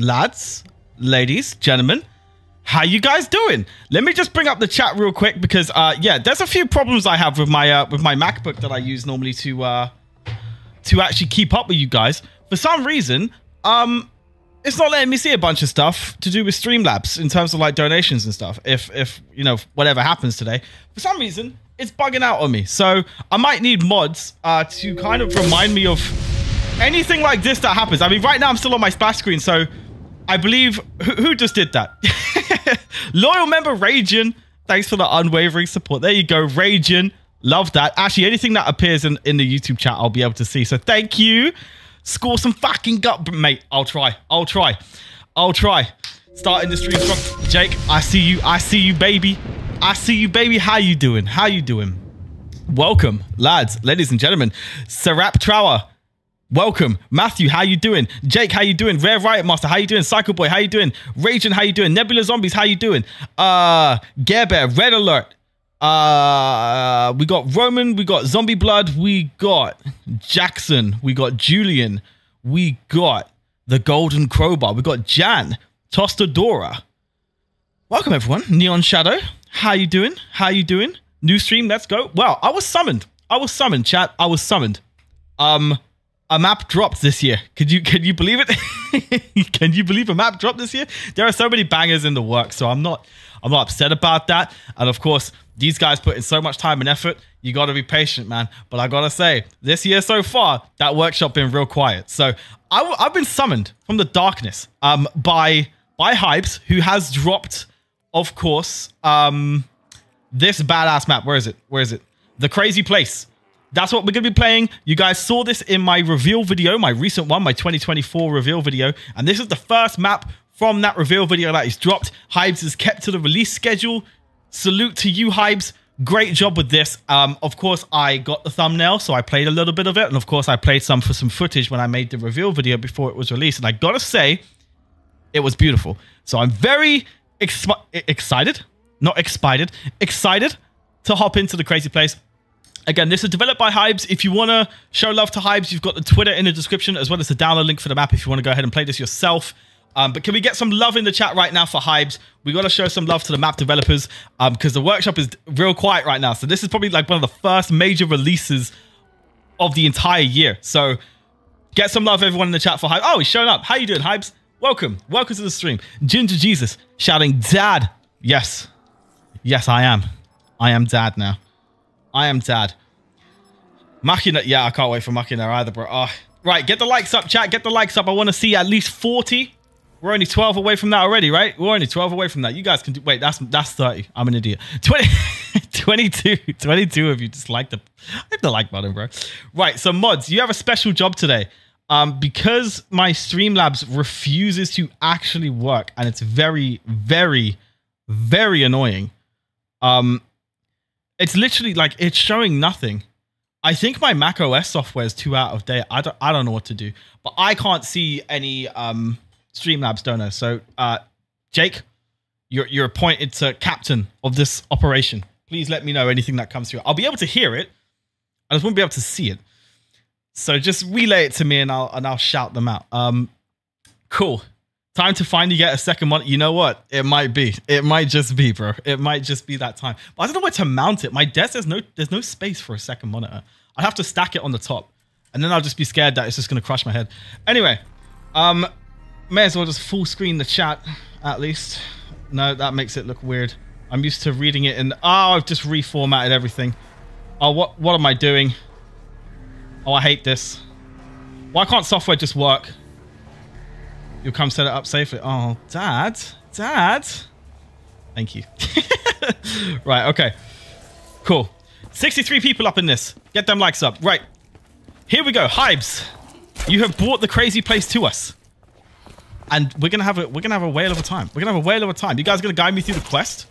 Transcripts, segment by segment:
lads, ladies, gentlemen, how you guys doing? Let me just bring up the chat real quick because uh yeah, there's a few problems I have with my uh with my MacBook that I use normally to uh to actually keep up with you guys. For some reason, um it's not letting me see a bunch of stuff to do with Streamlabs in terms of like donations and stuff. If if you know whatever happens today, for some reason it's bugging out on me. So I might need mods uh, to kind of remind me of anything like this that happens. I mean, right now I'm still on my splash screen, so I believe who, who just did that? Loyal member Rajan. Thanks for the unwavering support. There you go, Rajan. Love that. Actually, anything that appears in, in the YouTube chat, I'll be able to see. So thank you. Score some fucking gut, mate. I'll try. I'll try. I'll try. Starting the stream Jake. I see you. I see you, baby. I see you, baby. How you doing? How you doing? Welcome, lads, ladies and gentlemen. Sarap Trower. Welcome, Matthew. How you doing? Jake, how you doing? Rare Riot Master, how you doing? Cycle Boy, how you doing? Raging, how you doing? Nebula Zombies, how you doing? Uh, Bear, Red Alert. Uh, we got Roman, we got Zombie Blood, we got Jackson, we got Julian, we got the Golden Crowbar, we got Jan, Tostadora. Welcome everyone, Neon Shadow. How you doing? How you doing? New stream, let's go. Well, I was summoned. I was summoned, chat. I was summoned. Um, a map dropped this year. Could you can you believe it? can you believe a map dropped this year? There are so many bangers in the work, so I'm not I'm not upset about that. And of course, these guys put in so much time and effort. You got to be patient, man. But I got to say, this year so far, that workshop been real quiet. So I, have been summoned from the darkness um, by by Hypes, who has dropped, of course, um, this badass map. Where is it? Where is it? The Crazy Place. That's what we're going to be playing. You guys saw this in my reveal video, my recent one, my 2024 reveal video. And this is the first map from that reveal video that is dropped. Hypes is kept to the release schedule salute to you, Hypes. Great job with this. Um, of course, I got the thumbnail, so I played a little bit of it. And of course, I played some for some footage when I made the reveal video before it was released. And I gotta say, it was beautiful. So I'm very excited, not excited, excited to hop into the crazy place. Again, this is developed by Hypes. If you want to show love to Hypes, you've got the Twitter in the description, as well as the download link for the map if you want to go ahead and play this yourself. Um, but can we get some love in the chat right now for Hypes? We got to show some love to the map developers because um, the workshop is real quiet right now. So this is probably like one of the first major releases of the entire year. So get some love, everyone in the chat for Hype. Oh, he's showing up. How you doing, Hypes? Welcome. Welcome to the stream. Ginger Jesus shouting, Dad. Yes. Yes, I am. I am Dad now. I am Dad. Machina. Yeah, I can't wait for Machina either, bro. Oh. Right, get the likes up, chat. Get the likes up. I want to see at least 40 we're only 12 away from that already, right? We're only 12 away from that. You guys can do, wait, that's that's 30. I'm an idiot. 20, 22, 22 of you just like the, like the like button, bro. Right, so mods, you have a special job today. Um, because my Streamlabs refuses to actually work and it's very, very, very annoying. Um, it's literally like it's showing nothing. I think my Mac OS software is too out of date. I don't, I don't know what to do, but I can't see any um Streamlabs donor. So, uh, Jake, you're you're appointed to captain of this operation. Please let me know anything that comes through. I'll be able to hear it. I just won't be able to see it. So just relay it to me, and I'll and I'll shout them out. Um, cool. Time to finally get a second one. You know what? It might be. It might just be, bro. It might just be that time. But I don't know where to mount it. My desk there's no there's no space for a second monitor. I'd have to stack it on the top, and then I'll just be scared that it's just gonna crush my head. Anyway, um, May as well just full screen the chat, at least. No, that makes it look weird. I'm used to reading it in... Oh, I've just reformatted everything. Oh, what, what am I doing? Oh, I hate this. Why can't software just work? You'll come set it up safely. Oh, Dad? Dad? Thank you. right, okay. Cool. 63 people up in this. Get them likes up. Right. Here we go. Hypes. You have brought the crazy place to us and we're gonna have a we're gonna have a whale of a time. We're gonna have a whale of a time. You guys gonna guide me through the quest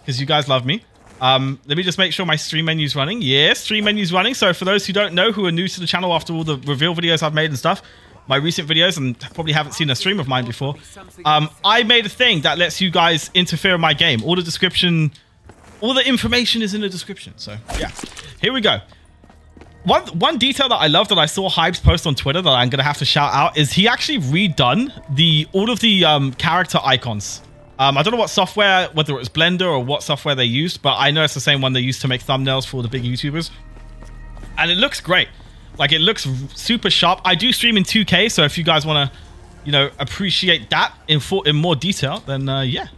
because you guys love me. Um, let me just make sure my stream menu's running. Yes, stream menu's running. So for those who don't know, who are new to the channel after all the reveal videos I've made and stuff, my recent videos and probably haven't seen a stream of mine before, um, I made a thing that lets you guys interfere in my game. All the description, all the information is in the description. So yeah, here we go. one one detail that I love that I saw Hype's post on Twitter that I'm gonna have to shout out is he actually redone the all of the um, character icons. Um, I don't know what software, whether it was Blender or what software they used, but I know it's the same one they used to make thumbnails for the big YouTubers, and it looks great. Like it looks super sharp. I do stream in 2K, so if you guys want to, you know, appreciate that in for, in more detail, then uh, yeah.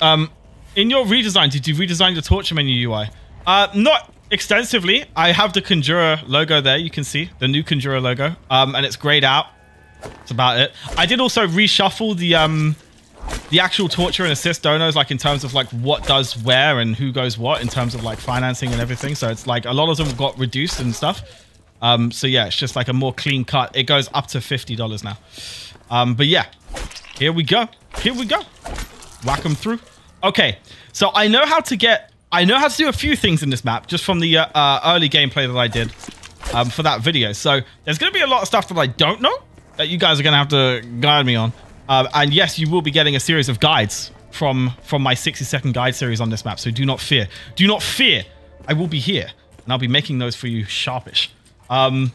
Um, in your redesign, did you redesign the torture menu UI? Uh, not extensively. I have the Kunjora logo there. You can see the new Kunjora logo. Um, and it's grayed out. That's about it. I did also reshuffle the um the actual torture and assist donors, like in terms of like what does where and who goes what in terms of like financing and everything. So it's like a lot of them got reduced and stuff. Um, so yeah, it's just like a more clean cut. It goes up to fifty dollars now. Um, but yeah, here we go. Here we go. Whack them through. Okay, so I know how to get I know how to do a few things in this map just from the uh, uh, early gameplay that I did um, for that video. So there's going to be a lot of stuff that I don't know that you guys are going to have to guide me on. Uh, and yes, you will be getting a series of guides from, from my 60 second guide series on this map. So do not fear. Do not fear. I will be here and I'll be making those for you sharpish. Um,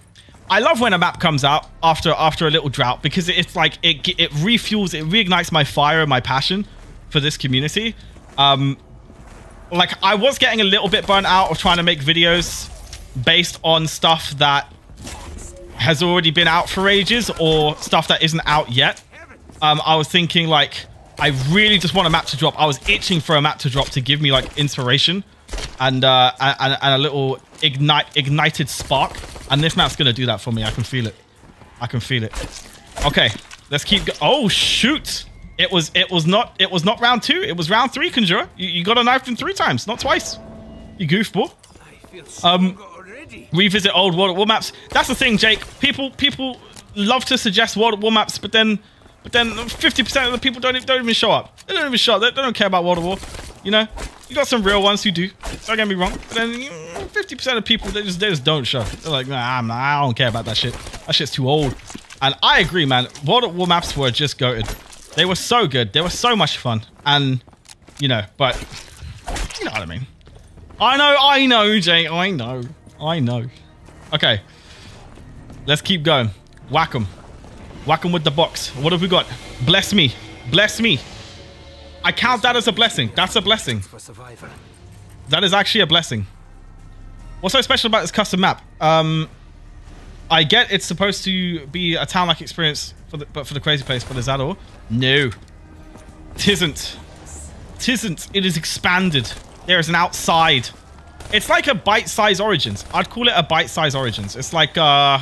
I love when a map comes out after after a little drought because it's like it it refuels, it reignites my fire and my passion for this community. Um, like I was getting a little bit burnt out of trying to make videos based on stuff that has already been out for ages or stuff that isn't out yet. Um, I was thinking like, I really just want a map to drop. I was itching for a map to drop to give me like inspiration and uh, and, and a little ignite ignited spark. And this map's gonna do that for me. I can feel it. I can feel it. Okay, let's keep. Oh shoot! It was it was not it was not round two. It was round three, Kunjora. You, you got a knife in three times, not twice. You goofball. Um, revisit old World War maps. That's the thing, Jake. People people love to suggest World War maps, but then but then 50% of the people don't even, don't even show up. They don't even show up. They, they don't care about World War. You know, you got some real ones who do. Don't get me wrong. But then 50% of people they just they just don't show. They're like, nah, I'm, I don't care about that shit. That shit's too old. And I agree, man. World at War maps were just goated. They were so good. They were so much fun. And, you know, but, you know what I mean. I know, I know, Jay. I know. I know. Okay. Let's keep going. Whack them. Whack them with the box. What have we got? Bless me. Bless me. I count that as a blessing. That's a blessing. That is actually a blessing. What's so special about this custom map? Um, I get it's supposed to be a town-like experience for the, but for the crazy place, but is that all? No. Tisn't. Tisn't. It is expanded. There is an outside. It's like a bite-size Origins. I'd call it a bite-size Origins. It's like, uh...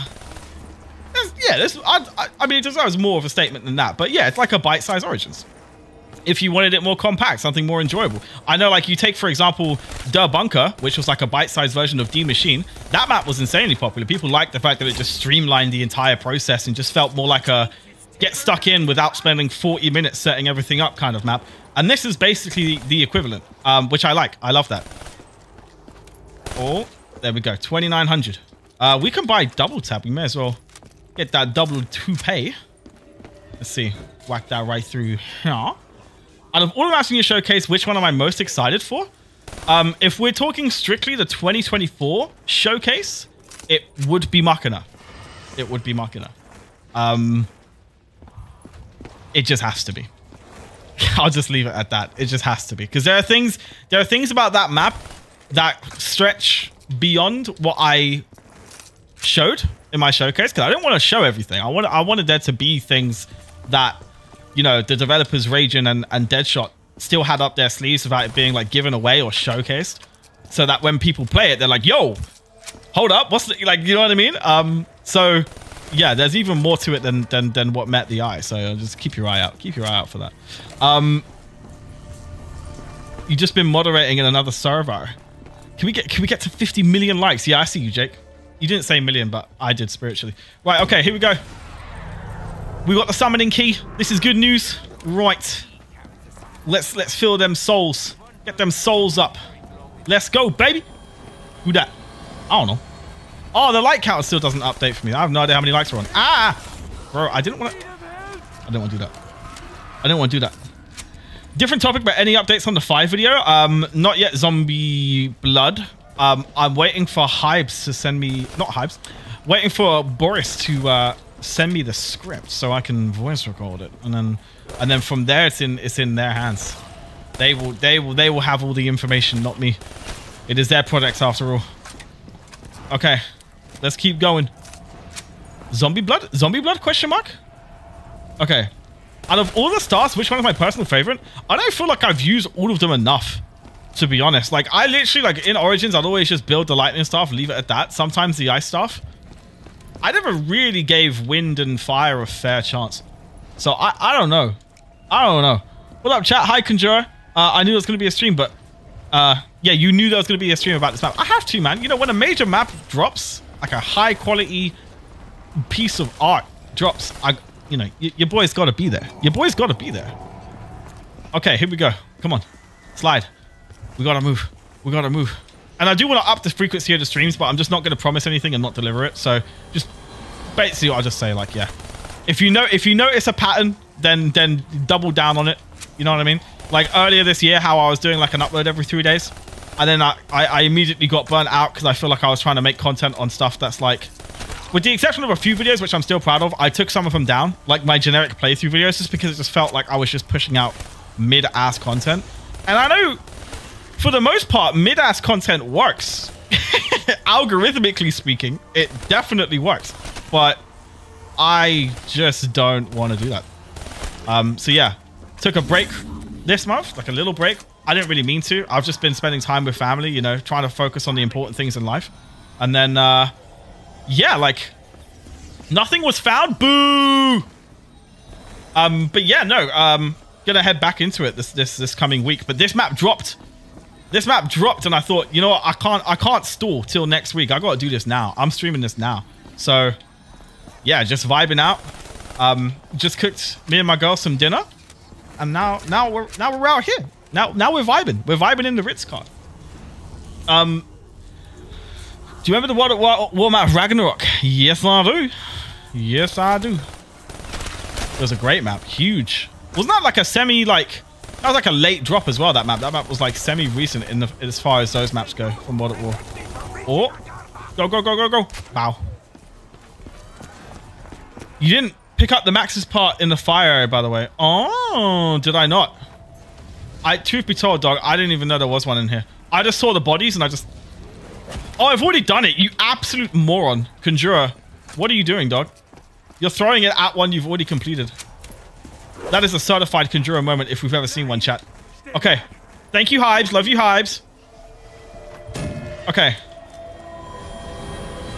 yeah, this, I, I mean, it deserves more of a statement than that. But yeah, it's like a bite-size Origins if you wanted it more compact, something more enjoyable. I know, like, you take, for example, Der Bunker, which was like a bite-sized version of Die Maschine. That map was insanely popular. People liked the fact that it just streamlined the entire process and just felt more like a get stuck in without spending 40 minutes setting everything up kind of map. And this is basically the equivalent, um, which I like. I love that. Oh, there we go. 2,900. Uh, we can buy double tap. We may as well get that double toupee. Let's see. Whack that right through here out of all of maps in your showcase, which one am I most excited for? Um, if we're talking strictly the 2024 showcase, it would be Machina. It would be Machina. Um, it just has to be. I'll just leave it at that. It just has to be because there are things there are things about that map that stretch beyond what I showed in my showcase because I didn't want to show everything. I wanted I wanted there to be things that you know, the developers Raging and, and Deadshot still had up their sleeves without it being like given away or showcased. So that when people play it, they're like, yo, hold up, what's the, like, you know what I mean? Um, so yeah, there's even more to it than, than, than what met the eye. So just keep your eye out. Keep your eye out for that. Um, you've just been moderating in another server. Can we get, can we get to 50 million likes? Yeah, I see you, Jake. You didn't say million, but I did spiritually. Right. Okay, here we go. We got the summoning key. This is good news. Right. Let's let's fill them souls. Get them souls up. Let's go, baby. Who that? I don't know. Oh, the like counter still doesn't update for me. I have no idea how many likes are on. Ah! Bro, I didn't want to... I didn't want to do that. I didn't want to do that. Different topic, but any updates on the 5 video? Um, not yet zombie blood. Um, I'm waiting for Hypes to send me, not Hypes, waiting for Boris to uh, send me the script so I can voice record it, and then and then from there it's in it's in their hands. They will they will they will have all the information, not me. It is their products after all. Okay, let's keep going. Zombie blood? Zombie blood? Question mark. Okay. Out of all the stars, which one is my personal favorite? I don't feel like I've used all of them enough to be honest. Like, I literally, like, in Origins, I'd always just build the lightning staff, leave it at that. Sometimes the ice staff. I never really gave wind and fire a fair chance. So, I, I don't know. I don't know. What up, chat? Hi, Kunjora. Uh, I knew there was going to be a stream, but... Uh, yeah, you knew there was going to be a stream about this map. I have to, man. You know, when a major map drops, like a high-quality piece of art drops, I, you know, your boy's got to be there. Your boy's got to be there. Okay, here we go. Come on. Slide. We gotta move. We gotta move. And I do want to up the frequency of the streams, but I'm just not going to promise anything and not deliver it. So just basically, what I'll just say like, yeah. If you know, if you notice a pattern, then then double down on it. You know what I mean? Like earlier this year, how I was doing like an upload every three days, and then I I, I immediately got burnt out because I feel like I was trying to make content on stuff that's like, with the exception of a few videos which I'm still proud of, I took some of them down, like my generic playthrough videos, just because it just felt like I was just pushing out mid-ass content. And I know for the most part, mid-ass content works. Algorithmically speaking, it definitely works. But I just don't want to do that. Um, so yeah, took a break this month, like a little break. I didn't really mean to. I've just been spending time with family, you know, trying to focus on the important things in life. And then, uh, yeah, like nothing was found. Boo! Um, but yeah, no, um, gonna head back into it this, this, this coming week. But this map dropped this map dropped and I thought, you know what, I can't I can't stall till next week. I gotta do this now. I'm streaming this now. So yeah, just vibing out. Um just cooked me and my girl some dinner. And now now we're now we're out here. Now now we're vibing. We're vibing in the Ritz car. Um Do you remember the World War, War map Ragnarok? Yes I do. Yes I do. It was a great map. Huge. Wasn't that like a semi like that was like a late drop as well, that map. That map was like semi-recent in the as far as those maps go from World at War. Oh! Go, go, go, go, go! Wow. You didn't pick up the Max's part in the fire area, by the way. Oh, did I not? I, truth be told, dog, I didn't even know there was one in here. I just saw the bodies and I just... Oh, I've already done it, you absolute moron. Kunjora, what are you doing, dog? You're throwing it at one you've already completed. That is a certified Kunjora moment if we've ever seen one, chat. Okay. Thank you, Hypes. Love you, Hypes. Okay.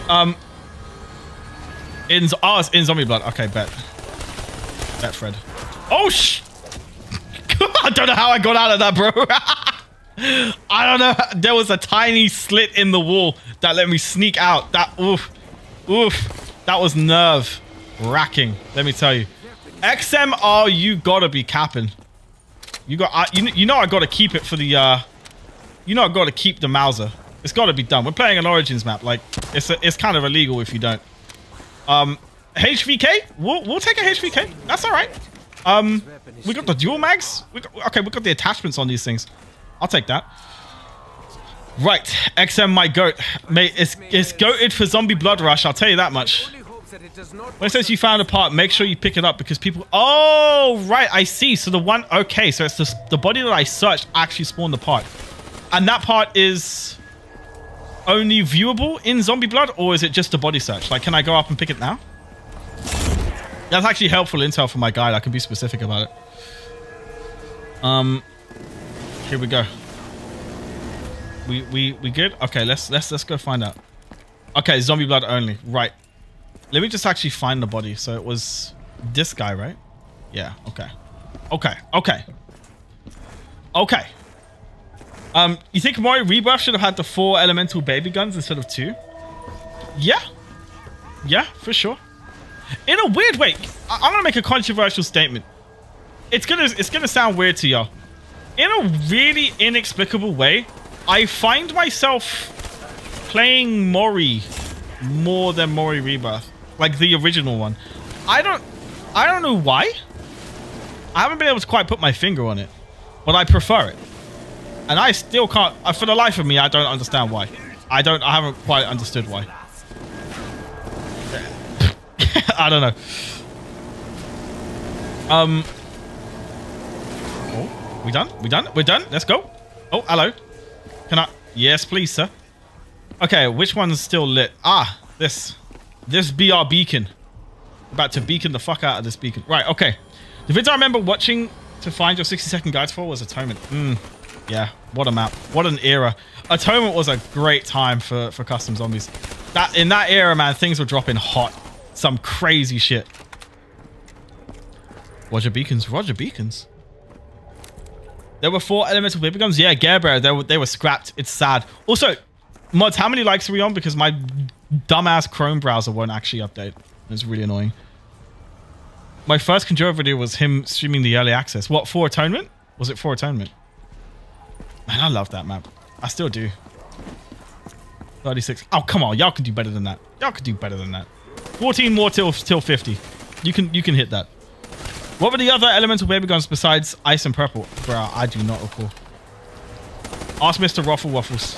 Um. In, oh, it's in zombie blood. Okay, bet. Bet, Fred. Oh, sh... I don't know how I got out of that, bro. I don't know. There was a tiny slit in the wall that let me sneak out. That, oof. Oof. That was nerve wracking, let me tell you. XM, oh, you gotta be capping. You got, uh, you, you know I gotta keep it for the, uh, you know I gotta keep the Mauser. It's gotta be done. We're playing an Origins map. Like, it's a, it's kind of illegal if you don't. Um, HVK? We'll, we'll take a HVK. That's all right. Um, we got the dual mags. We got, okay, we got the attachments on these things. I'll take that. Right, XM, my goat. Mate, it's, it's goated for Zombie Blood Rush. I'll tell you that much. When it says you found a part, make sure you pick it up because people... Oh, right. I see. So the one... Okay, so it's the, the body that I searched actually spawned the part. And that part is only viewable in Zombie Blood or is it just a body search? Like, can I go up and pick it now? That's actually helpful intel for my guide. I can be specific about it. Um, here we go. We we we good? Okay, let's let's let's go find out. Okay, zombie blood only. Right. Let me just actually find the body. So it was this guy, right? Yeah, okay. Okay, okay. Okay. Um, you think Mori Rebirth should have had the four elemental baby guns instead of two? Yeah. Yeah, for sure. In a weird way, I am gonna make a controversial statement. It's gonna it's gonna sound weird to y'all. In a really inexplicable way, I find myself playing Mori more than Mori Rebirth like the original one. I don't, I don't know why. I haven't been able to quite put my finger on it, but I prefer it. And I still can't, uh, for the life of me, I don't understand why. I don't. I haven't quite understood why. I don't know. Um. Oh, we done? We done? We're done. Let's go. Oh, hello. Can I? Yes, please, sir. Okay, which one's still lit? Ah, this. This BR beacon. About to beacon the fuck out of this beacon. Right, okay. The vids I remember watching to find your 60 second guides for was Atonement. Mm, yeah, what a map. What an era. Atonement was a great time for, for custom zombies. That In that era, man, things were dropping hot. Some crazy shit. Roger Beacons. Roger Beacons. There were four elemental paper guns. Yeah, Gerber, they were, they were scrapped. It's sad. Also, mods, how many likes are we on? Because my dumbass Chrome browser won't actually update. It's really annoying. My first Kunjora video was him streaming the early access. What, for Atonement? Was it for Atonement? Man, I love that map. I still do. 36. Oh, come on. Y'all can do better than that. Y'all can do better than that. 14 more till till 50. You can you can hit that. What were the other elemental baby guns besides ice and purple? Bro, I do not recall. Ask Mr. Ruffle Waffles.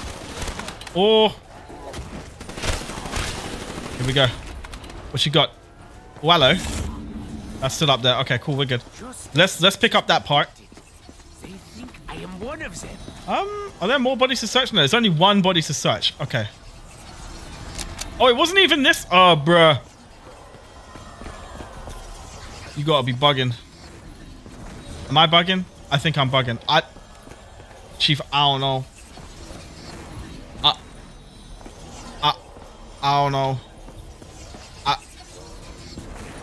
Or... Here we go. What you got? Oh, hello. That's still up there. Okay, cool. We're good. Let's let's pick up that part. Um, are there more bodies to search? No, there's only one body to search. Okay. Oh, it wasn't even this. Oh, bruh. You gotta be bugging. Am I bugging? I think I'm bugging. I... Chief, I don't know. I... I... I don't know.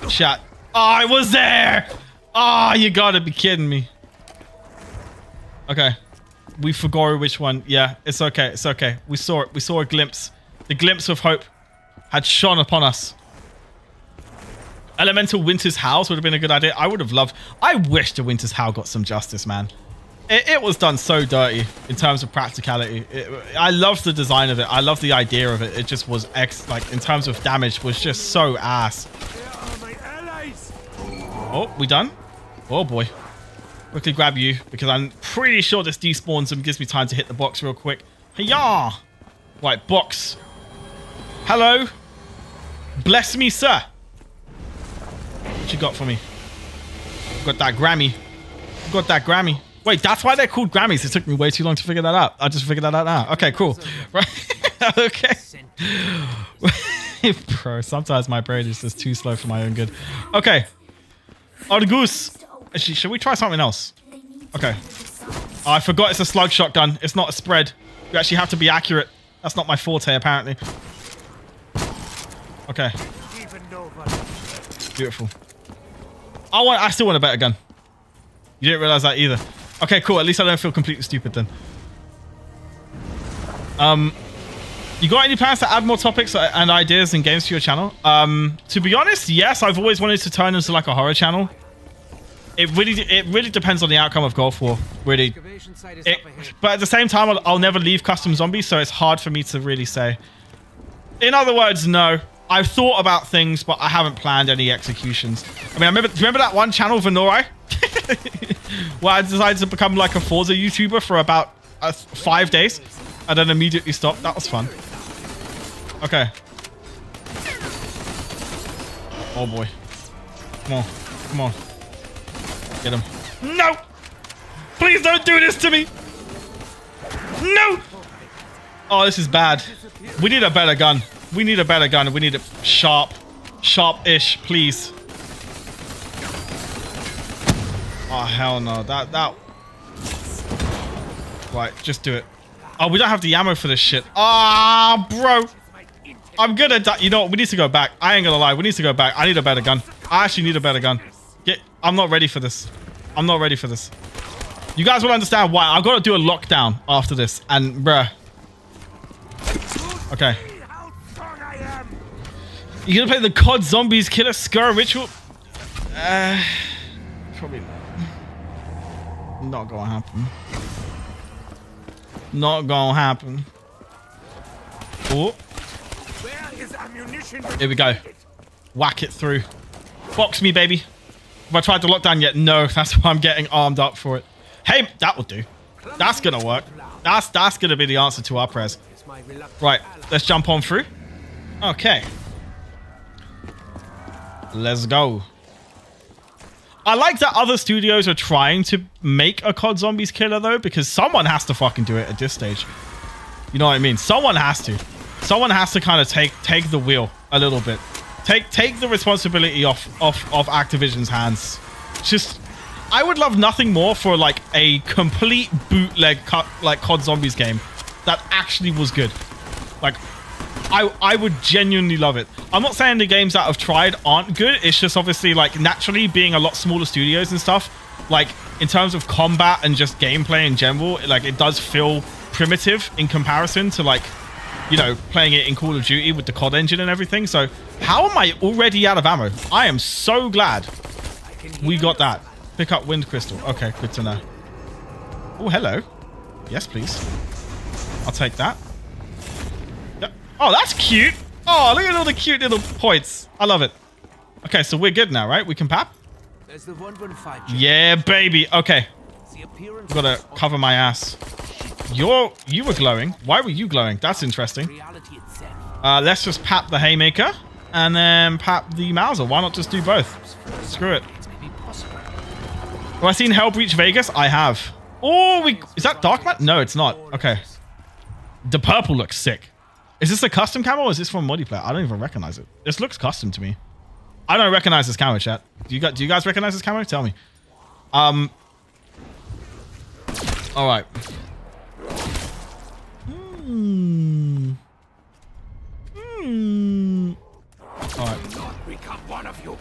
I... Oh, ah, it was there! Oh, you gotta be kidding me. Okay. We forgot which one. Yeah, it's okay. It's okay. We saw it. We saw a glimpse. The glimpse of hope had shone upon us. Elemental Winter's Howl would have been a good idea. I would have loved... I wish the Winter's Howl got some justice, man. It, it was done so dirty in terms of practicality. It, I love the design of it. I love the idea of it. It just was X... Like, in terms of damage, was just so ass. Oh, we done? Oh, boy. Quickly grab you, because I'm pretty sure this despawns and gives me time to hit the box real quick. Hiya! Right, box. Hello? Bless me, sir. What you got for me? Got that Grammy. Got that Grammy. Wait, that's why they're called Grammys. It took me way too long to figure that out. I just figured that out now. Okay, cool. Right. okay. Bro, sometimes my brain is just too slow for my own good. Okay. Oh, the goose. Actually, should we try something else? Okay. Oh, I forgot it's a slug shotgun. It's not a spread. You actually have to be accurate. That's not my forte, apparently. Okay. Beautiful. I want. I still want a better gun. You didn't realize that either. Okay, cool. At least I don't feel completely stupid then. Um, you got any plans to add more topics and ideas and games to your channel? Um, to be honest, yes. I've always wanted to turn into like a horror channel. It really, it really depends on the outcome of Gulf War. Really, it, but at the same time, I'll, I'll never leave custom zombies, so it's hard for me to really say. In other words, no. I've thought about things, but I haven't planned any executions. I mean, I remember, do you remember that one channel, Venorai? Where I decided to become like a Forza YouTuber for about uh, five days and then immediately stopped. That was fun. Okay. Oh boy. Come on. Come on. Get him. No! Please don't do this to me! No! Oh, this is bad. We need a better gun. We need a better gun. We need it sharp. Sharp-ish, please. Oh, hell no. That, that... Right, just do it. Oh, we don't have the ammo for this shit. Ah, oh, bro. I'm gonna die. You know what? We need to go back. I ain't gonna lie. We need to go back. I need a better gun. I actually need a better gun. Get. I'm not ready for this. I'm not ready for this. You guys will understand why. I've got to do a lockdown after this. And, bruh. Okay. You gonna play the COD Zombies Killer Sker Ritual? Uh, probably not gonna happen. Not gonna happen. Oh. Here we go. Whack it through. Box me, baby. Have I tried to lock down yet? No, that's why I'm getting armed up for it. Hey, that will do. That's gonna work. That's that's gonna be the answer to our prayers. Right, let's jump on through. Okay. Let's go. I like that other studios are trying to make a COD Zombies killer though, because someone has to fucking do it at this stage. You know what I mean? Someone has to. Someone has to kind of take take the wheel a little bit. Take take the responsibility off off of Activision's hands. Just I would love nothing more for like a complete bootleg cut like COD Zombies game that actually was good. Like I I would genuinely love it. I'm not saying the games that I've tried aren't good. It's just obviously like naturally being a lot smaller studios and stuff. Like in terms of combat and just gameplay in general, like it does feel primitive in comparison to like you know playing it in Call of Duty with the COD engine and everything. So how am I already out of ammo? I am so glad we got that. Pick up wind crystal. Okay, good to know. Oh, hello. Yes, please. I'll take that. Yep. Oh, that's cute. Oh, look at all the cute little points. I love it. Okay, so we're good now, right? We can pap? The Yeah, baby. Okay. The appearance Gotta cover my ass. You're, you were glowing. Why were you glowing? That's interesting. Uh, let's just pap the Haymaker and then pap the Mauser. Why not just do both? Screw it. It may be possible. Have I seen Hellbreach Vegas? I have. Oh, we is that Dark? No, it's not. Okay. The purple looks sick. Is this a custom camo or is this from multiplayer? I don't even recognize it. This looks custom to me. I don't recognize this camo, chat. Do you guys, do you guys recognize this camo? Tell me. Um. All right. Hmm. Hmm. All right. Become one of you.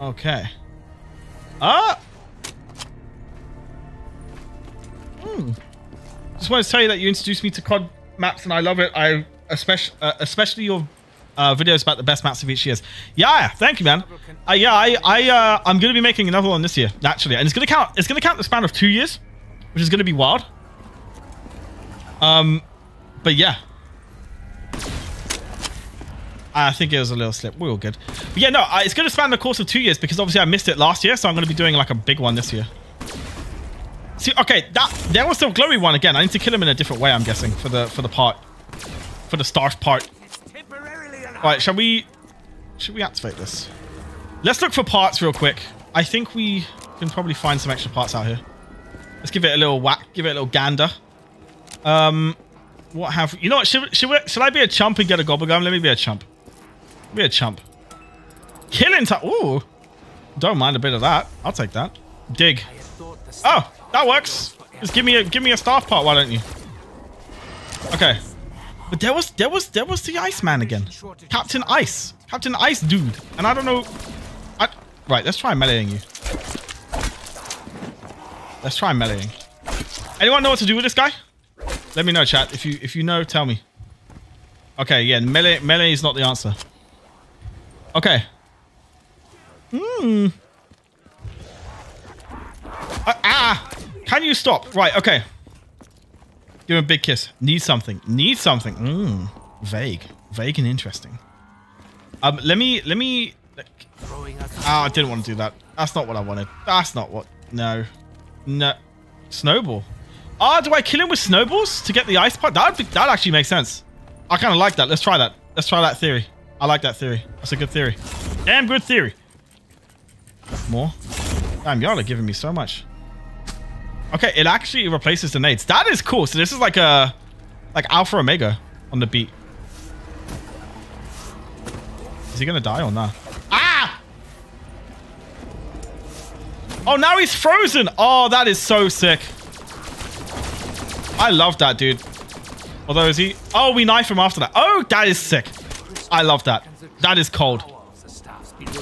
Okay. Ah! Hmm. Just want to tell you that you introduced me to COD maps and I love it. I especially uh, especially your uh, videos about the best maps of each year. Yeah, thank you, man. Uh, yeah, I I uh, I'm gonna be making another one this year naturally, and it's gonna count. It's gonna count the span of two years, which is gonna be wild. Um, but yeah, I think it was a little slip. We're all good. But yeah, no, I, it's going to span the course of two years because obviously I missed it last year, so I'm going to be doing like a big one this year. See, okay, that there was the glory one again. I need to kill him in a different way, I'm guessing, for the for the part, for the starch part. All right, shall we, should we activate this? Let's look for parts real quick. I think we can probably find some extra parts out here. Let's give it a little whack, give it a little gander. Um, what have you know? What, should should, we, should I be a chump and get a gobble gum? Let me be a chump. Be a chump. Killing time. Ooh, don't mind a bit of that. I'll take that. Dig. Oh, that works. Just give me a give me a staff part, why don't you? Okay. But there was there was there was the Iceman again. Captain Ice. Captain Ice dude. And I don't know. I, right, let's try meleeing you. Let's try meleeing. Anyone know what to do with this guy? Let me know, chat. If you if you know, tell me. Okay, yeah, melee melee is not the answer. Okay. Hmm. Uh, ah! Can you stop? Right, okay. Give him a big kiss. Need something. Need something. Mmm. Vague. Vague and interesting. Um, let me, let me... Ah, I didn't want to do that. That's not what I wanted. That's not what... No. No. Snowball. Ah, do I kill him with snowballs to get the ice part? That that actually makes sense. I kind of like that. Let's try that. Let's try that theory. I like that theory. That's a good theory. Damn good theory. More. Damn, y'all are giving me so much. Okay, it actually replaces the nades. That is cool. So this is like a like Alpha Omega on the beat. Is he gonna die or not? Ah! Oh, now he's frozen. Oh, that is so sick. I love that, dude. Although, is he? Oh, we knife him after that. Oh, that is sick. I love that. That is cold.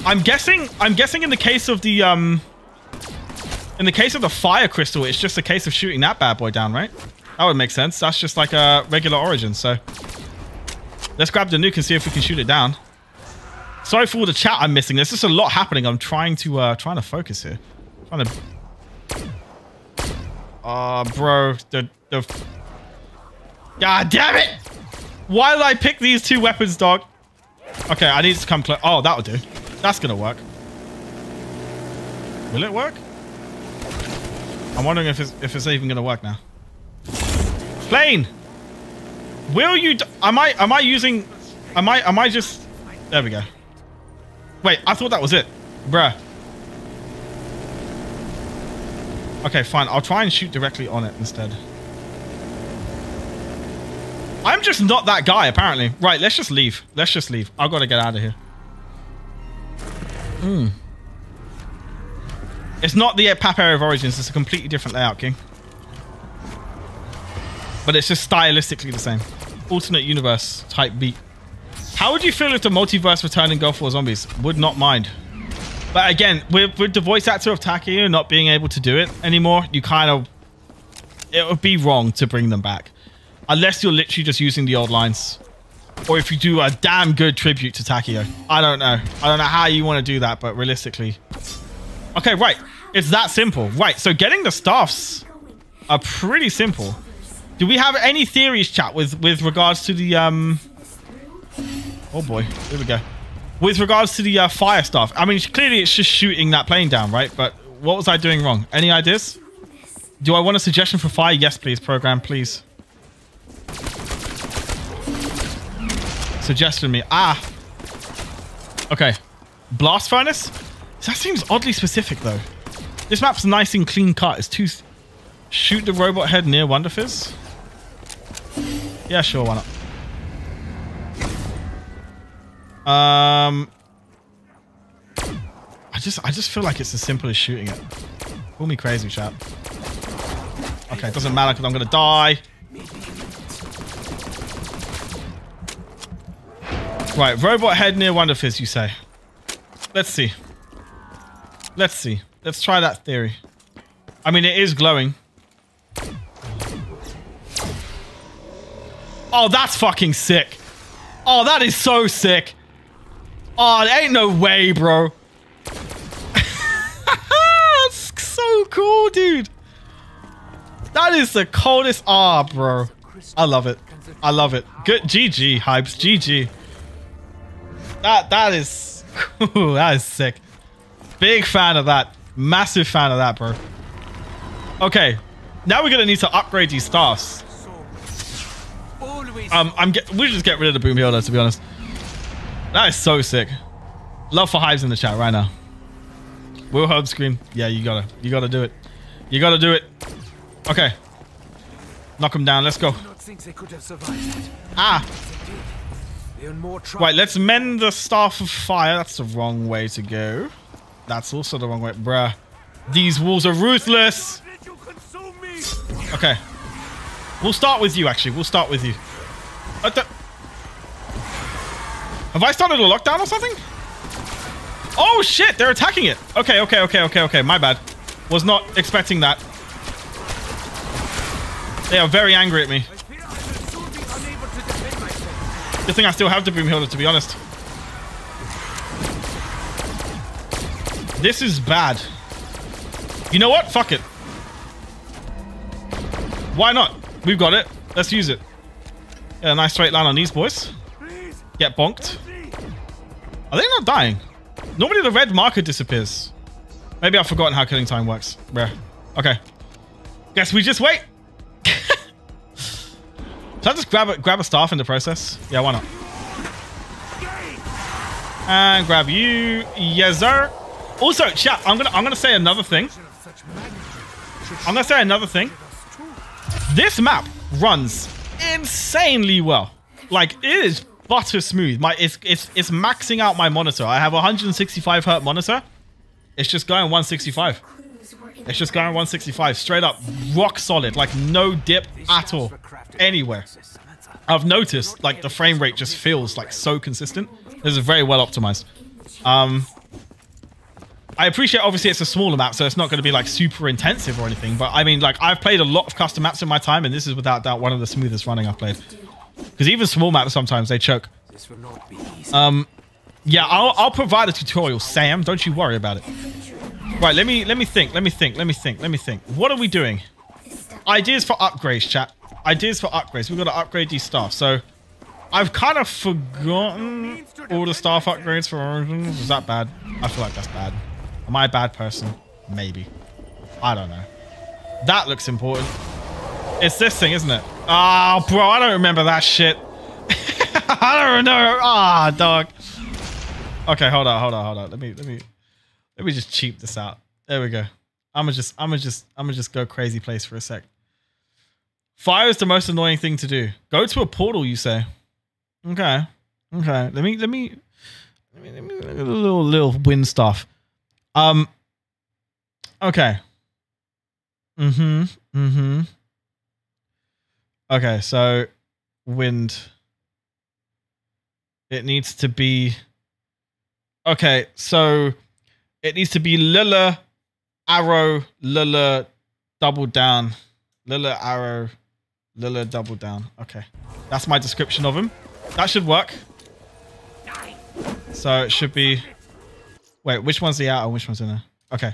I'm guessing. I'm guessing in the case of the um, in the case of the fire crystal, it's just a case of shooting that bad boy down, right? That would make sense. That's just like a regular origin. So let's grab the nuke and see if we can shoot it down. Sorry for all the chat I'm missing. There's just a lot happening. I'm trying to uh, trying to focus here. Trying to. Oh, bro, the the. God damn it! Why did I pick these two weapons, dog? Okay, I need to come close. Oh, that'll do. That's gonna work. Will it work? I'm wondering if it's if it's even gonna work now. Plane. Will you? Am I? Am I using? Am I? Am I just? There we go. Wait, I thought that was it, bruh. Okay, fine. I'll try and shoot directly on it instead. I'm just not that guy, apparently. Right, let's just leave. Let's just leave. I've got to get out of here. Hmm. It's not the Pap Area of Origins. It's a completely different layout, King. But it's just stylistically the same. Alternate universe type beat. How would you feel if the multiverse returned in Gulf War Zombies? Would not mind. But again, with, with the voice actor of Takeo not being able to do it anymore, you kind of... It would be wrong to bring them back. Unless you're literally just using the old lines. Or if you do a damn good tribute to Takeo. I don't know. I don't know how you want to do that, but realistically... Okay, right. It's that simple. Right, so getting the staffs are pretty simple. Do we have any theories, chat, with, with regards to the... um? Oh boy, here we go. With regards to the uh, fire stuff, I mean, clearly it's just shooting that plane down, right? But what was I doing wrong? Any ideas? Do I want a suggestion for fire? Yes, please, program, please. Suggestion me. Ah. Okay. Blast furnace? That seems oddly specific, though. This map's nice and clean cut. It's too... Shoot the robot head near Wonderfizz? Yeah, sure, why not? Um... I just, I just feel like it's as simple as shooting it. Call me crazy, chap. Okay, it doesn't matter because I'm gonna die. Right, robot head near Wonderfizz, you say. Let's see. Let's see. Let's try that theory. I mean, it is glowing. Oh, that's fucking sick. Oh, that is so sick. Oh, there ain't no way, bro. that's so cool, dude. That is the coldest. Ah, bro. I love it. I love it. Good. GG, Hypes. GG. That, that is cool. That is sick. Big fan of that. Massive fan of that, bro. Okay. Now we're going to need to upgrade these staffs. Um, I'm get, we'll just get rid of the boom healer, to be honest. That is so sick. Love for Hypes in the chat right now. Will home scream. Yeah, you gotta, you gotta do it. You gotta do it. Okay. Knock him down. Let's go. I do not think they could have survived that. Ah. They did. They're in more trouble. Right, let's mend the staff of fire. That's the wrong way to go. That's also the wrong way. Bruh. These walls are ruthless. Did you consume me? Okay. We'll start with you, actually. We'll start with you. Have I started a lockdown or something? Oh, shit. They're attacking it. Okay, okay, okay, okay, okay. My bad. Was not expecting that. They are very angry at me. Good thing I still have the boom healer, to be honest. This is bad. You know what? Fuck it. Why not? We've got it. Let's use it. Yeah, a nice straight line on these boys. Get bonked. Are they not dying? Normally the red marker disappears. Maybe I've forgotten how killing time works. Rare. Okay. Guess we just wait. Should I just grab a, grab a staff in the process? Yeah, why not? And grab you. Yes, sir. Also, chat, I'm gonna I'm gonna say another thing. I'm gonna say another thing. This map runs insanely well. Like it is butter smooth. My it's it's it's maxing out my monitor. I have a 165 hertz monitor. It's just going 165. It's just going 165 straight up, rock solid, like no dip at all, anywhere. I've noticed like the frame rate just feels like so consistent. This is very well optimized. Um, I appreciate obviously it's a smaller map, so it's not going to be like super intensive or anything. But I mean, like I've played a lot of custom maps in my time, and this is without doubt one of the smoothest running I've played. Because even small maps sometimes they choke. This will not be easy. Um, yeah, I'll I'll provide a tutorial, Sam. Don't you worry about it. Right, let me let me think. Let me think. Let me think. Let me think. What are we doing? Ideas for upgrades, chat. Ideas for upgrades. We've got to upgrade these stuff. So, I've kind of forgotten all the staff upgrades for Origins. Is that bad? I feel like that's bad. Am I a bad person? Maybe. I don't know. That looks important. It's this thing, isn't it? Oh, bro, I don't remember that shit. I don't know. Ah, dog. Okay, hold on, hold on, hold on. Let me, let me, let me just cheap this out. There we go. I'm gonna just, I'm gonna just, I'm gonna just go crazy place for a sec. Fire is the most annoying thing to do. Go to a portal, you say. Okay. Okay. Let me, let me, let me, let me look at the little, little wind stuff. Um. Okay. Mm-hmm. Mm-hmm. Okay, so wind. It needs to be. Okay, so it needs to be Lilla, arrow, Lilla, double down, Lilla, arrow, Lilla, double down. Okay, that's my description of him. That should work. So it should be. Wait, which one's the out and which one's in there? Okay.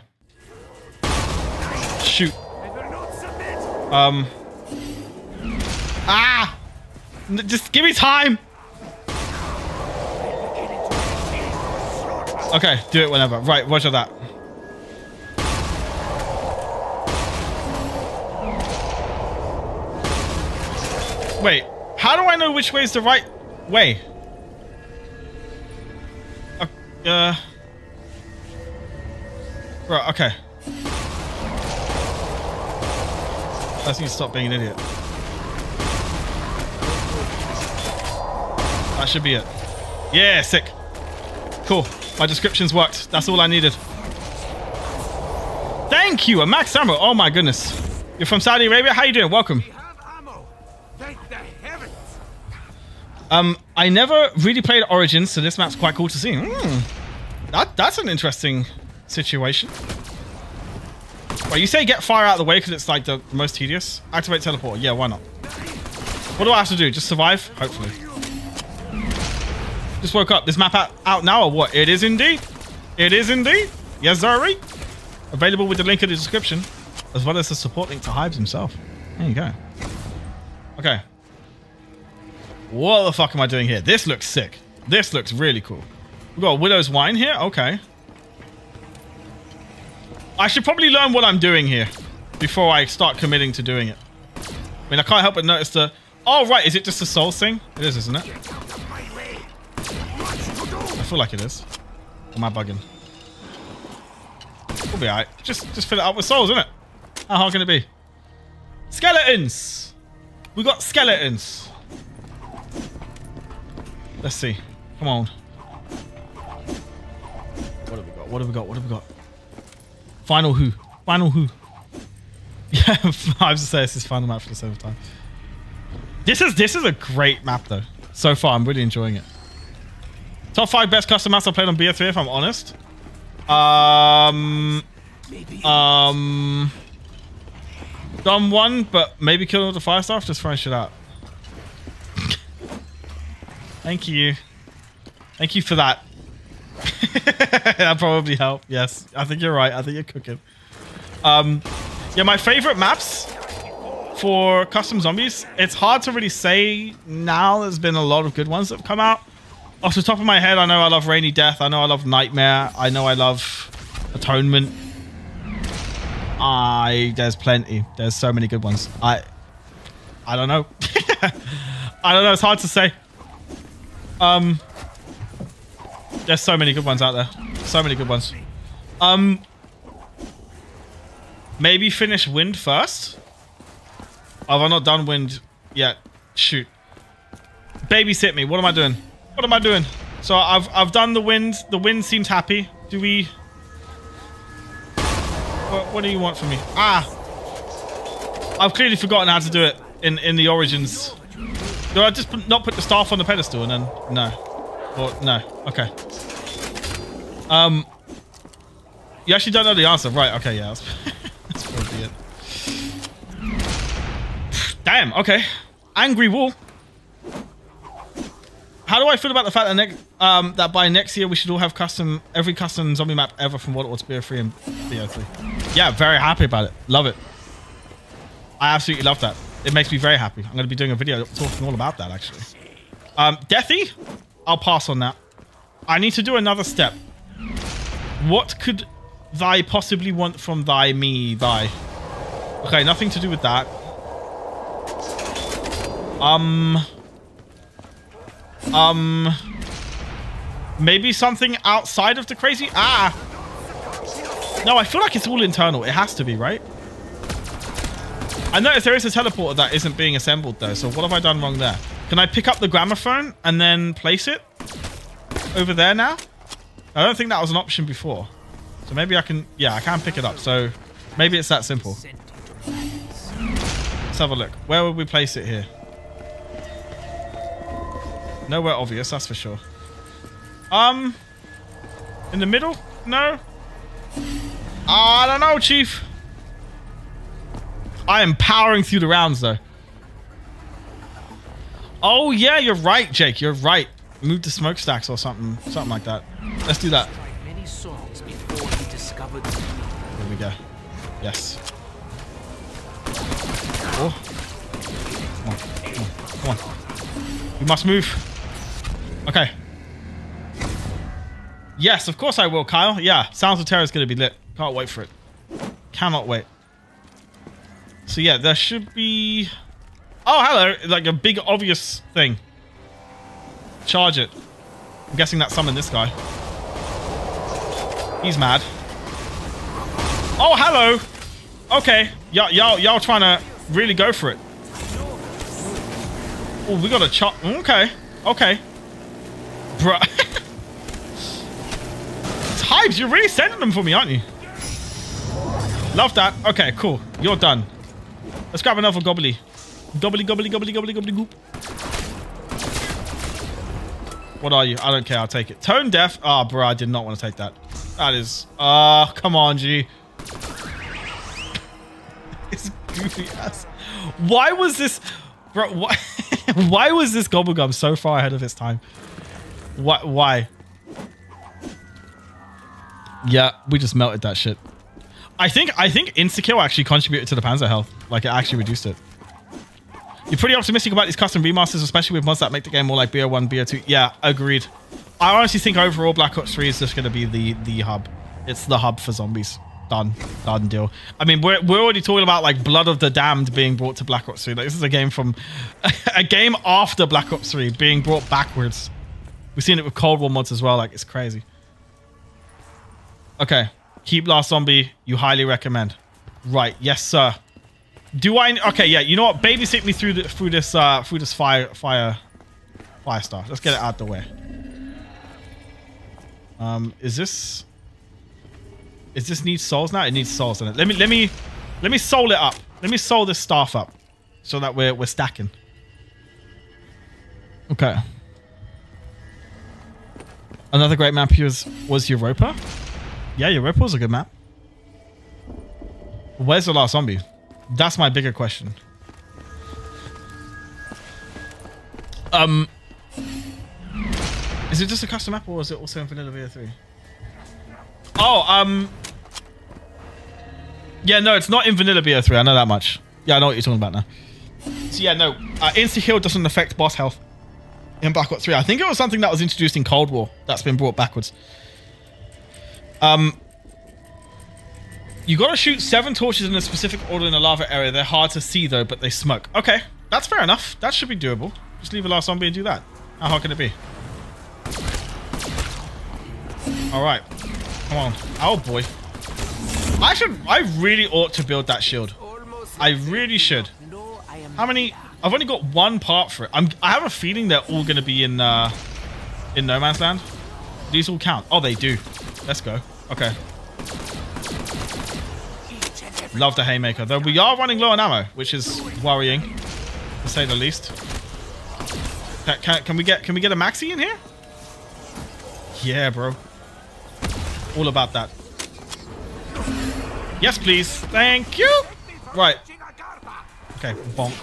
Shoot. Um. Ah! Just give me time. Okay, do it whenever. Right, roger that. Wait, how do I know which way is the right way? Uh, uh right, okay. I just need to stop being an idiot. That should be it. Yeah, sick. Cool. My descriptions worked. That's all I needed. Thank you, a max ammo. Oh my goodness. You're from Saudi Arabia? How you doing? Welcome. We have ammo. Thank the heavens. Um, I never really played Origins, so this map's quite cool to see. Hmm. That that's an interesting situation. Well, you say get fire out of the way because it's like the most tedious. Activate teleport. Yeah, why not? What do I have to do? Just survive? Hopefully. Just woke up. This map out, out now or what? It is indeed. It is indeed. Yes, sir. Available with the link in the description, as well as the support link to Hypes himself. There you go. Okay. What the fuck am I doing here? This looks sick. This looks really cool. We've got Widow's Wine here. Okay. I should probably learn what I'm doing here before I start committing to doing it. I mean, I can't help but notice the... Oh, right. Is it just a soul thing? It is, isn't it? Feel like it is. Or am I bugging? We'll be alright. Just, just fill it up with souls, isn't it? How hard can it be? Skeletons! We got skeletons. Let's see. Come on. What have we got? What have we got? What have we got? Final who? Final who? Yeah, I was to say this is final map for the seventh time. This is this is a great map though. So far, I'm really enjoying it. Top five best custom maps I played on BO3, if I'm honest. Um, um, done one, but maybe kill all the fire stuff. Just throwing shit out. Thank you. Thank you for that. that probably helped. Yes, I think you're right. I think you're cooking. Um, yeah, my favorite maps for custom zombies. It's hard to really say now. There's been a lot of good ones that have come out. Off the top of my head, I know I love Rainy Death. I know I love Nightmare. I know I love Atonement. I there's plenty. There's so many good ones. I I don't know. I don't know. It's hard to say. Um, there's so many good ones out there. So many good ones. Um, maybe finish Wind first. Have I not done Wind yet? Shoot. Babysit me. What am I doing? What am I doing? So I've I've done the Wind. The Wind seems happy. Do we? What, what do you want from me? Ah, I've clearly forgotten how to do it in in the Origins. Do I just put, not put the staff on the pedestal and then no? Or no? Okay. Um, you actually don't know the answer, right? Okay, yeah, that's, that's probably it. Damn. Okay. Angry Wall. How do I feel about the fact that next, um, that by next year we should all have custom every custom zombie map ever from World at War and BO3? Yeah, very happy about it. Love it. I absolutely love that. It makes me very happy. I'm going to be doing a video talking all about that actually. Um, Deathy, I'll pass on that. I need to do another step. What could thy possibly want from thy me thy? Okay, nothing to do with that. Um. Um. Maybe something outside of the crazy. Ah. No, I feel like it's all internal. It has to be, right? I noticed there is a teleporter that isn't being assembled though. So what have I done wrong there? Can I pick up the gramophone and then place it over there now? I don't think that was an option before. So maybe I can, yeah, I can pick it up. So maybe it's that simple. Let's have a look. Where would we place it here? Nowhere obvious, that's for sure. Um, in the middle? No. I don't know, Chief. I am powering through the rounds, though. Oh, yeah, you're right, Jake. You're right. Move the smokestacks or something. Something like that. Let's do that. Tried many songs before he discovered the Here we go. Yes. Oh. Come on. Come on. Come on. We must move. Okay. Yes, of course I will, Kyle. Yeah, Sounds of Terror is going to be lit. Can't wait for it. Cannot wait. So yeah, there should be... Oh, hello. Like a big obvious thing. Charge it. I'm guessing that summoned this guy. He's mad. Oh, hello. Okay. Y'all, y'all, trying to really go for it. Oh, we got a chop. Okay. Okay. Bruh. Hypes, you're really sending them for me, aren't you? Love that. Okay, cool. You're done. Let's grab another gobbly. Gobbly, gobbly, gobbly, gobbly, gobbly, goop. What are you? I don't care. I'll take it. Tone deaf. Ah, oh, bro, I did not want to take that. That is... Ah, uh, come on, G. it's goofy ass. Why was this... Bro, why... why was this Gobblegum so far ahead of its time? Why? Why? Yeah, we just melted that shit. I think I think insta-kill actually contributed to the Panzer health. Like, it actually reduced it. You're pretty optimistic about these custom remasters, especially with mods that make the game more like BO1, BO2. Yeah, agreed. I honestly think overall Black Ops 3 is just going to be the the hub. It's the hub for zombies. Done. Done deal. I mean, we're, we're already talking about like Blood of the Damned being brought to Black Ops 3. Like, this is a game from... a game after Black Ops 3 being brought backwards. We've seen it with Cold War mods as well. Like, it's crazy. Okay. Keep Last Zombie. You highly recommend. Right. Yes, sir. Do I? Okay, yeah. You know what? Babysit me through the, through this uh through this fire fire fire star. Let's get it out the way. Um, is this? Is this need souls now? It needs souls in it. Let me let me let me soul it up. Let me soul this staff up, so that we're we're stacking. Okay. Another great map was was Europa. Yeah, Europa was a good map. Where's the last zombie? That's my bigger question. Um, is it just a custom map or is it also in Vanilla VO3? Oh, um, yeah, no, it's not in Vanilla BO3. I know that much. Yeah, I know what you're talking about now. So yeah, no, uh, insta heal doesn't affect boss health in Black Ops 3. I think it was something that was introduced in Cold War that's been brought backwards. Um, you gotta shoot seven torches in a specific order in a lava area. They're hard to see though, but they smoke. Okay, that's fair enough. That should be doable. Just leave a last zombie and do that. How hard can it be? All right, come on. Oh boy. I should. I really ought to build that shield. I really should. How many? I've only got one part for it. I'm. I have a feeling they're all going to be in uh, in No Man's Land. These all count. Oh, they do. Let's go. Okay. Love the haymaker, though we are running low on ammo, which is worrying, to say the least. Can, can, can we get can we get a maxi in here? Yeah, bro. All about that. Yes, please. Thank you. Right. Okay, bonk.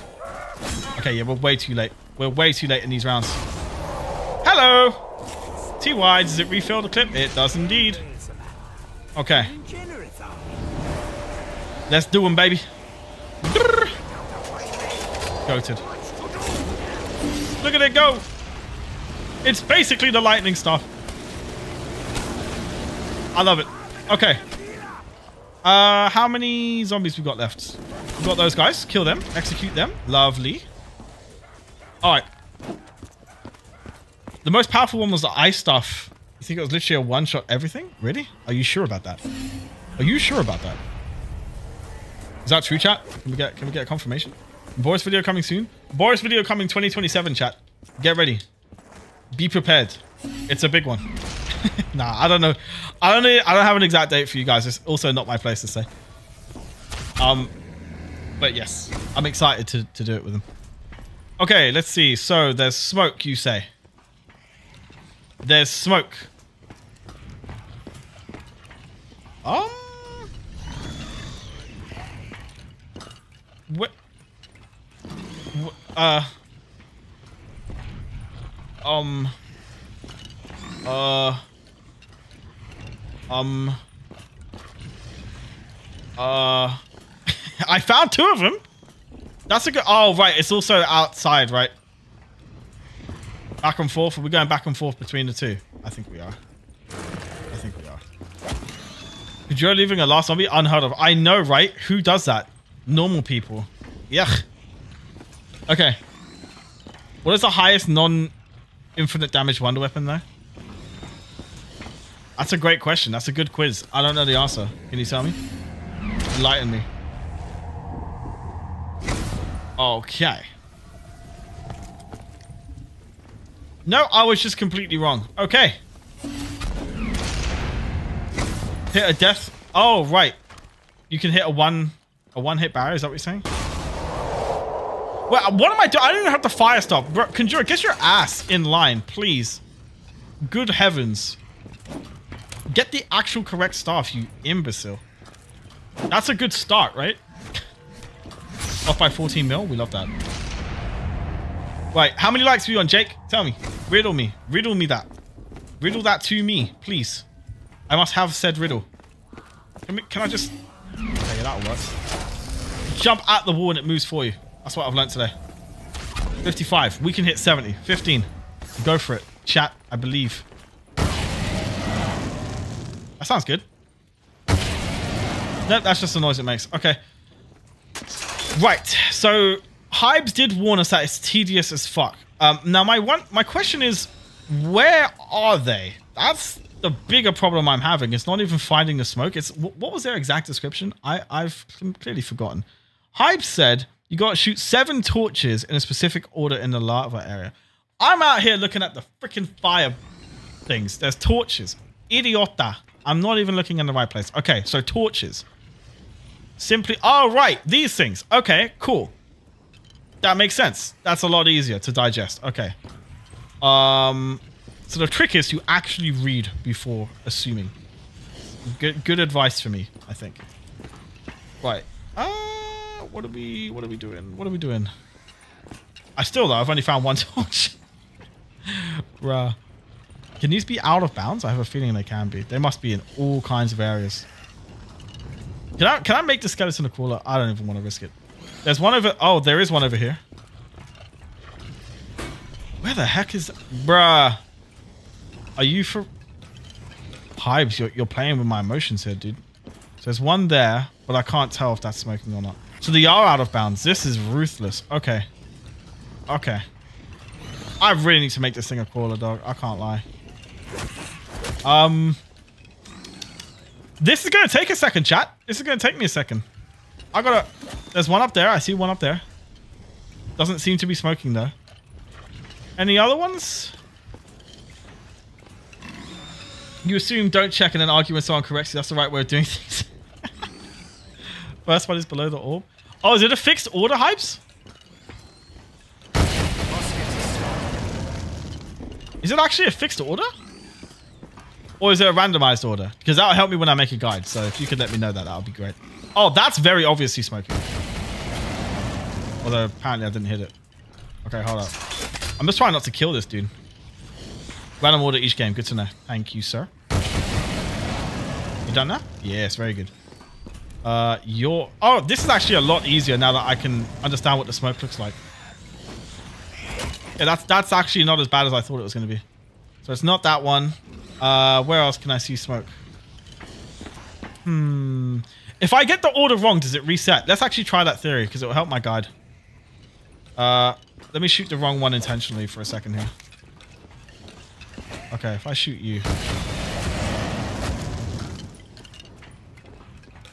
Okay, yeah, we're way too late. We're way too late in these rounds. Hello. T wide. Does it refill the clip? It does indeed. Okay. Let's do them, baby. Goated. Look at it go. It's basically the lightning staff. I love it. Okay. Uh, how many zombies we got left? We got those guys. Kill them. Execute them. Lovely. All right. The most powerful one was the ice staff. You think it was literally a one-shot everything? Really? Are you sure about that? Are you sure about that? Is that true, chat? Can we get can we get a confirmation? Boris video coming soon. Boris video coming 2027, chat. Get ready. Be prepared. It's a big one. nah, I don't know. I don't. I don't have an exact date for you guys. It's also not my place to say. Um, but yes, I'm excited to to do it with them. Okay, let's see. So there's smoke, you say. There's smoke. Um. What? Wh- Uh. Um. Uh. Um. Uh. I found two of them. That's a good. Oh, right. It's also outside, right? Back and forth. Are we going back and forth between the two? I think we are. I think we are. You're leaving a last zombie unheard of. I know, right? Who does that? Normal people. Yuck. Okay. What is the highest non-infinite damage wonder weapon, though? That's a great question. That's a good quiz. I don't know the answer. Can you tell me? Enlighten me. Okay. No, I was just completely wrong. Okay. Hit a death. Oh, right. You can hit a one a one hit barrier. Is that what you're saying? Well, what am I doing? I don't even have to fire stop. Bro, Kunjora, get your ass in line, please. Good heavens. Get the actual correct staff, you imbecile. That's a good start, right? Off by 14 mil. We love that. Right, how many likes are you on, Jake? Tell me. Riddle me. Riddle me that. Riddle that to me, please. I must have said riddle. Can, we, can I just... Okay, that'll work. Jump at the wall and it moves for you. That's what I've learned today. 55. We can hit 70. 15. Go for it. Chat, I believe. That sounds good. Nope, that's just the noise it makes. Okay. Right. So Hypes did warn us that it's tedious as fuck. Um, now my one my question is, where are they? That's the bigger problem I'm having. It's not even finding the smoke. It's wh- what was their exact description? I I've clearly forgotten. Hypes said you got to shoot seven torches in a specific order in the lava area. I'm out here looking at the freaking fire things. There's torches. Idiota. I'm not even looking in the right place. Okay, so torches. Simply, oh, right, these things. Okay, cool. That makes sense. That's a lot easier to digest. Okay. Um, so the trick is to actually read before assuming. Good, good advice for me, I think. Right. Uh, what are we, what are we doing? What are we doing? I still, though, I've only found one torch. Bruh. Can these be out of bounds? I have a feeling they can be. They must be in all kinds of areas. Can I can I make the skeleton a crawler? I don't even want to risk it. There's one over. Oh, there is one over here. Where the heck is, bruh? Are you for Hypes? You're you're playing with my emotions here, dude. So there's one there, but I can't tell if that's smoking or not. So they are out of bounds. This is ruthless. Okay. Okay. I really need to make this thing a crawler, dog. I can't lie. Um. This is gonna take a second, chat. This is gonna take me a second. I gotta. There's one up there. I see one up there. Doesn't seem to be smoking though. Any other ones? You assume don't check and then argue when someone corrects you. That's the right way of doing things. First one is below the orb. Oh, is it a fixed order, Hypes? Is it actually a fixed order? Or is it a randomized order? Because that'll help me when I make a guide. So if you could let me know that, that would be great. Oh, that's very obviously smoking. Although apparently I didn't hit it. Okay, hold up. I'm just trying not to kill this dude. Random order each game. Good to know. Thank you, sir. You done that? Yes, very good. Uh, your oh, this is actually a lot easier now that I can understand what the smoke looks like. Yeah, that's that's actually not as bad as I thought it was going to be. So it's not that one. Uh, where else can I see smoke? Hmm. If I get the order wrong, does it reset? Let's actually try that theory because it will help my guide. Uh, let me shoot the wrong one intentionally for a second here. Okay, if I shoot you.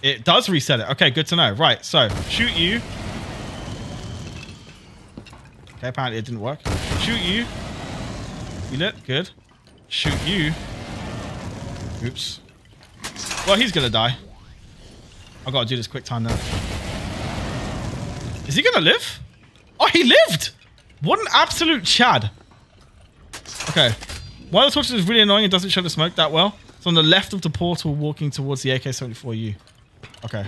It does reset it. Okay, good to know. Right, so shoot you. Okay, apparently it didn't work. Shoot you. You lit? Good. Shoot you. Oops. Well, he's gonna die. I gotta do this quick time now. Is he gonna live? Oh, he lived! What an absolute chad. Okay. While the torches is really annoying. It doesn't show the smoke that well. It's on the left of the portal walking towards the AK-74U. Okay.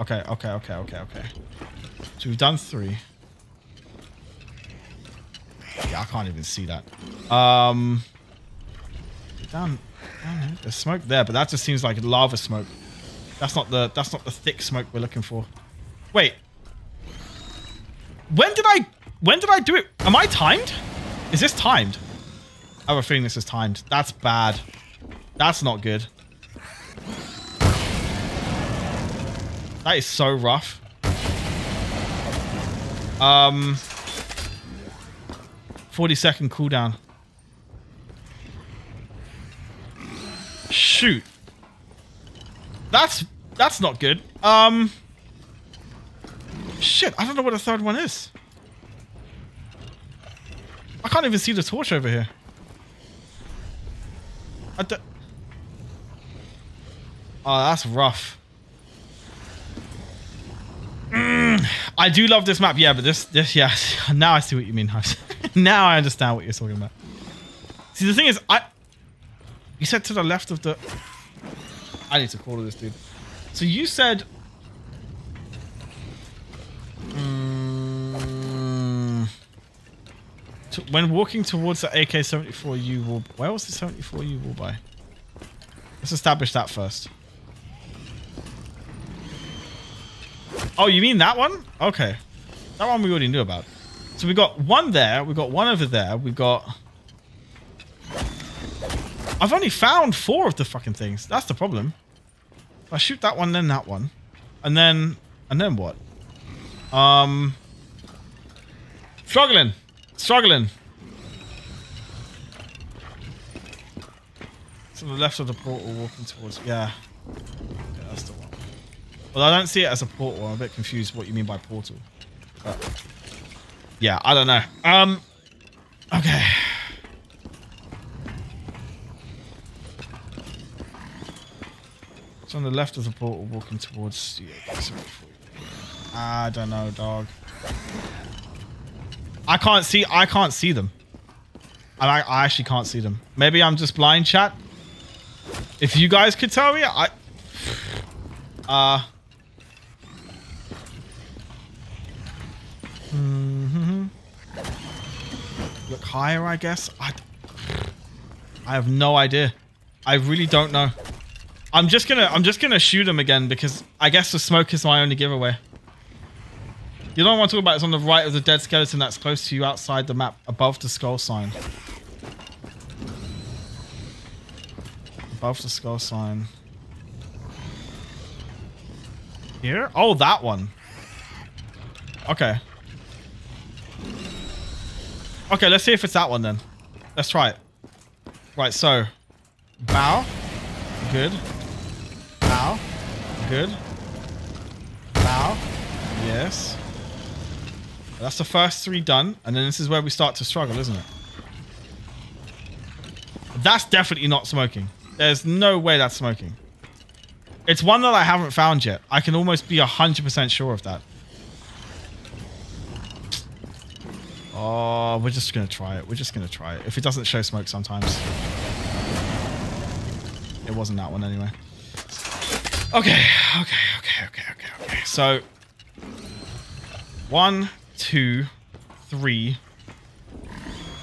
Okay, okay, okay, okay, okay. So we've done three. Yeah, I can't even see that. Um, down here. There's smoke there, but that just seems like lava smoke. That's not the that's not the thick smoke we're looking for. Wait. When did I when did I do it? Am I timed? Is this timed? I have a feeling this is timed. That's bad. That's not good. That is so rough. Um 40 second cooldown. Shoot. That's that's not good. Um Shit, I don't know what the third one is. I can't even see the torch over here. I d oh, that's rough. Mm, I do love this map, yeah, but this, this, yeah. Now I see what you mean, now I understand what you're talking about. See, the thing is, I, you said to the left of the. I need to call this dude. So you said. Mm, when walking towards the AK-74, you will. Where was the 74 you will buy? Let's establish that first. Oh, you mean that one? Okay. That one we already knew about. So we got one there. We got one over there. We got... I've only found four of the fucking things. That's the problem. I shoot that one, then that one. And then... And then what? Um... Struggling. Struggling. To the left of the portal walking towards... Yeah. Yeah, that's the one. Well, I don't see it as a portal. I'm a bit confused what you mean by portal. But yeah, I don't know. Um, okay. It's on the left of the portal, walking towards. Yeah, I don't know, dog. I can't see. I can't see them. I, I actually can't see them. Maybe I'm just blind, chat. If you guys could tell me, I. Uh. Mm-hmm. Look higher, I guess. I, I have no idea. I really don't know. I'm just gonna I'm just gonna shoot him again because I guess the smoke is my only giveaway. You don't want to talk about it's on the right of the dead skeleton that's close to you outside the map above the skull sign. Above the skull sign. Here? Oh, that one. Okay. Okay, let's see if it's that one then. Let's try it. Right, so. Bow. Good. Good. Bow. Yes. That's the first three done. And then this is where we start to struggle, isn't it? That's definitely not smoking. There's no way that's smoking. It's one that I haven't found yet. I can almost be 100% sure of that. Oh, we're just going to try it. We're just going to try it. If it doesn't show smoke sometimes. It wasn't that one anyway. Okay, okay, okay, okay, okay, okay. So, one, two, three,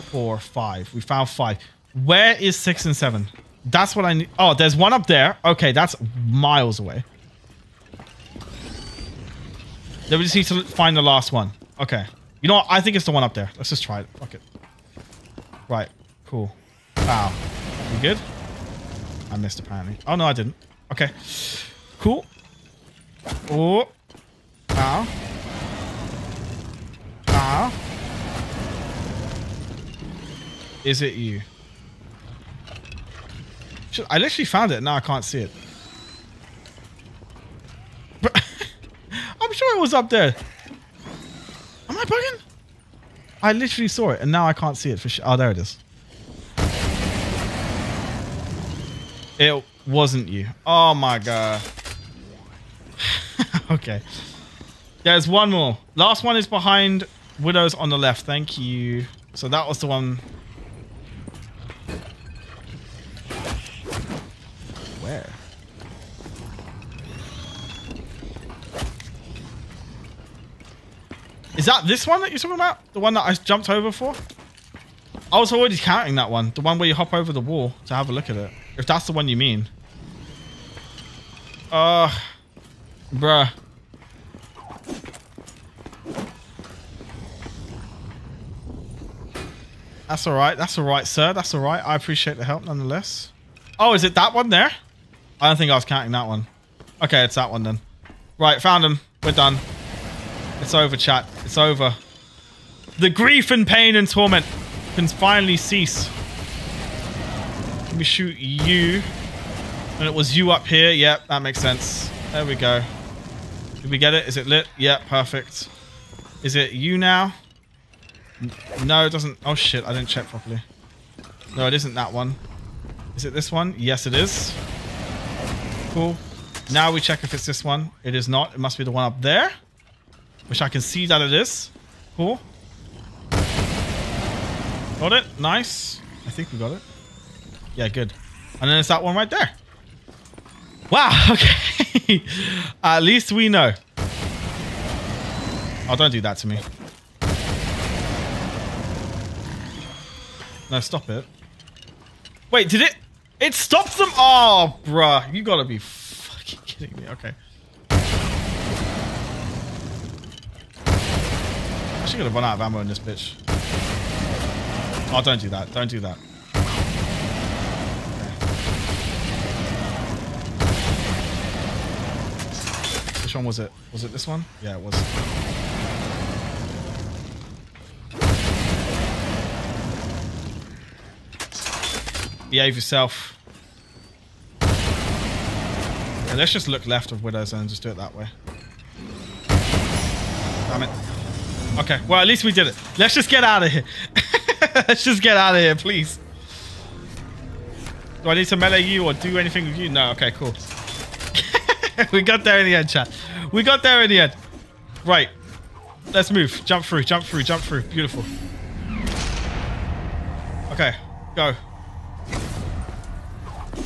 four, five. We found five. Where is six and seven? That's what I need. Oh, there's one up there. Okay, that's miles away. Then we just need to find the last one. Okay. You know what? I think it's the one up there. Let's just try it. Fuck it. Right. Cool. Wow. You good? I missed apparently. Oh, no, I didn't. Okay. Cool. Oh. Ah. Ah. Is it you? I literally found it. Now I can't see it. But I'm sure it was up there. Am I bugging? I literally saw it, and now I can't see it for sure. Oh, there it is. It wasn't you. Oh my god okay. There's one more. Last one is behind Widows on the left. Thank you. So that was the one. Where? Is that this one that you're talking about? The one that I jumped over for? I was already counting that one. The one where you hop over the wall to have a look at it. If that's the one you mean. Uh, bruh. That's all right. That's all right, sir. That's all right. I appreciate the help nonetheless. Oh, is it that one there? I don't think I was counting that one. Okay, it's that one then. Right, found him. We're done. It's over, chat. It's over. The grief and pain and torment can finally cease. Let me shoot you. And it was you up here. Yep, that makes sense. There we go. Did we get it? Is it lit? Yeah, perfect. Is it you now? No, it doesn't. Oh shit, I didn't check properly. No, it isn't that one. Is it this one? Yes, it is. Cool. Now we check if it's this one. It is not. It must be the one up there. Which I can see that it is. Cool. Got it. Nice. I think we got it. Yeah, good. And then it's that one right there. Wow, okay. At least we know. Oh, don't do that to me. No, stop it. Wait, did it? It stopped them? Oh, bruh. You gotta be fucking kidding me. Okay. Actually gonna run out of ammo in this bitch. Oh, don't do that. Don't do that. Which one was it? Was it this one? Yeah, it was. Behave yourself. Yeah, let's just look left of Widows and just do it that way. Damn it. Okay, well, at least we did it. Let's just get out of here. let's just get out of here, please. Do I need to melee you or do anything with you? No, okay, cool. we got there in the end, chat. We got there in the end. Right. Let's move. Jump through, jump through, jump through. Beautiful. Okay, go.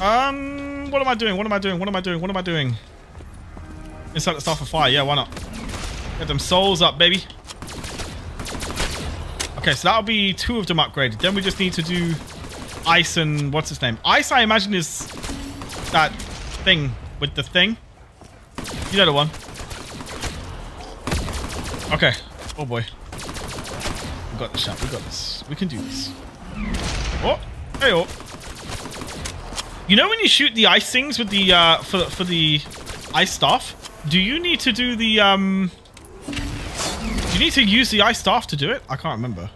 Um, what am I doing? What am I doing? What am I doing? What am I doing? Inside the staff of fire. Yeah, why not? Get them souls up, baby. Okay, so that'll be two of them upgraded. Then we just need to do ice and what's his name? Ice, I imagine, is that thing with the thing. You know the one. Okay. Oh boy. We got this. We got this. We can do this. Oh. Hey oh. You know when you shoot the ice things with the uh for for the ice staff? Do you need to do the um Do you need to use the ice staff to do it? I can't remember.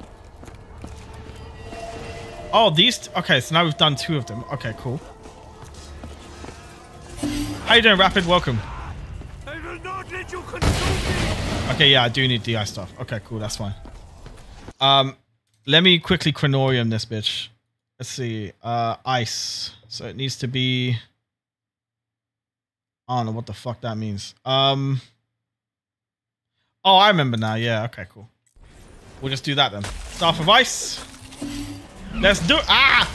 Oh, these okay, so now we've done two of them. Okay, cool. How you doing, Rapid? Welcome. I will not let you consume me! Okay, yeah, I do need DI stuff. Okay, cool, that's fine. Um, let me quickly Chronorium this bitch. Let's see. Uh, ice. So it needs to be. I don't know what the fuck that means. Um. Oh, I remember now. Yeah. Okay. Cool. We'll just do that then. Staff of ice. Let's do. Ah!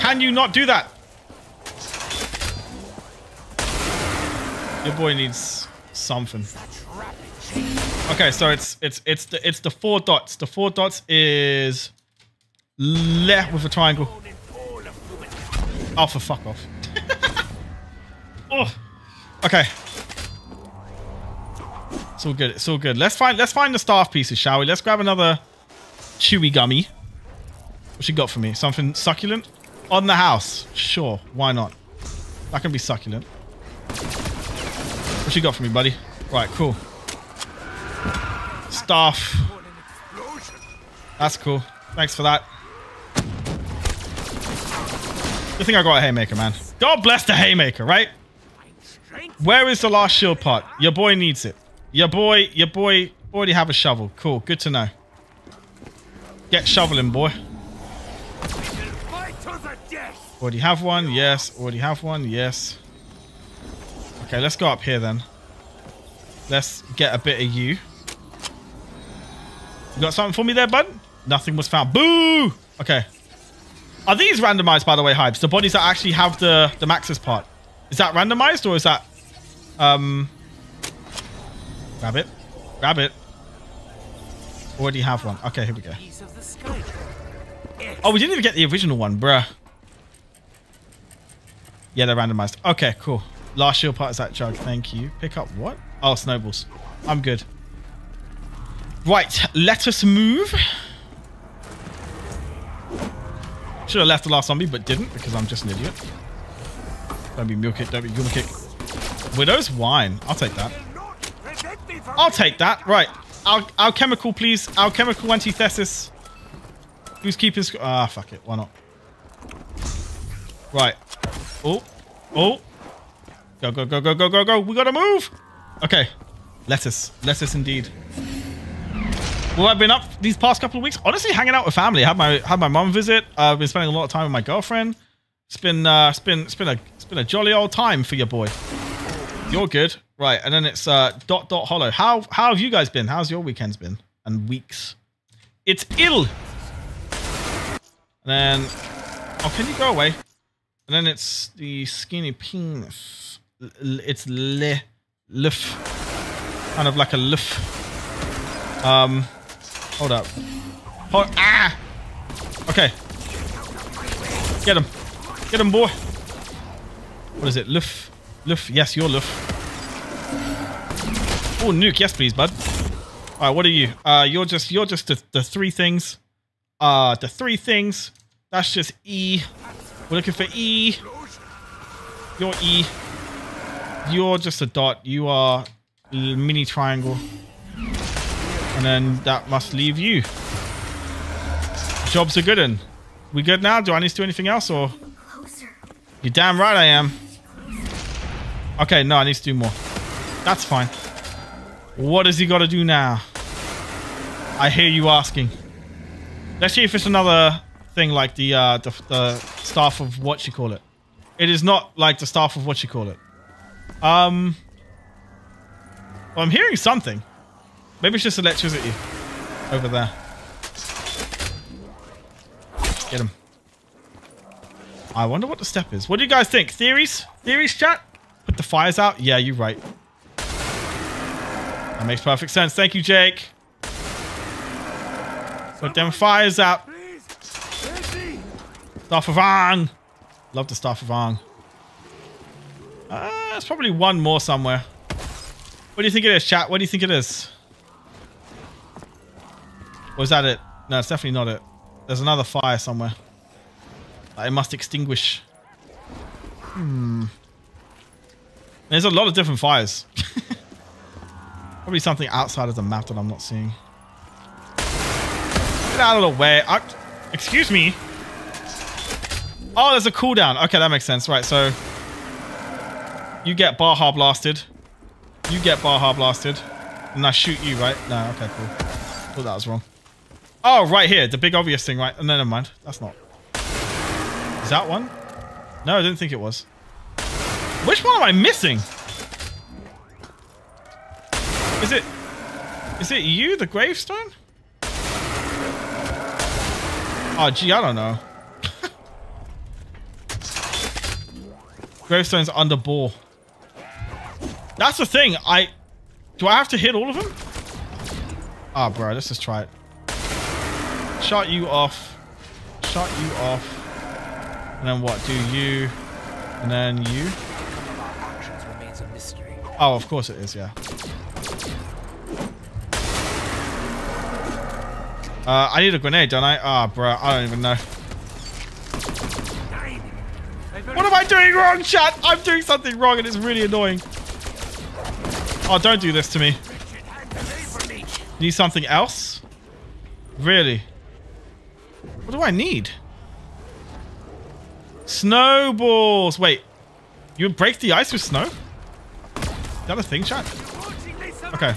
Can you not do that? Your boy needs something. Okay, so it's it's it's the it's the four dots. The four dots is left with a triangle. Oh, for fuck off. oh. Okay. It's all good. It's all good. Let's find let's find the staff pieces, shall we? Let's grab another chewy gummy. What you got for me? Something succulent? On the house. Sure. Why not? That can be succulent. What you got for me, buddy? Right, cool. Staff. That's cool. Thanks for that. Good thing I got a haymaker, man. God bless the haymaker, right? Where is the last shield pot? Your boy needs it. Your boy, your boy already have a shovel. Cool, good to know. Get shoveling, boy. Already have one, yes. Already have one, yes. Okay, let's go up here then. Let's get a bit of you. You got something for me there, bud? Nothing was found. Boo! Okay. Are these randomized, by the way, Hypes? The bodies that actually have the, the Maxis part. Is that randomized or is that... Um... Grab it. Grab it. Already have one. Okay, here we go. Oh, we didn't even get the original one, bruh. Yeah, they're randomized. Okay, cool. Last shield part is that jug. Thank you. Pick up what? Oh, snowballs. I'm good. Right, let us move. Should have left the last zombie, but didn't because I'm just an idiot. Don't be milk it, don't be gumma kick. Widow's wine. I'll take that. I'll take that. Right. Al alchemical, please. Alchemical antithesis. Who's keeping Ah, fuck it. Why not? Right. Oh. Oh. Go, go, go, go, go, go, go. We gotta move. Okay. Lettuce. Lettuce indeed. Well, I've been up these past couple of weeks. Honestly, hanging out with family. Had my had my mum visit. I've been spending a lot of time with my girlfriend. It's been uh, it's been it's been a it's been a jolly old time for your boy. You're good, right? And then it's uh, dot dot hollow. How how have you guys been? How's your weekends been and weeks? It's ill. And then oh, can you go away? And then it's the skinny penis. It's le luf, kind of like a luf. Um, hold up. Hold ah. Okay. Get him. Get him, boy. What is it? Luf. Luf. Yes, you're Luf. Oh, nuke. Yes, please, bud. All right, what are you? Uh, you're just you're just the, the three things. Uh, the three things. That's just E. We're looking for E. You're E. You're just a dot. You are mini triangle. And then that must leave you. Job's are good one. We good now? Do I need to do anything else or? You're damn right I am. Okay, no, I need to do more. That's fine. What does he got to do now? I hear you asking. Let's see if it's another thing like the uh, the, the staff of what you call it. It is not like the staff of what you call it. Um, well, I'm hearing something. Maybe it's just electricity over there. Get him. I wonder what the step is. What do you guys think? Theories? Theories, chat? Put the fires out? Yeah, you're right. That makes perfect sense. Thank you, Jake. Put them fires out. Staff of Ang. Love the Staff of Ang. Uh, there's probably one more somewhere. What do you think it is, chat? What do you think it is? Is that it? No, it's definitely not it. There's another fire somewhere. I must extinguish. Hmm. There's a lot of different fires. Probably something outside of the map that I'm not seeing. Get out of the way. I, excuse me. Oh, there's a cooldown. Okay, that makes sense. Right, so you get Baja blasted. You get Baja blasted. And I shoot you, right? No, okay, cool. Thought that was wrong. Oh, right here. The big obvious thing, right? No, never mind. That's not. Is that one? No, I didn't think it was. Which one am I missing? Is it... Is it you, the gravestone? Oh, gee, I don't know. Gravestone's under ball. That's the thing. I... Do I have to hit all of them? Ah, oh, bro. Let's just try it. Shot you off. Shot you off. And then what? Do you... And then you... Oh, of course it is, yeah. Uh, I need a grenade, don't I? Ah, bro. I don't even know. What am I doing wrong, chat? I'm doing something wrong and it's really annoying. Oh, don't do this to me. Need something else? Really? What do I need? Snowballs. Wait. You break the ice with snow? That a thing, chat? Okay.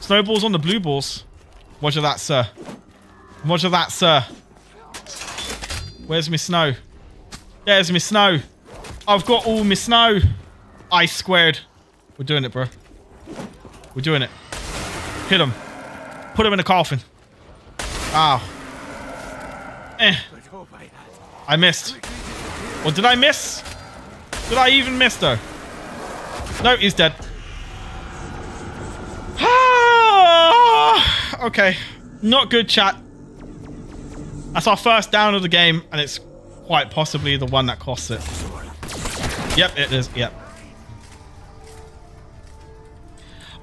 Snowballs on the blue balls. Roger that, sir. Roger that, sir. Where's my snow? There's my snow. I've got all my snow. Ice squared. We're doing it, bro. We're doing it. Hit him. Put him in a coffin. Ow. Eh. I. Missed. Or did I miss? Did I even miss, though? No, he's dead. Ah, okay. Not good, chat. That's our first down of the game, and it's quite possibly the one that costs it. Yep, it is. Yep.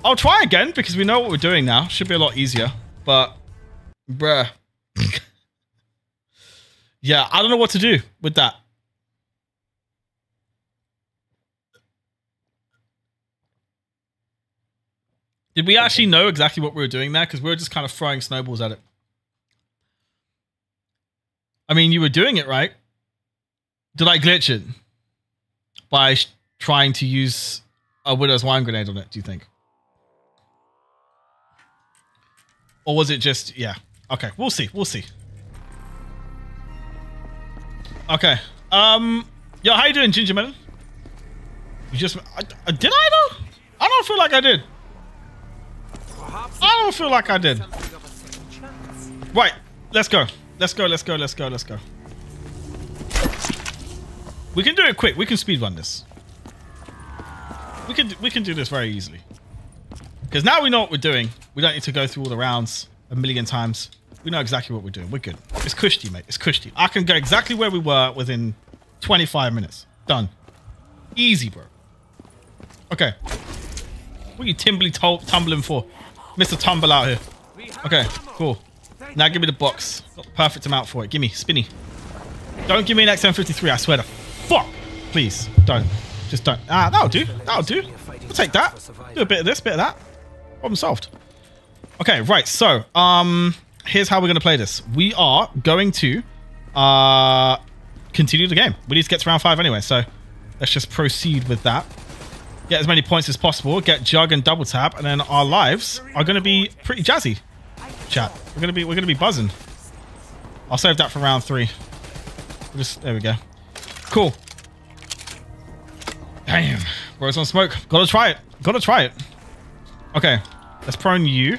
I'll try again because we know what we're doing now. Should be a lot easier. But, bruh. yeah, I don't know what to do with that. Did we actually know exactly what we were doing there? Because we were just kind of throwing snowballs at it. I mean, you were doing it right. Did I glitch it by trying to use a Widow's Wine grenade on it? Do you think? Or was it just yeah? Okay, we'll see. We'll see. Okay. Um. Yo, how you doing, Ginger Melon? You just I, I- did I though? I don't feel like I did. I don't feel like I did. Right, let's go. Let's go, let's go, let's go, let's go. We can do it quick. We can speed run this. We can we can do this very easily. Because now we know what we're doing. We don't need to go through all the rounds a million times. We know exactly what we're doing. We're good. It's cushy, mate. It's cushy. I can go exactly where we were within 25 minutes. Done. Easy, bro. Okay. What are you timbly tumbling for? Mr. Tumble out here. Okay, cool. Now give me the box. Got the perfect amount for it. Give me, spinny. Don't give me an XM53, I swear to fuck. Please, don't. Just don't. Ah, that'll do. That'll do. We'll take that. Do a bit of this, bit of that. Problem solved. Okay, right. So, um, here's how we're going to play this. We are going to, uh, continue the game. We need to get to round five anyway, so let's just proceed with that. Get as many points as possible, get jug and double tap, and then our lives are going to be pretty jazzy chat. We're gonna be we're gonna be buzzing. I'll save that for round three. We'll just there we go. Cool. Damn. Bro's on smoke. Gotta try it. Gotta try it. Okay. Let's prone you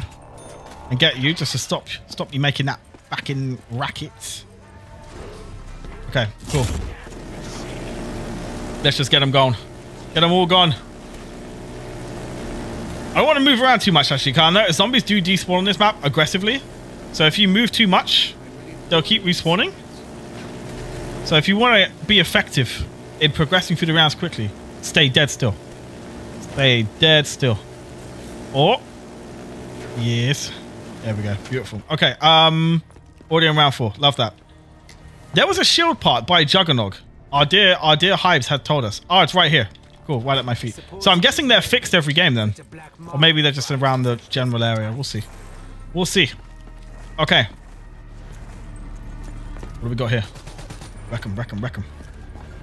and get you just to stop stop you making that backing racket. Okay, cool. Let's just get them gone. Get them all gone. I don't want to move around too much, actually, because I zombies do despawn on this map aggressively. So if you move too much, they'll keep respawning. So if you want to be effective in progressing through the rounds quickly, stay dead still. Stay dead still. Or, yes. There we go. Beautiful. Okay, um, audio in round four. Love that. There was a shield part by Juggernog. Our dear, our dear Hypes had told us. Oh, it's right here. Cool, right at my feet. So I'm guessing they're fixed every game then. Or maybe they're just around the general area. We'll see. We'll see. Okay. What do we got here? Wreck 'em, wreck.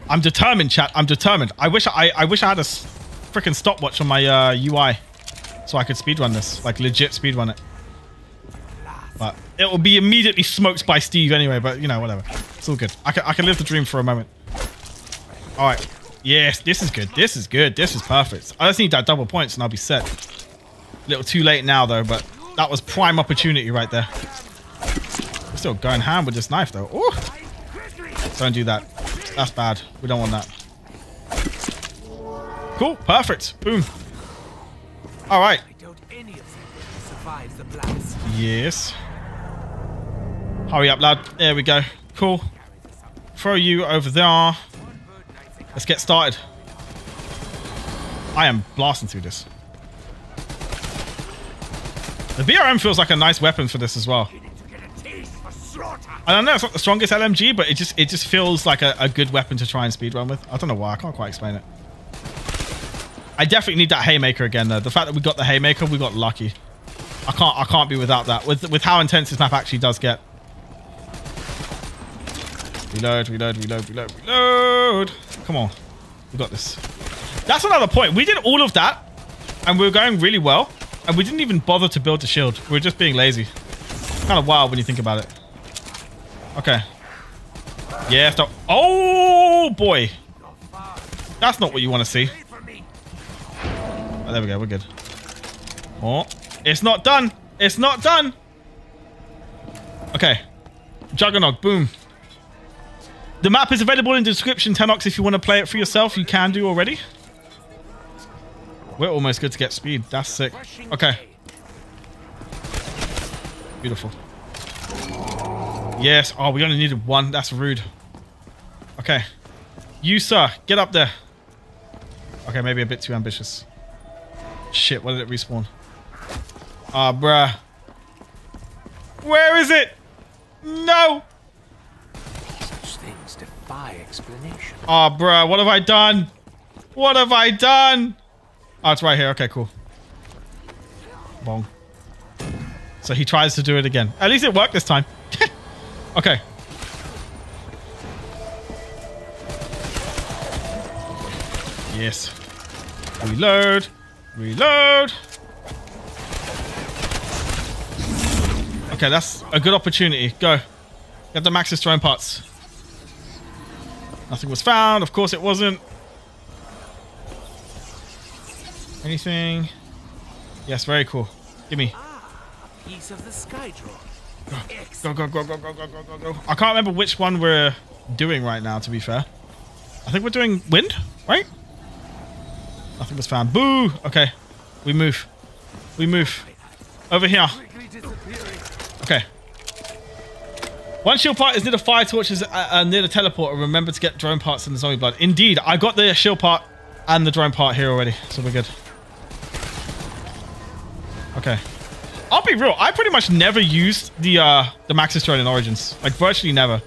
I'm determined, chat. I'm determined. I wish I, I wish I had a freaking stopwatch on my uh, UI so I could speedrun this. Like, legit speedrun it. But it will be immediately smoked by Steve anyway, but, you know, whatever. It's all good. I can, I can live the dream for a moment. All right. Yes, this is good. This is good. This is perfect. I just need that double points and I'll be set. A little too late now, though, but that was prime opportunity right there. We're still going ham with this knife, though. Ooh. Don't do that. That's bad. We don't want that. Cool. Perfect. Boom. All right. I doubt any of them survives the blast. Yes. Hurry up, lad. There we go. Cool. Throw you over there. Let's get started. I am blasting through this. The BRM feels like a nice weapon for this as well. I don't know, it's not the strongest LMG, but it just it just feels like a, a good weapon to try and speedrun with. I don't know why, I can't quite explain it. I definitely need that haymaker again though. The fact that we got the haymaker, we got lucky. I can't I can't be without that. With with how intense this map actually does get. Reload, reload, reload, reload, reload. Come on. We got this. That's another point. We did all of that, and we were going really well, and we didn't even bother to build the shield. We were just being lazy. Kind of wild when you think about it. Okay. Yeah, stop. Oh, boy. That's not what you want to see. Oh, there we go. We're good. Oh, it's not done. It's not done. Okay. Juggernog. Boom. The map is available in the description, Tenox. If you want to play it for yourself, you can do already. We're almost good to get speed. That's sick. Okay. Beautiful. Yes. Oh, we only needed one. That's rude. Okay. You, sir. Get up there. Okay, maybe a bit too ambitious. Shit, what did it respawn? Ah, bruh. Where is it? No! Defy explanation. Ah, bruh. What have I done? What have I done? Oh, it's right here. Okay, cool. Bong. So he tries to do it again. At least it worked this time. okay. Yes. Reload. Reload. Okay, that's a good opportunity. Go. Get the Maxis throwing parts. Nothing was found. Of course it wasn't. Anything? Yes, very cool. Give me. Ah, piece of the sky. Go, go, go, go, go, go, go, go, go. I can't remember which one we're doing right now, to be fair. I think we're doing wind, right? Nothing was found. Boo! Okay. We move. We move. Over here. Okay. One shield part is near the fire torches uh, uh, near the teleporter. Remember to get drone parts in the zombie blood. Indeed, I got the shield part and the drone part here already, so we're good. Okay. I'll be real. I pretty much never used the uh, the Maxis drone in Origins. Like virtually never.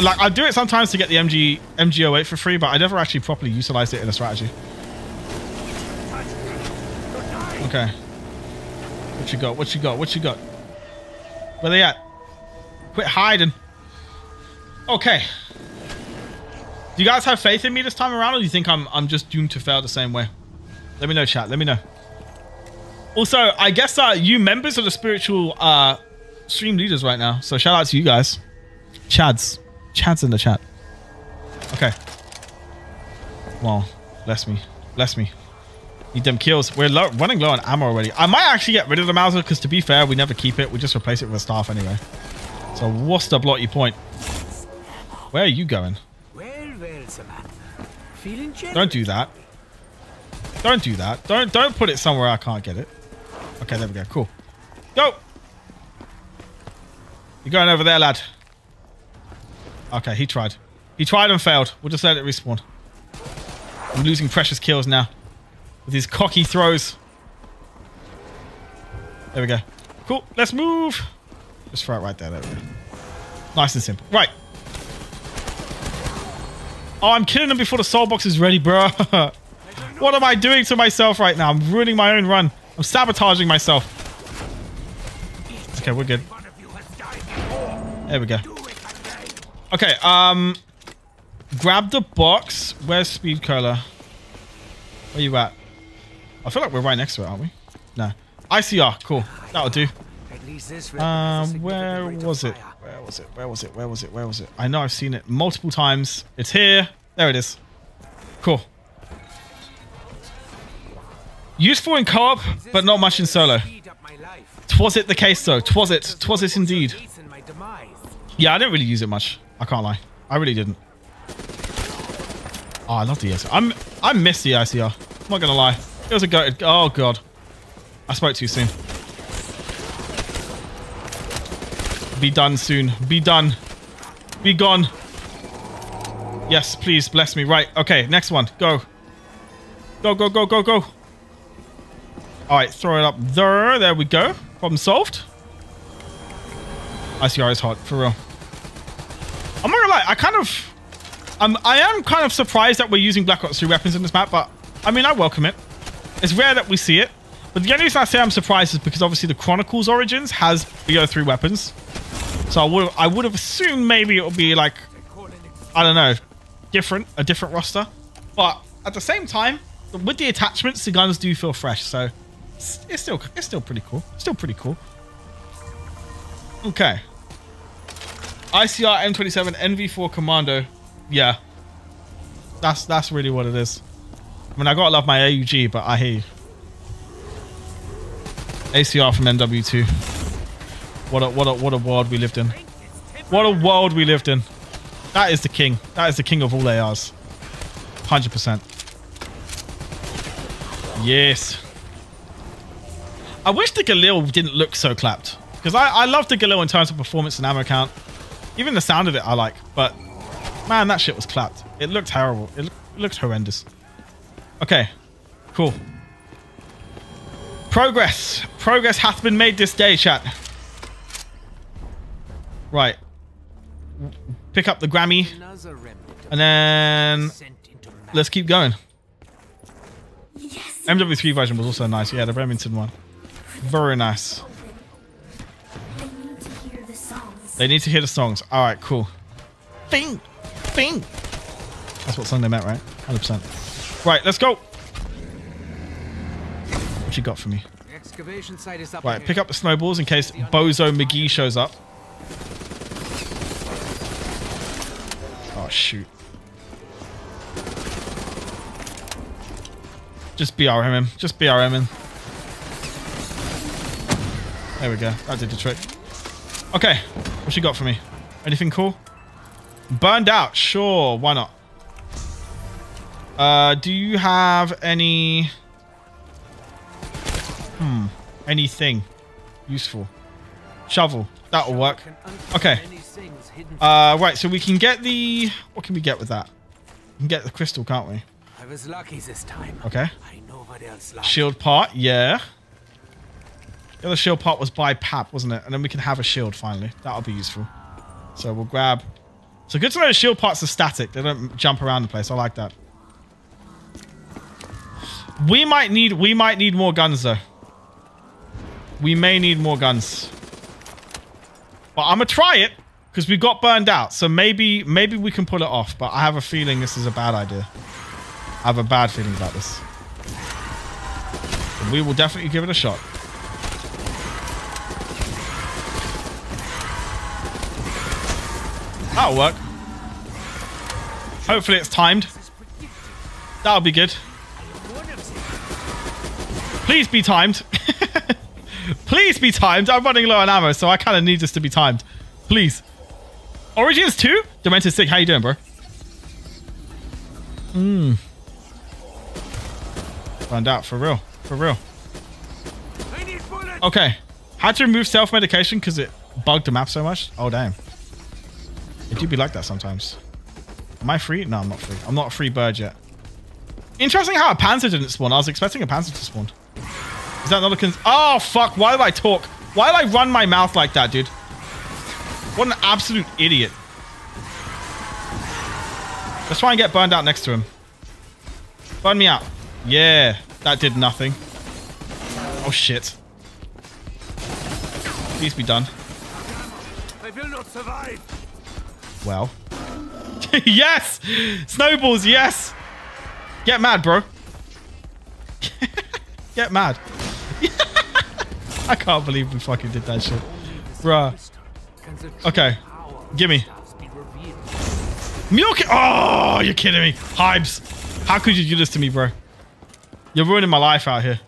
Like I do it sometimes to get the MG MG08 for free, but I never actually properly utilized it in a strategy. Okay. What you got? What you got? What you got? Where they at? Quit hiding. Okay. Do you guys have faith in me this time around, or do you think I'm I'm just doomed to fail the same way? Let me know, chat. Let me know. Also, I guess uh, you members are the spiritual uh, stream leaders right now, so shout out to you guys. Chads, Chads in the chat. Okay. Well, bless me, bless me. Need them kills. We're running low on ammo already. I might actually get rid of the Mauser because, to be fair, we never keep it. We just replace it with a staff anyway. So what's the bloody point? Where are you going? Well, well, Samantha. Feeling. Don't do that. Don't do that. Don't don't put it somewhere I can't get it. Okay, there we go. Cool. Go. You're going over there, lad. Okay, he tried. He tried and failed. We'll just let it respawn. I'm losing precious kills now. With his cocky throws. There we go. Cool. Let's move. Just throw it right there. There. Nice and simple. Right. Oh, I'm killing them before the soul box is ready, bro. what am I doing to myself right now? I'm ruining my own run. I'm sabotaging myself. Okay, we're good. There we go. Okay, um... Grab the box. Where's Speed Cola? Where you at? I feel like we're right next to it, aren't we? No. ICR, cool. That'll do. At least this represents a Um, where significant rate of was it? Where was it? Where was it? Where was it? Where was it? I know I've seen it multiple times. It's here. There it is. Cool. Useful in co-op, but not much in solo. Speed up my life. Twas it the case though. Twas it. Twas it indeed. Hasten my demise. Yeah, I didn't really use it much. I can't lie. I really didn't. Oh, I love the ICR. I'm I miss the ICR. I'm not gonna lie. It was a go. Oh god. I spoke too soon. Be done soon. Be done. Be gone. Yes, please bless me. Right. Okay. Next one. Go. Go. Go. Go. Go. Go. All right. Throw it up there. There we go. Problem solved. ICR is hot for real. I'm not gonna lie, I kind of, um, I am kind of surprised that we're using Black Ops 3 weapons in this map, but I mean, I welcome it. It's rare that we see it, but the only reason I say I'm surprised is because obviously the Chronicles Origins has BO3 weapons, so I would I would have assumed maybe it would be like I don't know, different, a different roster. But at the same time, with the attachments, the guns do feel fresh. So it's, it's still it's still pretty cool. Still pretty cool. Okay. ICR M27 NV4 Commando. Yeah. That's that's really what it is. I mean, I gotta love my AUG, but I hear you. ACR from MW2. What a what a what a world we lived in. What a world we lived in. That is the king. That is the king of all ARs. 100%. Yes. I wish the Galil didn't look so clapped. Because I, I love the Galil in terms of performance and ammo count. Even the sound of it I like. But, man, that shit was clapped. It looked terrible. It, it looked horrendous. Okay. Cool. Progress. Progress hath been made this day, chat. Right. Pick up the Grammy. And then let's keep going. Yes. MW3 version was also nice. Yeah, the Remington one. Very nice. They need to hear the songs. They need to hear the songs. All right, cool. Bing, bing. That's what song they meant, right? 100%. Right, let's go. What you got for me? Excavation site is up Right, ahead. pick up the snowballs in case Bozo McGee shows up. Oh, shoot. Just BRM him. Just BRM him. There we go. That did the trick. Okay. What you got for me? Anything cool? Burned out. Sure. Why not? Uh, do you have any... Hmm. Anything useful? Shovel. That'll work. Okay. many things hidden- Uh, right. So we can get the... What can we get with that? We can get the crystal, can't we? I was lucky this time. Okay. I know what else lies. Shield part. Yeah. The other shield part was by Pap, wasn't it? And then we can have a shield finally. That'll be useful. So we'll grab... So good to know the shield parts are static. They don't jump around the place. I like that. We might need we might need more guns though. We may need more guns. But I'm gonna try it because we got burned out. So maybe maybe we can pull it off. But I have a feeling this is a bad idea. I have a bad feeling about this. We will definitely give it a shot. That'll work. Hopefully it's timed. That'll be good. Please be timed. Please be timed. I'm running low on ammo, so I kind of need this to be timed. Please. Origins 2? Demented Sick, how you doing, bro? Mmm. Found out, for real. For real. Okay. Had to remove self-medication because it bugged the map so much. Oh, damn. It do be like that sometimes. Am I free? No, I'm not free. I'm not a free bird yet. Interesting how a Panzer didn't spawn. I was expecting a Panzer to spawn. Is that not a cons- Oh, fuck. Why did I talk? Why did I run my mouth like that, dude? What an absolute idiot. Let's try and get burned out next to him. Burn me out. Yeah, that did nothing. Oh, shit. Please be done. I will not survive. Well. yes! Snowballs, yes! Get mad, bro. Get mad. I can't believe we fucking did that shit. Bruh. Okay. Gimme. ki- Oh, you're kidding me. Hypes. How could you do this to me, bro? You're ruining my life out here.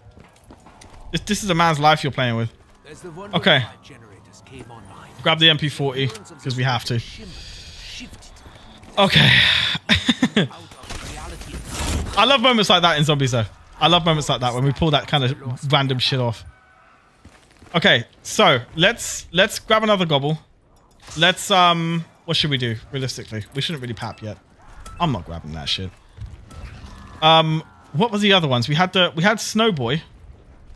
This, this is a man's life you're playing with. Okay. Grab the MP40, because we have to. Okay. I love moments like that in zombies though. I love moments like that when we pull that kind of random shit off. Okay, so let's let's grab another gobble. Let's um what should we do realistically? We shouldn't really pap yet. I'm not grabbing that shit. Um what was the other ones? We had the we had Snowboy.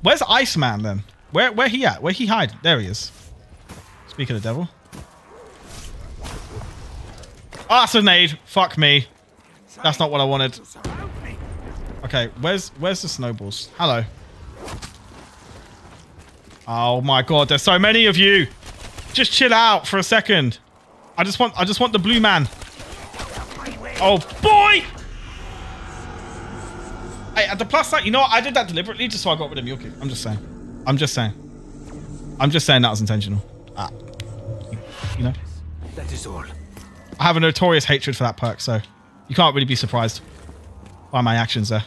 Where's Iceman then? Where where he at? Where he hide? There he is. Speak of the devil. Ah, it's a nade. Fuck me. That's not what I wanted. Okay, where's where's the snowballs? Hello. Oh my god, there's so many of you. Just chill out for a second. I just want I just want the blue man. Oh, boy! Hey, at the plus side, you know what? I did that deliberately just so I got rid of Mule I'm just saying. I'm just saying. I'm just saying that was intentional. Ah. You know? That is all. I have a notorious hatred for that perk, so you can't really be surprised by my actions there.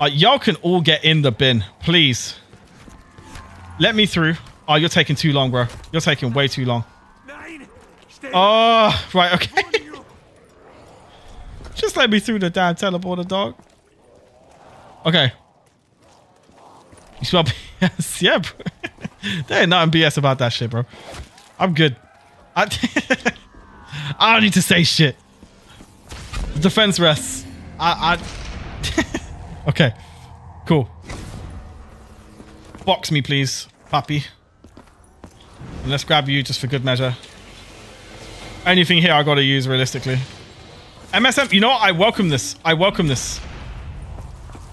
Uh, y'all can all get in the bin, please. Let me through. Oh, you're taking too long, bro. You're taking way too long. Oh, right, okay. Just let me through the damn teleporter, dog. Okay. You smell BS? Yeah, bro. there ain't nothing BS about that shit, bro. I'm good. I, I don't need to say shit. Defense rests. I, I Okay. Cool. Box me, please, puppy. And let's grab you just for good measure. Anything here I gotta use realistically. MSM, you know what? I welcome this. I welcome this.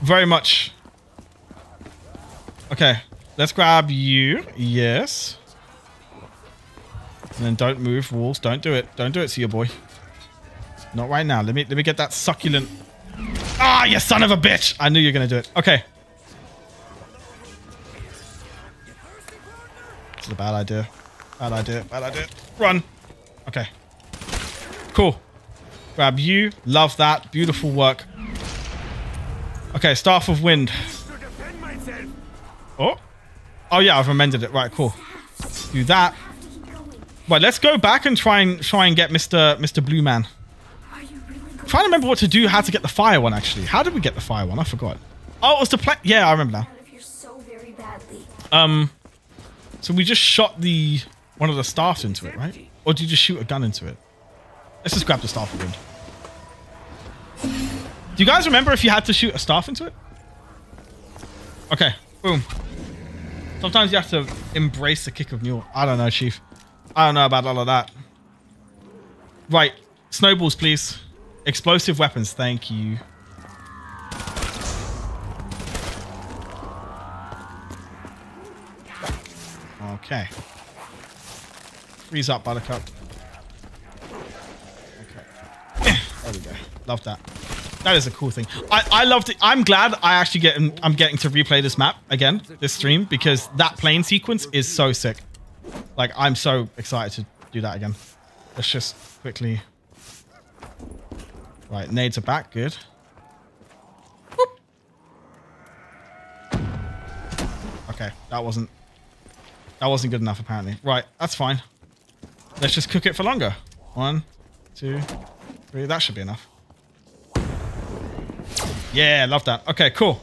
Very much. Okay. Let's grab you. Yes. And then don't move walls. Don't do it. Don't do it see your boy. Not right now. Let me let me get that succulent. Ah, you son of a bitch! I knew you were gonna do it. Okay. This is a bad idea. Bad idea. Bad idea. Run. Okay. Cool. Grab you. Love that. Beautiful work. Okay, Staff of Wind. Oh. Oh yeah, I've amended it. Right, cool. Do that. Right, let's go back and try and try and get Mr. Mr. Blue Man. Are you really going trying to remember what to do, how to get the fire one actually. How did we get the fire one? I forgot. Oh, it was the pla- Yeah, I remember now. out of here so very badly? Um, so we just shot the one of the staffs into it, right? Or did you just shoot a gun into it? Let's just grab the staff wind. Do you guys remember if you had to shoot a staff into it? Okay, boom. Sometimes you have to embrace the kick of mule. I don't know, chief. I don't know about all of that. Right, snowballs, please. Explosive weapons, thank you. Okay. Freeze up, Buttercup. Okay. There we go. Love that. That is a cool thing. I, I loved it. I'm glad I actually get I'm getting to replay this map again, this stream, because that plane sequence is so sick. Like, I'm so excited to do that again. Let's just quickly... Right, nades are back. Good. Okay, that wasn't... That wasn't good enough, apparently. Right, that's fine. Let's just cook it for longer. One, two, three. That should be enough. Yeah, love that. Okay, cool.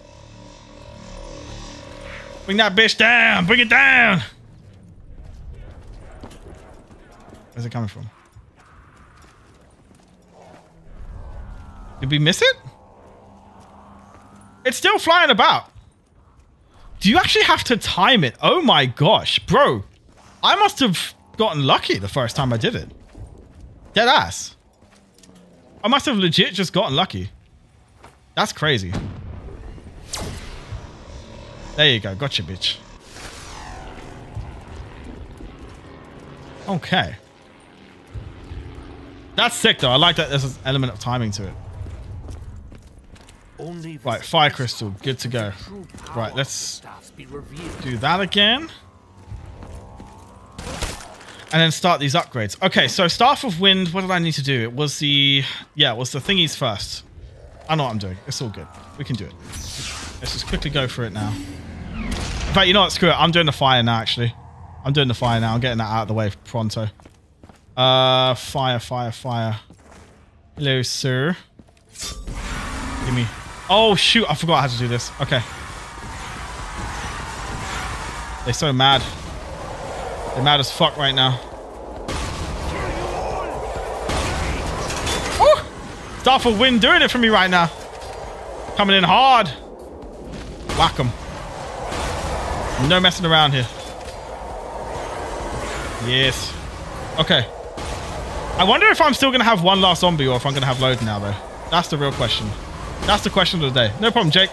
Bring that bitch down. Bring it down. Where's it coming from? Did we miss it? It's still flying about. Do you actually have to time it? Oh my gosh, bro. I must have gotten lucky the first time I did it. Dead ass. I must have legit just gotten lucky. That's crazy. There you go. Gotcha, bitch. Okay. That's sick, though. I like that there's an element of timing to it. Right, fire crystal. Good to go. Right, let's do that again. And then start these upgrades. Okay, so Staff of Wind, what did I need to do? It was the... Yeah, it was the thingies first. I know what I'm doing. It's all good. We can do it. Let's just quickly go for it now. In fact, you know what? Screw it. I'm doing the fire now, actually. I'm doing the fire now. I'm getting that out of the way pronto. Uh, fire, fire, fire. Hello, sir. Give me... Oh, shoot. I forgot how to do this. Okay. They're so mad. They're mad as fuck right now. Woo! Staff of Wind doing it for me right now. Coming in hard. Whack 'em. No messing around here. Yes. Okay. I wonder if I'm still going to have one last zombie or if I'm going to have loads now, though. That's the real question. That's the question of the day. No problem, Jake.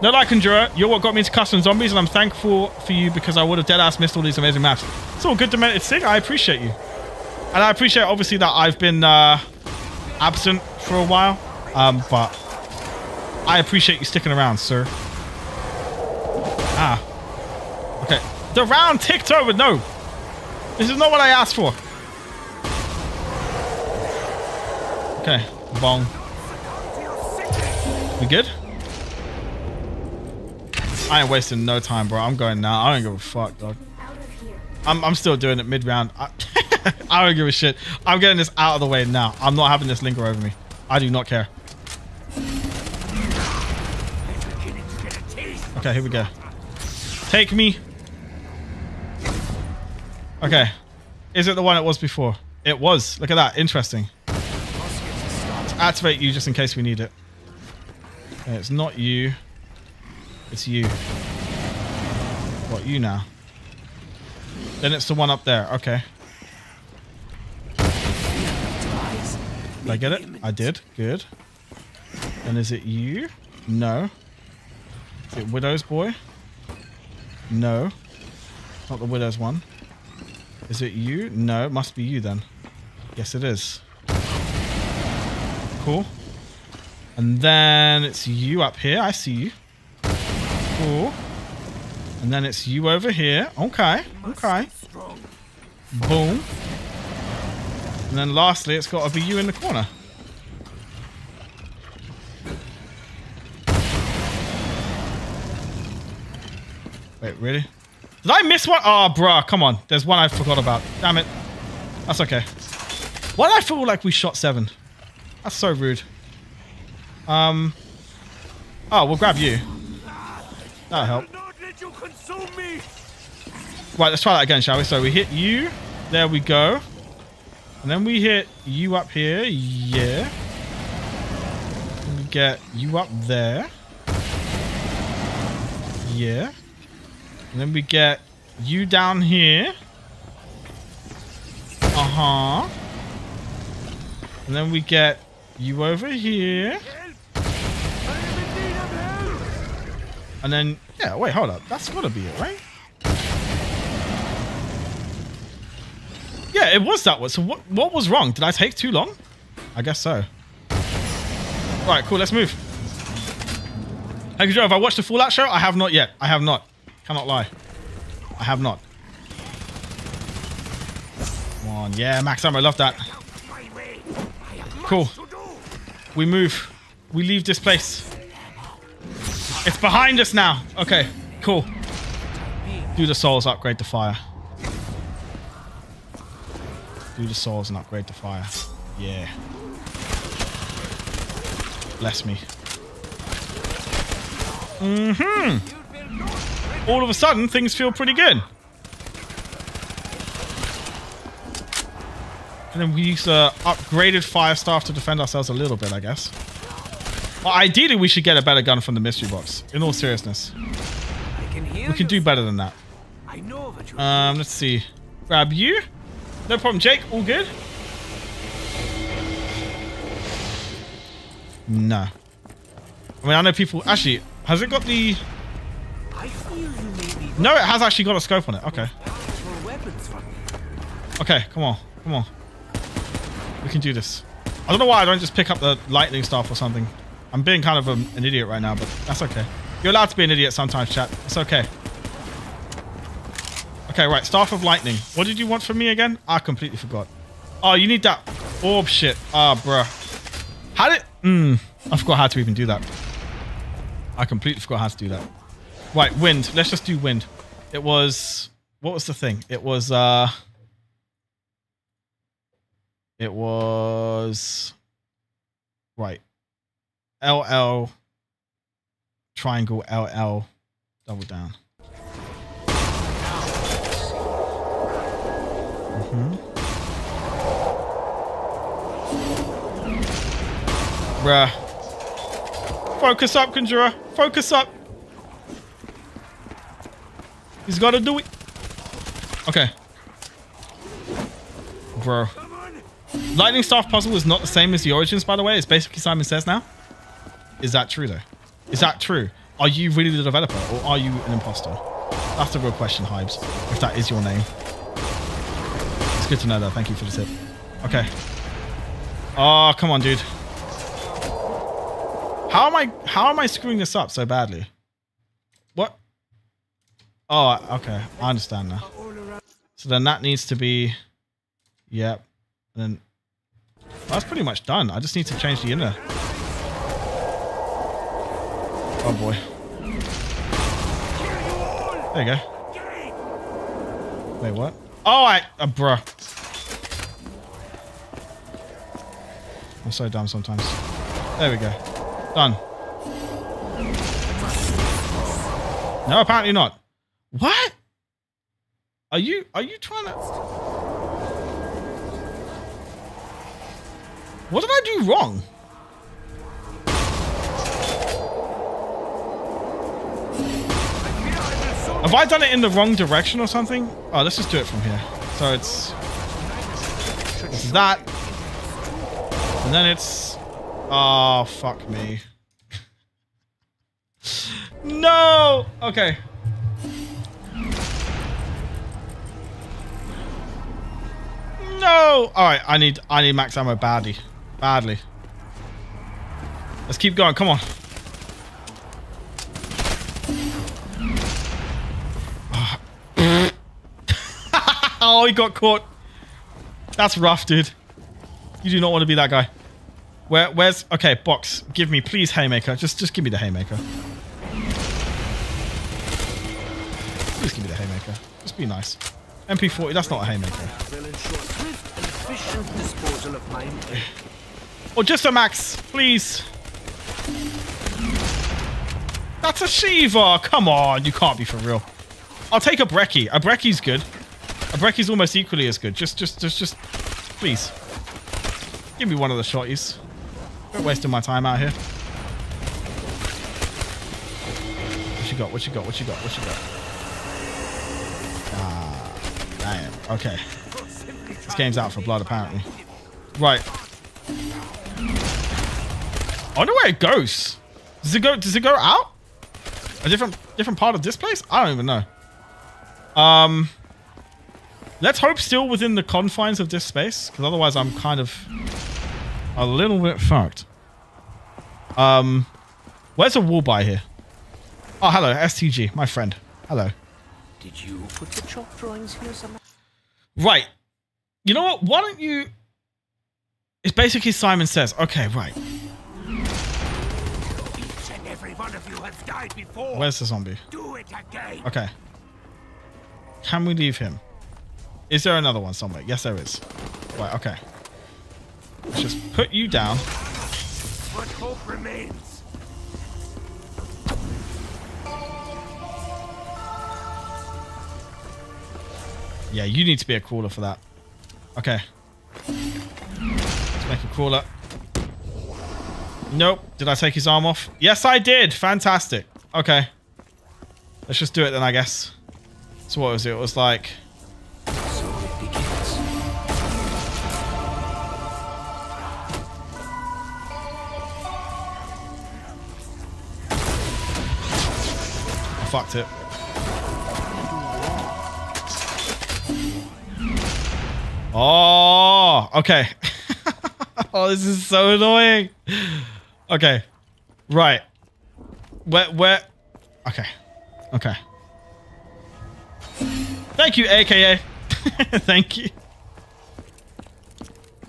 No like Endura, you're what got me into custom zombies, and I'm thankful for you because I would have dead ass missed all these amazing maps. It's all good, Demented Sig. I appreciate you. And I appreciate, obviously, that I've been uh, absent for a while, um, but I appreciate you sticking around, sir. Ah. Okay. The round ticked over. No. This is not what I asked for. Okay. Bong. We good? I ain't wasting no time, bro. I'm going now. I don't give a fuck, dog. I'm, I'm still doing it mid-round. I, I don't give a shit. I'm getting this out of the way now. I'm not having this linger over me. I do not care. Okay, here we go. Take me. Okay. Is it the one it was before? It was. Look at that. Interesting. Activate you just in case we need it. Okay, it's not you. It's you. What, you now? Then it's the one up there. Okay. Did I get it? I did. Good. And is it you? No. Is it Widow's boy? No. Not the Widow's one. Is it you? No, it must be you then. Yes, it is. Cool. And then it's you up here. I see you. Cool. And then it's you over here. Okay. Okay. Boom. And then lastly, it's got to be you in the corner. Wait, really? Did I miss one? Oh, bruh, come on. There's one I forgot about. Damn it. That's okay. Why did I feel like we shot seven? That's so rude. Um. Oh, we'll grab you. That'll help. Right, let's try that again, shall we? So we hit you. There we go. And then we hit you up here. Yeah. And we get you up there. Yeah. And then we get you down here. Uh-huh. And then we get you over here. Help! I am in need of help. And then, yeah, wait, hold up. That's gotta be it, right? Yeah, it was that one. So what, what was wrong? Did I take too long? I guess so. Right, cool, let's move. Thank you, Joe. Have I watched the Fallout show? I have not yet. I have not. Cannot lie. I have not. Come on. Yeah, Max Ammo. Love that. Cool. We move. We leave this place. It's behind us now. Okay, cool. Do the souls, upgrade the fire. Do the souls and upgrade the fire. Yeah. Bless me. Mm-hmm. All of a sudden, things feel pretty good. And then we use the upgraded fire staff to defend ourselves a little bit, I guess. Well, ideally, we should get a better gun from the mystery box. In all seriousness, can we can do better than that. I know that you. Um, let's see. Grab you. No problem, Jake. All good. No. I mean, I know people. Actually, has it got the? I feel you may be No, it has actually got a scope on it. Okay. for weapons from me. Okay. Come on. Come on. We can do this. I don't know why I don't just pick up the lightning staff or something. I'm being kind of um, an idiot right now, but that's okay. You're allowed to be an idiot sometimes, chat. It's okay. Okay, right. Staff of lightning. What did you want from me again? I completely forgot. Oh, you need that orb shit. Ah, bruh. How did... Hmm. I forgot how to even do that. I completely forgot how to do that. Right, wind. Let's just do wind. It was... What was the thing? It was... uh. It was... Right. LL triangle LL double down. Mm -hmm. Bruh. Focus up, Kunjora. Focus up. He's got to do it. Okay. Bro. Lightning Staff puzzle is not the same as the Origins, by the way. It's basically Simon Says now. Is that true, though? Is that true? Are you really the developer, or are you an imposter? That's the real question, Hypes, if that is your name. It's good to know that. Thank you for the tip. Okay. Oh, come on, dude. How am I how am I screwing this up so badly? What? Oh, okay. I understand now. So then that needs to be Yep. And then that's pretty much done. I just need to change the inner. Oh boy. There you go. Wait, what? Oh, I, uh, bruh. I'm so dumb sometimes. There we go. Done. No, apparently not. What? Are you, are you trying to... What did I do wrong? Have I done it in the wrong direction or something? Oh, let's just do it from here. So it's... Is that. And then it's... Oh, fuck me. no! Okay. No! Alright, I need I need max ammo badly. Badly. Let's keep going, come on. Oh, he got caught. That's rough, dude. You do not want to be that guy. Where, where's... Okay, box. Give me, please, haymaker. Just, just give me the haymaker. Please give me the haymaker. Just be nice. MP40, that's not a haymaker. Or just a max, please. That's a Shieva. Come on, you can't be for real. I'll take a Brecci. A Brecci's good. A Brecci's almost equally as good. Just, just, just, just, please. Give me one of the shotties. Wasting my time out here. What you got? What you got? What you got? What you got? Ah, damn. Okay. This game's out for blood, apparently. Right. I wonder where it goes. Does it go? Does it go out? A different, different part of this place? I don't even know. Um, let's hope still within the confines of this space, because otherwise I'm kind of a little bit fucked. Um, where's a wall by here? Oh, hello, STG, my friend. Hello. Did you put the chalk drawings here somewhere? Right. You know what? Why don't you... It's basically Simon Says. Okay, right. Each and every one of you has died before. Where's the zombie? Do it again. Okay. Can we leave him? Is there another one somewhere? Yes, there is. Right, okay. Let's just put you down. What hope remains? Yeah, you need to be a crawler for that. Okay. Let's make a crawler. Nope. Did I take his arm off? Yes, I did. Fantastic. Okay. Let's just do it then, I guess. So what was it? It was like... fucked it. Oh, okay. oh, this is so annoying. Okay. Right. Where, where? Okay. Okay. Thank you, AKA. Thank you.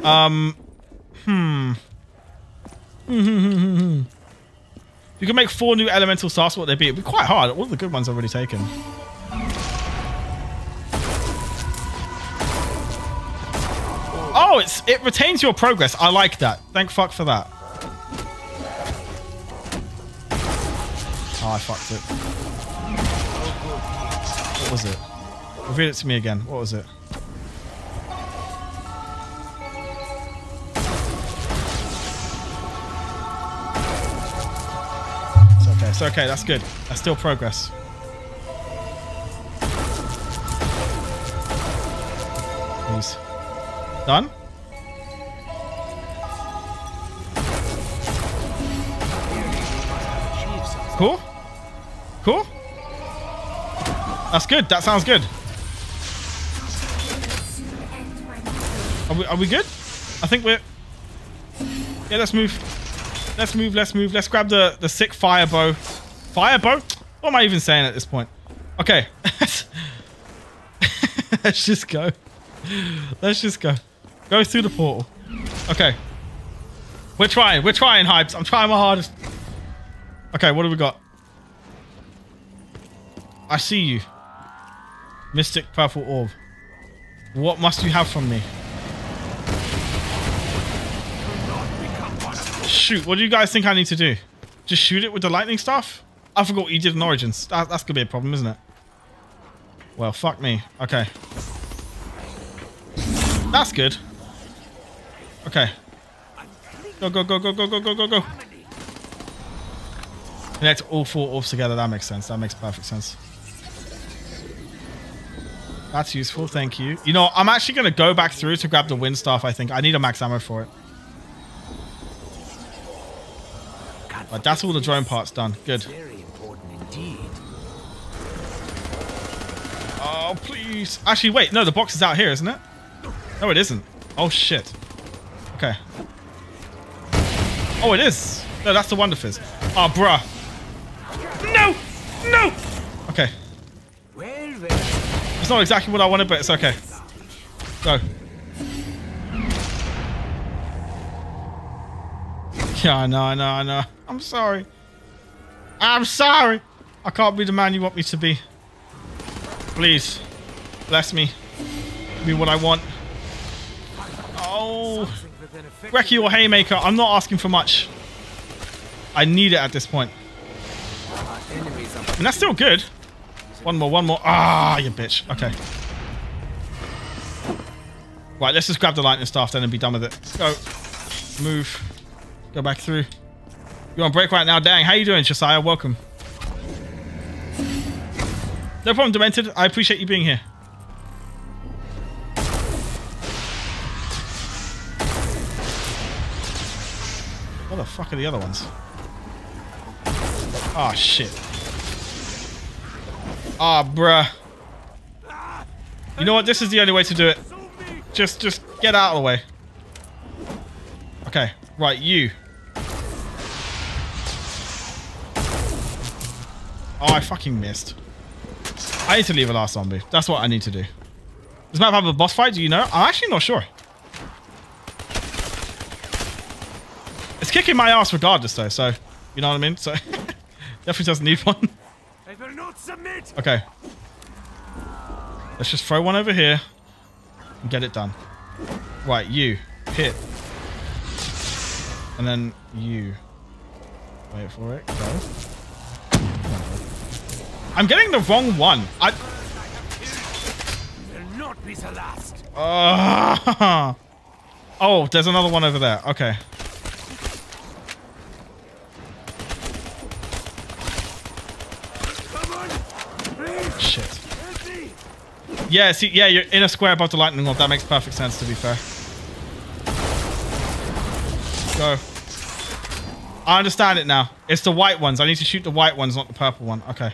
Um, hmm. you can make four new elemental stars. What they be? It'd be quite hard. All the good ones are already taken. Oh, it's it retains your progress. I like that. Thank fuck for that. Oh, I fucked it. What was it? Reveal it to me again. What was it? It's okay. That's good. That's still progress. Please. Done? Cool? Cool? That's good. That sounds good. Are we, are we good? I think we're... Yeah, let's move. Let's move, let's move. Let's grab the, the sick fire bow. Fire bow? What am I even saying at this point? Okay. let's just go. Let's just go. Go through the portal. Okay. We're trying. We're trying, Hypes. I'm trying my hardest. Okay, what do we got? I see you. Mystic purple orb. What must you have from me? Shoot, what do you guys think I need to do? Just shoot it with the lightning staff? I forgot what you did in Origins. That, that's gonna be a problem, isn't it? Well, fuck me. Okay. That's good. Okay. Go, go, go, go, go, go, go, go, go. Connect all four orbs together. That makes sense. That makes perfect sense. That's useful. Thank you. You know, I'm actually going to go back through to grab the wind staff, I think. I need a max ammo for it. But that's all the drone parts done. Good. Very important indeed. Oh, please. Actually, wait. No, the box is out here, isn't it? No, it isn't. Oh, shit. Okay. Oh, it is. No, that's the Wonder Fizz. Oh, bruh. No! No! Okay. It's not exactly what I wanted, but it's okay. Go. Yeah, I know, I know, I know. I'm sorry. I'm sorry. I can't be the man you want me to be. Please. Bless me. Be what I want. Oh. Brecci or Haymaker, I'm not asking for much. I need it at this point. And that's still good. One more, one more. Ah, you bitch. Okay. Right, let's just grab the lightning staff then and be done with it. Go. Move. Go back through. You're on break right now. Dang, how you doing, Josiah? Welcome. No problem, Demented. I appreciate you being here. What the fuck are the other ones? Oh, shit. Ah, bruh. You know what? This is the only way to do it. Just, just get out of the way. Okay, right, you. Oh, I fucking missed. I need to leave a last zombie. That's what I need to do. Does map have a boss fight? Do you know? I'm actually not sure. It's kicking my ass regardless, though. So, you know what I mean. So, definitely doesn't need one. I will not submit. Okay. Let's just throw one over here and get it done. Right, you. Hit. And then you. Wait for it. Go. I'm getting the wrong one. I. Will not be the last. Uh, oh, there's another one over there. Okay. Come on. Please. Shit. Yeah, see, yeah, you're in a square above the lightning orb. That makes perfect sense, to be fair. Go. I understand it now. It's the white ones. I need to shoot the white ones, not the purple one. Okay.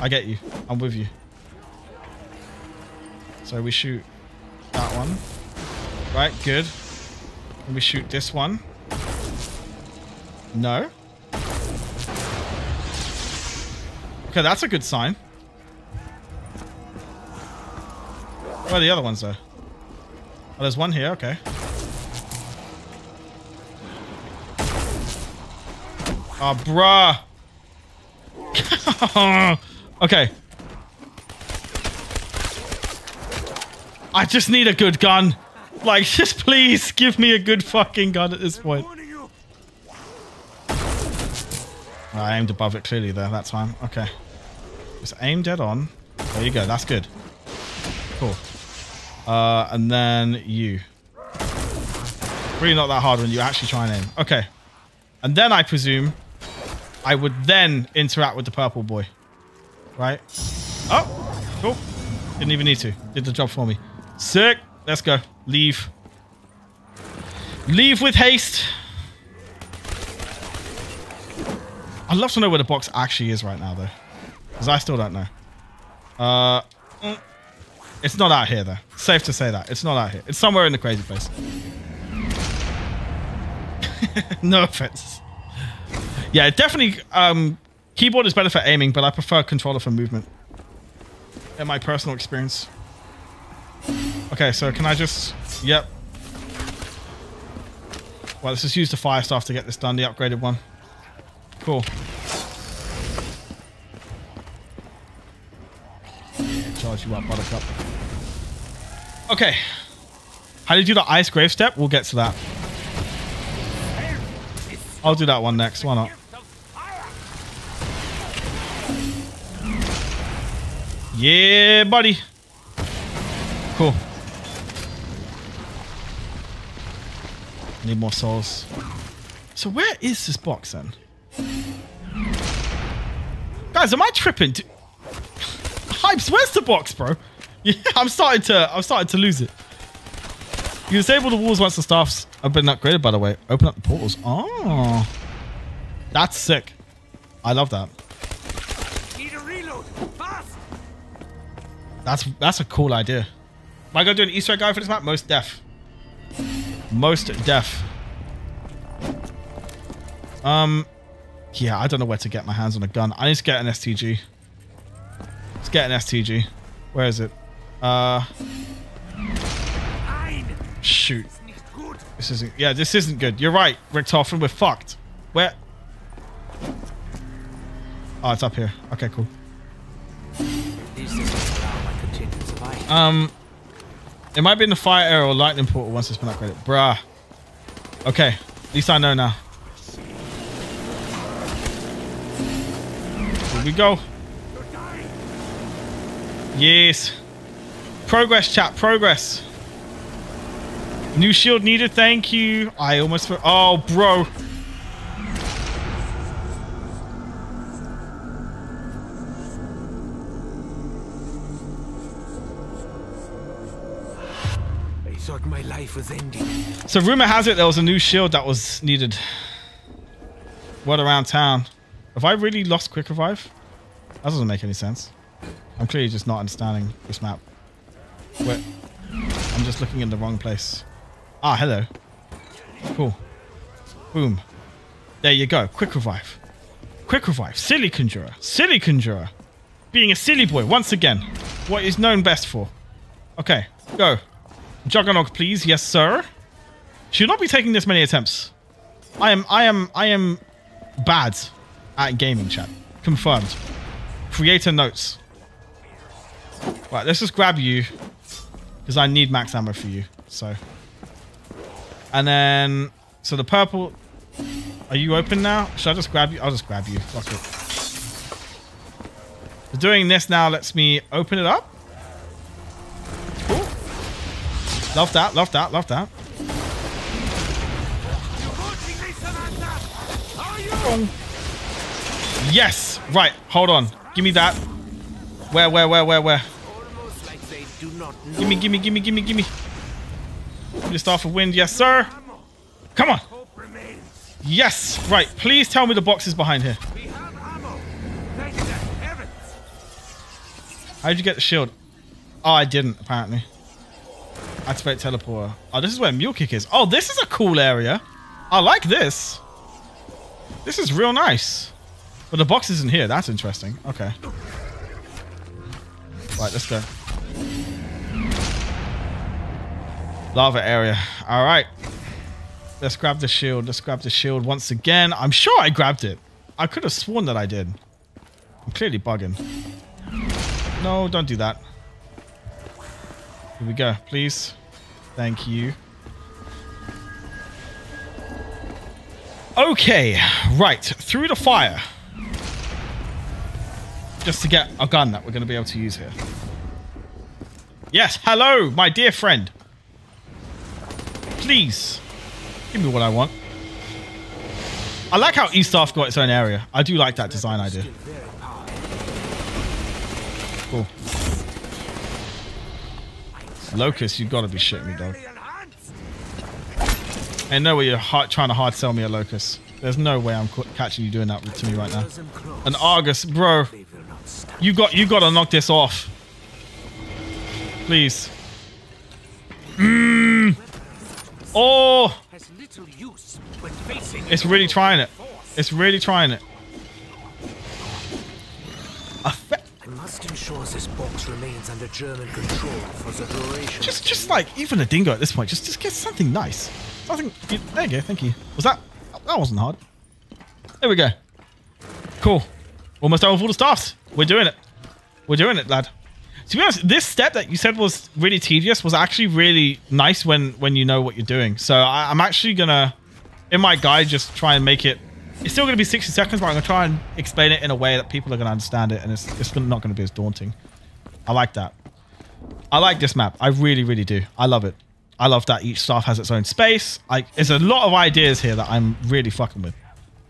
I get you. I'm with you. So we shoot that one. Right, good. And we shoot this one. No. Okay, that's a good sign. Where are the other ones, though? Oh, there's one here. Okay. Ah, oh, bruh. Okay. I just need a good gun. Like, just please give me a good fucking gun at this point. I aimed above it clearly there. That's fine. Okay. Just aim dead on. There you go. That's good. Cool. Uh, and then you. Really not that hard when you actually try and aim. Okay. And then I presume I would then interact with the purple boy. Right? Oh, cool. Didn't even need to. Did the job for me. Sick. Let's go. Leave. Leave with haste. I'd love to know where the box actually is right now, though. Because I still don't know. Uh, mm, it's not out here, though. Safe to say that. It's not out here. It's somewhere in the crazy place. no offense. Yeah, definitely. Um, keyboard is better for aiming, but I prefer controller for movement. In my personal experience. Okay, so can I just? Yep. Well, let's just use the fire staff to get this done. The upgraded one. Cool. Charge you up, Buttercup. Okay. How do you do the ice grave step? We'll get to that. I'll do that one next. Why not? Yeah, buddy. Cool. Need more souls. So where is this box then? Guys, am I tripping? Do- Hypes, where's the box, bro? Yeah, I'm starting to I'm starting to lose it. You disable the walls once the staffs have been upgraded, by the way. Open up the portals. Oh. That's sick. I love that. That's that's a cool idea. Am I gonna do an Easter egg guide for this map? Most deaf. Most deaf. Um, yeah, I don't know where to get my hands on a gun. I need to get an STG. Let's get an STG. Where is it? Uh, shoot. This isn't. Yeah, this isn't good. You're right, Richtofen. We're fucked. Where? Oh, it's up here. Okay, cool. This doesn't allow my continued survival. Um, it might be in the fire arrow or lightning portal once it's been upgraded. Bruh. Okay, at least I know now. Here we go. Yes. Progress, chat. Progress. New shield needed. Thank you. I almost. Oh, bro. Life was ending. So rumor has it there was a new shield that was needed. What around town? Have I really lost quick revive? That doesn't make any sense. I'm clearly just not understanding this map. Where? I'm just looking in the wrong place. Ah, hello. Cool. Boom. There you go. Quick revive. Quick revive. Silly Kunjora. Silly Kunjora. Being a silly boy once again. What is known best for. Okay, go. Juggernog, please. Yes, sir. Should not be taking this many attempts. I am, I am, I am bad at gaming chat. Confirmed. Creator notes. Right, let's just grab you. Because I need max ammo for you. So. And then, so the purple. Are you open now? Should I just grab you? I'll just grab you. Fuck it. Doing this now lets me open it up. Love that, love that, love that. Yes! Right, hold on. Give me that. Where, where, where, where, where? Gimme, gimme, gimme, gimme, gimme. Give me the Staff of Wind, yes, sir. Come on. Yes! Right, please tell me the box is behind here. We have ammo. Thank the heavens. How did you get the shield? Oh, I didn't, apparently. Activate teleporter. Oh, this is where Mule Kick is. Oh, this is a cool area. I like this. This is real nice. But the box isn't here. That's interesting. Okay. Right, let's go. Lava area. All right. Let's grab the shield. Let's grab the shield once again. I'm sure I grabbed it. I could have sworn that I did. I'm clearly bugging. No, don't do that. Here we go, please. Thank you. Okay, right. Through the fire. Just to get a gun that we're going to be able to use here. Yes, hello, my dear friend. Please, give me what I want. I like how Eastaff got its own area. I do like that design idea. Cool. Locus, you've gotta be shitting me, dog. Ain't no way you're trying to hard sell me a Locus. There's no way I'm catching you doing that to me right now. An Argus, bro. You got you gotta knock this off. Please. Mm. Oh, It's really trying it. It's really trying it. I fe- I must ensure this box remains under German control for the duration. just, just like even a dingo at this point, just, just get something nice. Something. There you go. Thank you. Was that? That wasn't hard. There we go. Cool. Almost done with all the staffs. We're doing it. We're doing it, lad. To be honest, this step that you said was really tedious was actually really nice when when you know what you're doing. So I, I'm actually gonna, in my guide, just try and make it. It's still gonna be 60 seconds, but I'm gonna try and explain it in a way that people are gonna understand it, and it's it's not gonna be as daunting. I like that. I like this map. I really, really do. I love it. I love that each staff has its own space. I, there's a lot of ideas here that I'm really fucking with.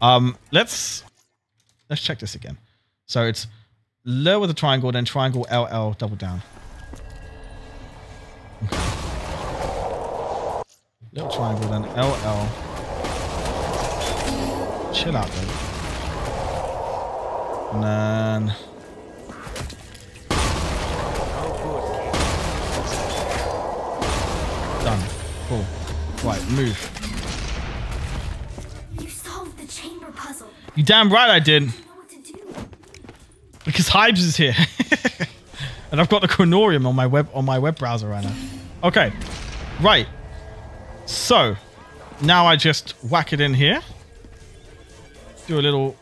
Um, let's let's check this again. So it's lower the triangle, then triangle LL, double down. Little triangle, then LL. Chill out. And then done. Cool. Right, move. You solved the chamber puzzle. You damn right I did. You know what to do. Because Hypes is here. and I've got the Chronorium on my web on my web browser right now. Okay. Right. So now I just whack it in here. Do a little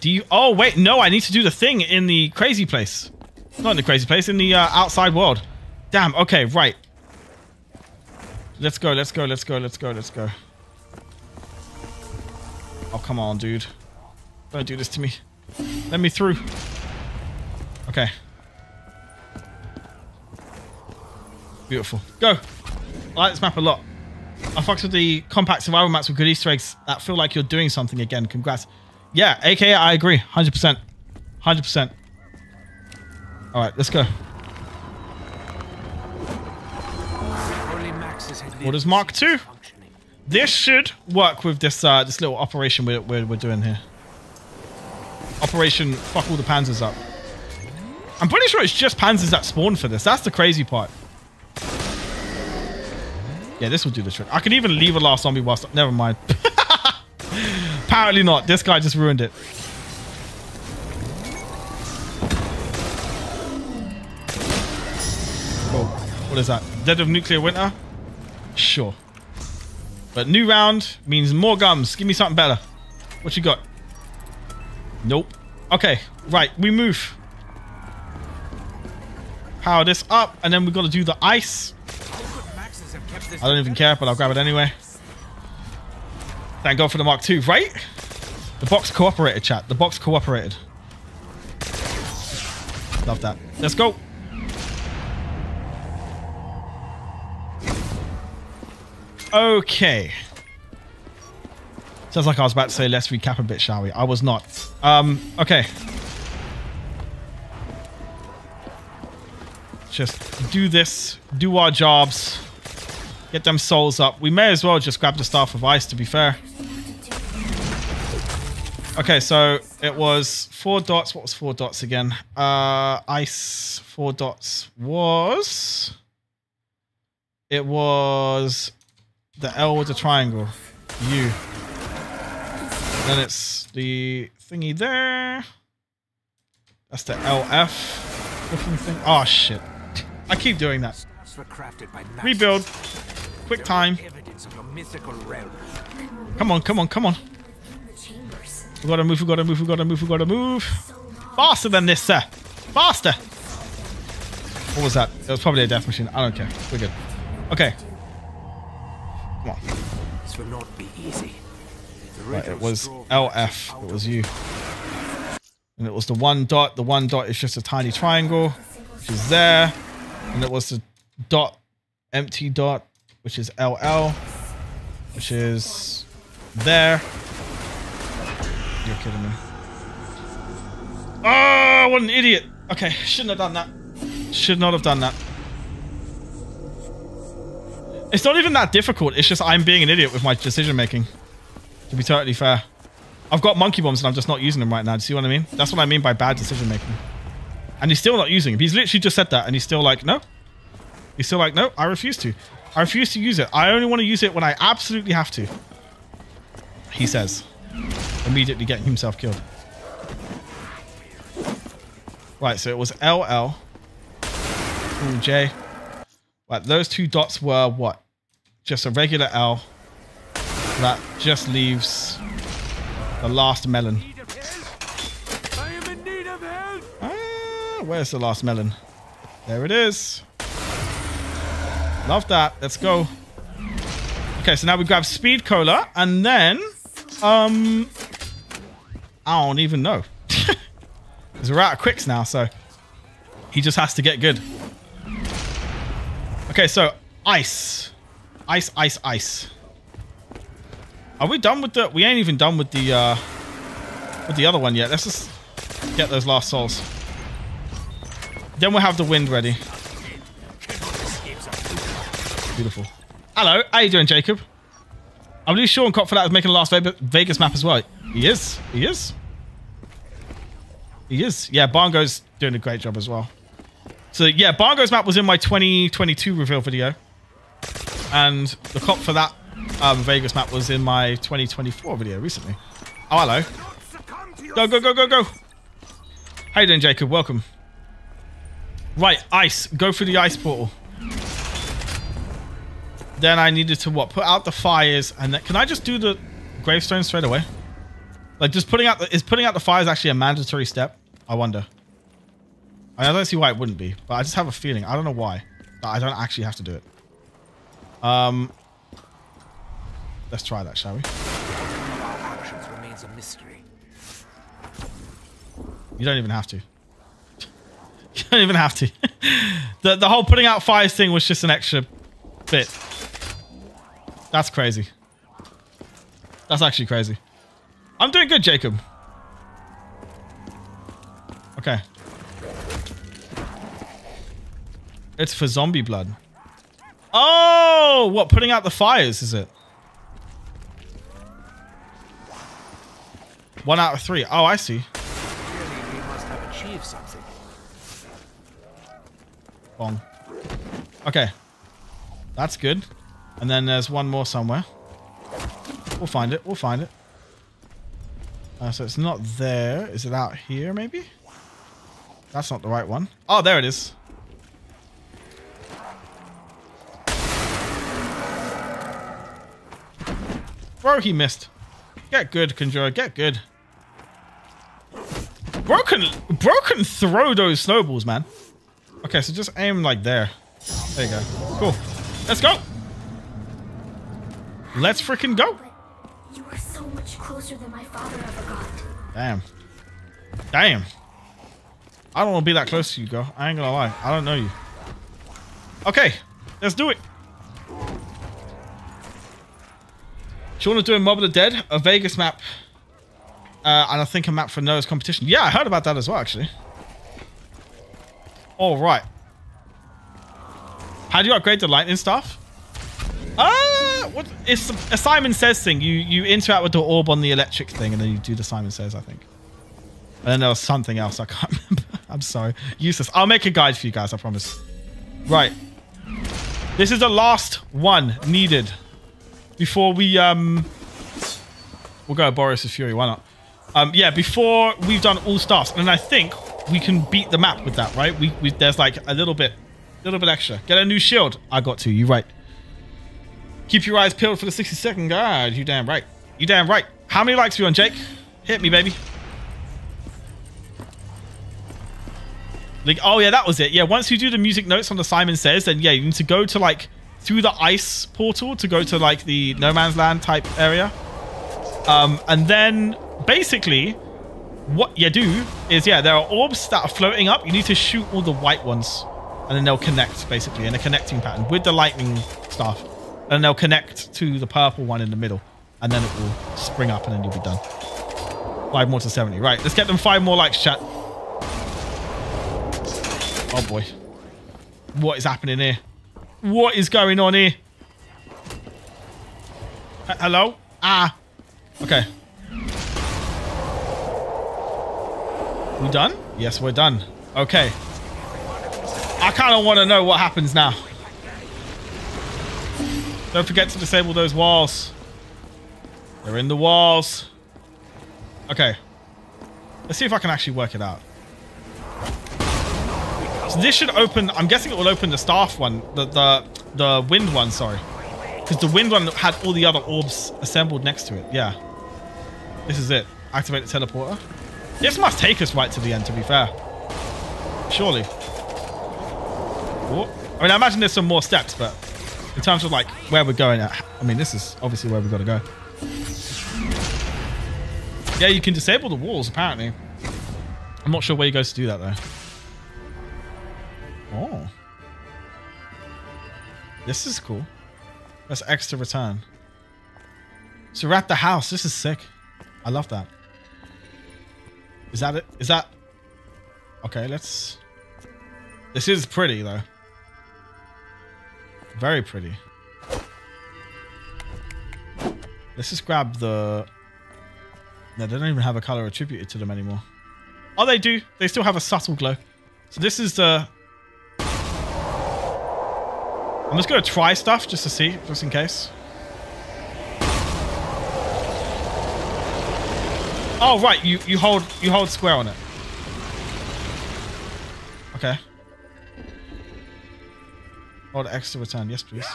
D Oh wait, no, I need to do the thing in the crazy place. Not in the crazy place, in the uh, outside world. Damn, okay, right. Let's go, let's go, let's go, let's go, let's go. Oh, come on, dude. Don't do this to me. Let me through. Okay. Beautiful. Go. I like this map a lot. I fucked with the compact survival maps with good Easter eggs that feel like you're doing something again. Congrats. Yeah, aka I agree. 100%. 100%. Alright, let's go. What is Mark II? functioning. This should work with this uh, this little operation we're, we're, we're doing here. Operation fuck all the panzers up. I'm pretty sure it's just panzers that spawn for this. That's the crazy part. Yeah, this will do the trick. I could even leave a last zombie whilst... Never mind. Apparently not. This guy just ruined it. Oh, What is that? Dead of Nuclear Winter? Sure. But new round means more gums. Give me something better. What you got? Nope. Okay, right. We move. Power this up, and then we got to do the ice. I don't even care, but I'll grab it anyway. Thank God for the Mark II, right? The box cooperated, chat. The box cooperated. Love that. Let's go. Okay. Sounds like I was about to say let's recap a bit, shall we? I was not. Um, okay. Just do this, do our jobs, get them souls up. We may as well just grab the Staff of Ice, to be fair. Okay, so it was four dots. What was four dots again? Uh, ice, four dots was... It was the L with the triangle. U. Then it's the thingy there. That's the LF looking thing. Oh, shit. I keep doing that. Stars were crafted by Maxis. Rebuild. Quick time. Evidence of a mythical realm. Come on, come on, come on. We gotta move, we gotta move, we gotta move, we gotta move. Faster than this, sir. Faster. What was that? It was probably a death machine. I don't care. We're good. Okay. Come on. This will not be easy. Right, it was LF. It was you. And it was the one dot. The one dot is just a tiny triangle, which is there. And it was the dot, empty dot, which is LL, which is there. You're kidding me. Oh, what an idiot. Okay, shouldn't have done that. Should not have done that. It's not even that difficult. It's just I'm being an idiot with my decision making. To be totally fair. I've got monkey bombs and I'm just not using them right now. Do you see what I mean? That's what I mean by bad decision making. And he's still not using them. He's literally just said that and he's still like, no. He's still like, no, I refuse to. I refuse to use it. I only want to use it when I absolutely have to. He says, immediately getting himself killed. Right, so it was LL. Ooh, J. Right, those two dots were what? Just a regular L. That just leaves the last melon. Need of help? I am in need of help! Ah, where's the last melon? There it is. Love that. Let's go. Okay, so now we grab speed cola and then um I don't even know. Because we're out of quicks now, so he just has to get good. Okay, so ice. Ice, ice, ice. Are we done with the we ain't even done with the uh with the other one yet. Let's just get those last souls. Then we'll have the wind ready. Beautiful. Hello, how you doing, Jacob? I believe Sean Copford is making the last Vegas map as well. He is. He is. He is. Yeah, Bongo's doing a great job as well. So yeah, Bongo's map was in my 2022 reveal video. And the cop for that um, Vegas map was in my 2024 video recently. Oh, hello. Go, go, go, go, go. How you doing, Jacob? Welcome. Right, ice. Go through the ice portal. Then I needed to what? Put out the fires, and then can I just do the gravestone straight away? Like just putting out the is putting out the fires actually a mandatory step? I wonder. I, I don't see why it wouldn't be, but I just have a feeling. I don't know why. I don't actually have to do it. Um, let's try that, shall we? You don't even have to. You don't even have to. the the whole putting out fires thing was just an extra bit. That's crazy. That's actually crazy. I'm doing good, Jacob. Okay. It's for zombie blood. Oh, what? Putting out the fires, is it? One out of three. Oh, I see. Okay. That's good. And then there's one more somewhere. We'll find it. We'll find it. Uh, so it's not there. Is it out here, maybe? That's not the right one. Oh, there it is. Bro, he missed. Get good, Kunjora. Get good. Broken, broken throw those snowballs, man. Okay, so just aim like there. There you go. Cool. Let's go. Let's freaking go. You are so much closer than my father ever got. Damn. Damn. I don't want to be that close to you, girl. I ain't gonna lie. I don't know you. Okay, let's do it. Sean is doing Mob of the Dead, a Vegas map, uh, and I think a map for Noah's competition. Yeah, I heard about that as well, actually. All right. How do you upgrade the lightning staff? Uh, what? It's a Simon Says thing. You you interact with the orb on the electric thing, and then you do the Simon Says, I think. And then there was something else I can't remember. I'm sorry. Useless. I'll make a guide for you guys, I promise. Right. This is the last one needed before we um we'll go Boreas' Fury, why not? Um yeah, before we've done all stars. And I think we can beat the map with that, right? We, we there's like a little bit little bit extra. Get a new shield. I got to, you right. Keep your eyes peeled for the 60 second guide. You damn right. You damn right. How many likes are you on, Jake? Hit me, baby. Like, oh yeah, that was it. Yeah, once you do the music notes on the Simon Says, then yeah, you need to go to like through the ice portal to go to like the no man's land type area. Um, and then basically what you do is yeah, there are orbs that are floating up. You need to shoot all the white ones, and then they'll connect basically in a connecting pattern with the lightning staff, and they'll connect to the purple one in the middle, and then it will spring up, and then you'll be done. Five more to seventy. Right, let's get them five more likes, chat. Oh boy, what is happening here? What is going on here? H- hello? Ah. Okay. We done? Yes, we're done. Okay. I kind of want to know what happens now. Don't forget to disable those walls. They're in the walls. Okay. Let's see if I can actually work it out. So this should open, I'm guessing it will open the staff one, the, the, the wind one, sorry. Because the wind one had all the other orbs assembled next to it. Yeah. This is it. Activate the teleporter. This must take us right to the end, to be fair. Surely. What? I mean, I imagine there's some more steps, but in terms of like where we're going at, I mean, this is obviously where we've got to go. Yeah, you can disable the walls, apparently. I'm not sure where you to do that, though. Oh. This is cool. That's extra return. So we're at the house. This is sick. I love that. Is that it? Is that... Okay, let's... This is pretty, though. Very pretty. Let's just grab the... No, they don't even have a color attributed to them anymore. Oh, they do. They still have a subtle glow. So this is the... I'm just going to try stuff just to see, just in case. Oh, right. You, you hold you hold square on it. Okay. Hold X to return. Yes, please.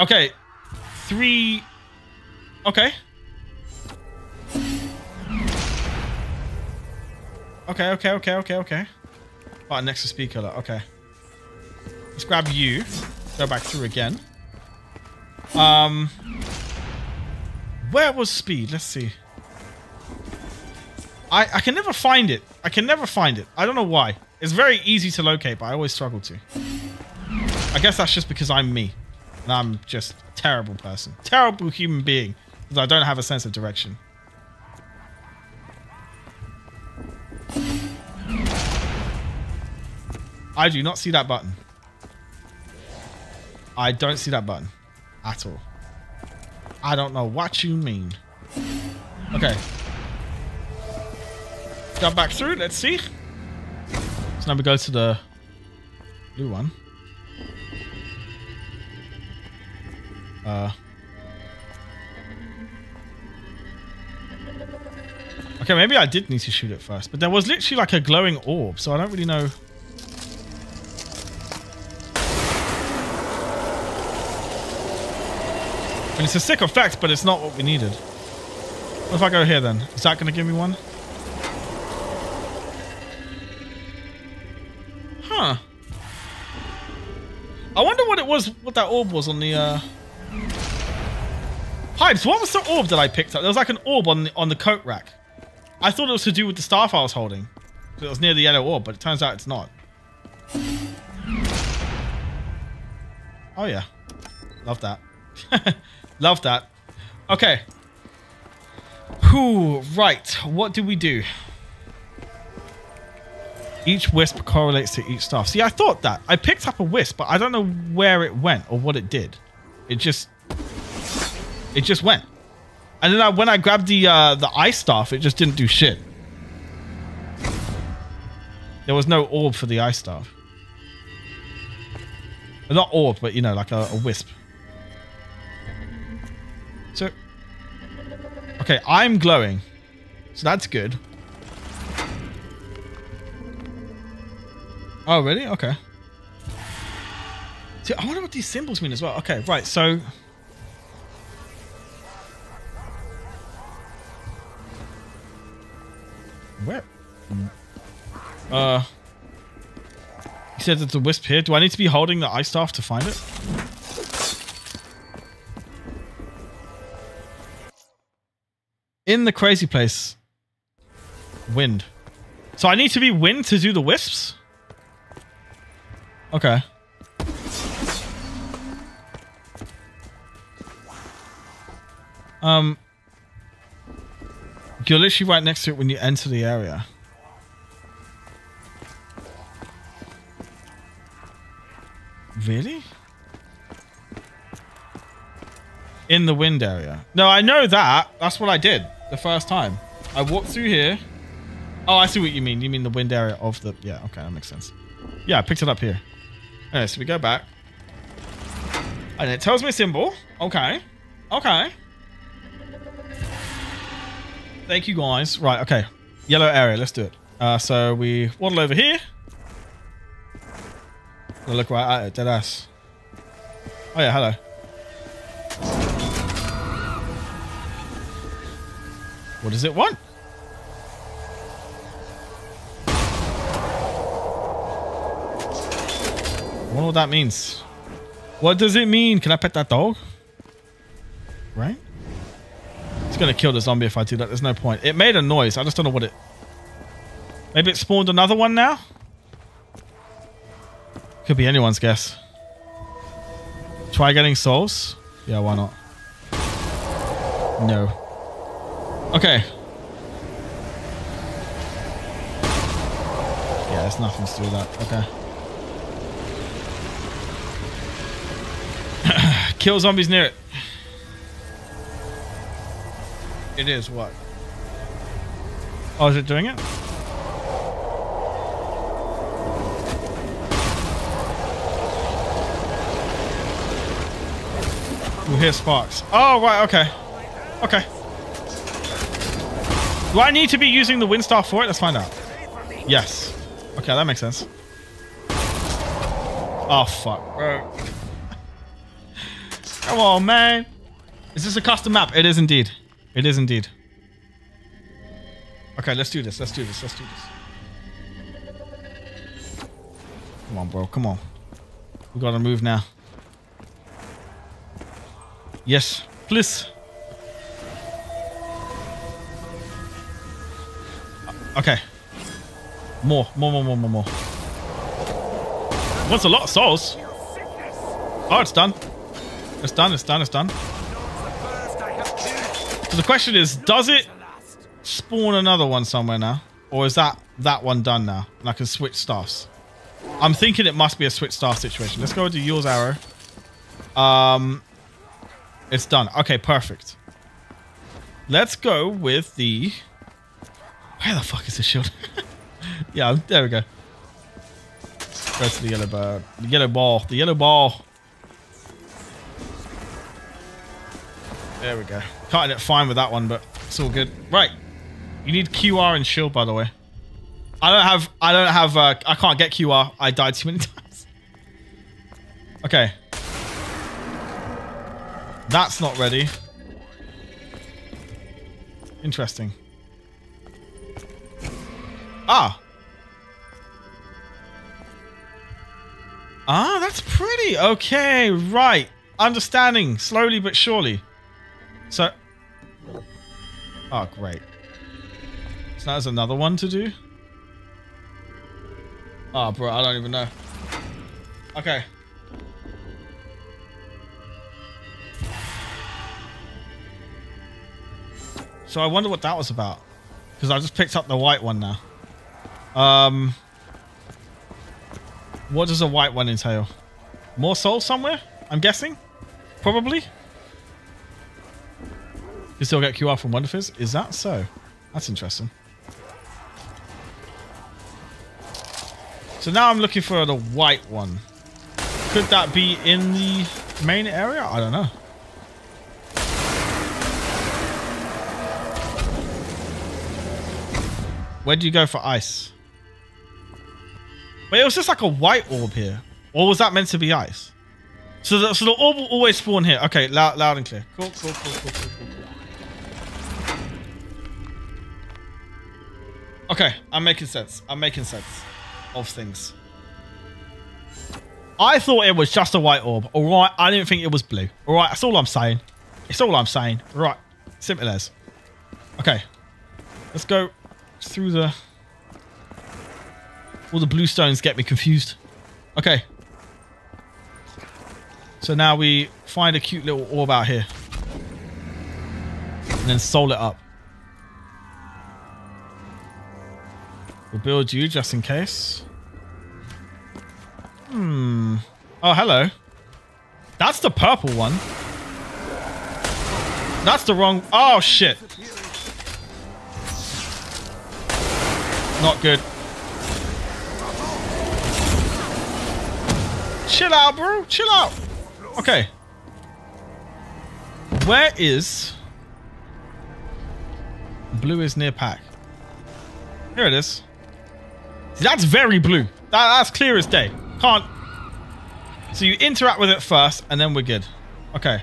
Okay. Three. Okay. Okay, okay, okay, okay, okay. Oh, next to speaker. Okay. Let's grab you. Go back through again. Um. Where was speed? Let's see. I, I can never find it. I can never find it. I don't know why. It's very easy to locate, but I always struggle to. I guess that's just because I'm me. And I'm just a terrible person. Terrible human being. Because I don't have a sense of direction. I do not see that button. I don't see that button. At all. I don't know what you mean. Okay. Jump back through. Let's see. So now we go to the blue one. Uh. Okay, maybe I did need to shoot it first, but there was literally like a glowing orb, so I don't really know. I mean, it's a sick effect, but it's not what we needed. What if I go here then? Is that going to give me one? Huh. I wonder what it was, what that orb was on the, uh... So what was the orb that I picked up? There was like an orb on the, on the coat rack. I thought it was to do with the staff I was holding. It was near the yellow orb, but it turns out it's not. Oh yeah. Love that. Love that. Okay. Whew, right. What do we do? Each wisp correlates to each staff. See, I thought that. I picked up a wisp, but I don't know where it went or what it did. It just... It just went. And then I, when I grabbed the uh, the ice staff, it just didn't do shit. There was no orb for the ice staff. Not orb, but you know, like a, a wisp. So, okay, I'm glowing. So that's good. Oh, really? Okay. See, I wonder what these symbols mean as well. Okay, right, so... Where? Uh... He said there's a wisp here. Do I need to be holding the ice staff to find it? In the crazy place. Wind. So I need to be wind to do the wisps? Okay. Um, you're literally right next to it when you enter the area. Really? In the wind area. No, I know that. That's what I did the first time. I walked through here. Oh, I see what you mean. You mean the wind area of the... Yeah, okay, that makes sense. Yeah, I picked it up here. Okay, so we go back. And it tells me symbol. Okay. Okay. Thank you, guys. Right, okay. Yellow area. Let's do it. Uh, so we waddle over here. Gonna look right at it. Dead ass. Oh, yeah. Hello. What does it want? I wonder what that means. What does it mean? Can I pet that dog? Right? It's gonna kill the zombie if I do that. There's no point. It made a noise. I just don't know what it... Maybe it spawned another one now? Could be anyone's guess. Try getting souls? Yeah, why not? No. Okay. Yeah, there's nothing to do with that. Okay. Kill zombies near it. It is what? Oh, is it doing it? We hear sparks. Oh, right, okay. Okay. Do I need to be using the wind staff for it? Let's find out. Yes. Okay, that makes sense. Oh, fuck. Bro. Come on, man. Is this a custom map? It is indeed. It is indeed. Okay, let's do this. Let's do this. Let's do this. Come on, bro. Come on. We gotta move now. Yes, please. Okay. More, more, more, more, more, more. Wants a lot of souls. Oh, it's done. It's done, it's done, it's done. So the question is, does it spawn another one somewhere now? Or is that that one done now? And I can switch staffs. I'm thinking it must be a switch staff situation. Let's go to yours arrow. Um, It's done. Okay, perfect. Let's go with the... Where the fuck is the shield? yeah, there we go. Go to the yellow bird. The yellow ball. The yellow ball. There we go. Cutting it fine with that one, but it's all good. Right. You need QR and shield, by the way. I don't have... I don't have... Uh, I can't get QR. I died too many times. Okay. That's not ready. Interesting. Ah. Ah, that's pretty. Okay, right. Understanding. Slowly but surely. So... Oh, great. So there's another one to do? Oh, bro, I don't even know. Okay. So I wonder what that was about. Because I just picked up the white one now. Um, What does a white one entail? More souls somewhere? I'm guessing? Probably? You still get QR from Wonderfizz? Is that so? That's interesting. So now I'm looking for the white one. Could that be in the main area? I don't know. Where do you go for ice? Wait, it was just like a white orb here. Or was that meant to be ice? So the, so the orb will always spawn here. Okay, loud, loud and clear. Cool, cool, cool, cool, cool, cool. Okay, I'm making sense. I'm making sense of things. I thought it was just a white orb. All right, I didn't think it was blue. All right, that's all I'm saying. It's all I'm saying. Right, simple as. Okay, let's go through the... All the blue stones get me confused. Okay. So now we find a cute little orb out here. And then soul it up. We'll build you just in case. Hmm. Oh, hello. That's the purple one. That's the wrong... Oh, shit. Not good. Chill out, bro. Chill out. Okay. Where is... Blue is near pack. Here it is. See, that's very blue. That, that's clear as day. Can't... So you interact with it first, and then we're good. Okay.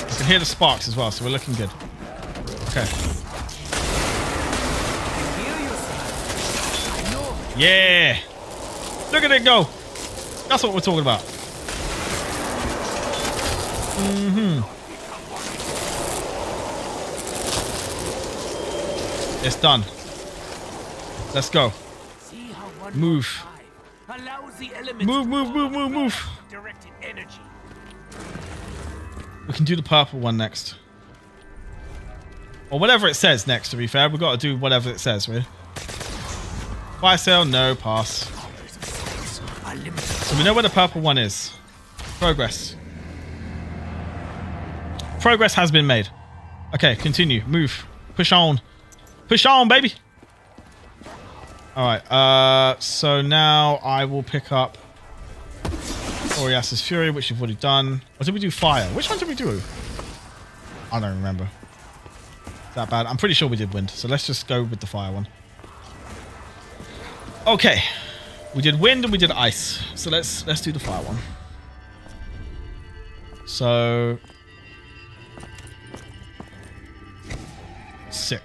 I can hear the sparks as well, so we're looking good. Okay. Yeah. Look at it go. That's what we're talking about. Mm-hmm. It's done. Let's go. Move. Move, move, move, move, move. We can do the purple one next. Or whatever it says next, to be fair. We've got to do whatever it says, really. Fire sale, no, pass. So we know where the purple one is. Progress. Progress has been made. Okay, continue. Move. Push on. Push on, baby. Alright, uh, so now I will pick up Boreas's Fury, which you've already done. Or did we do Fire? Which one did we do? I don't remember. That bad. I'm pretty sure we did Wind, so let's just go with the Fire one. Okay. We did wind and we did ice. So let's let's do the fire one. So sick.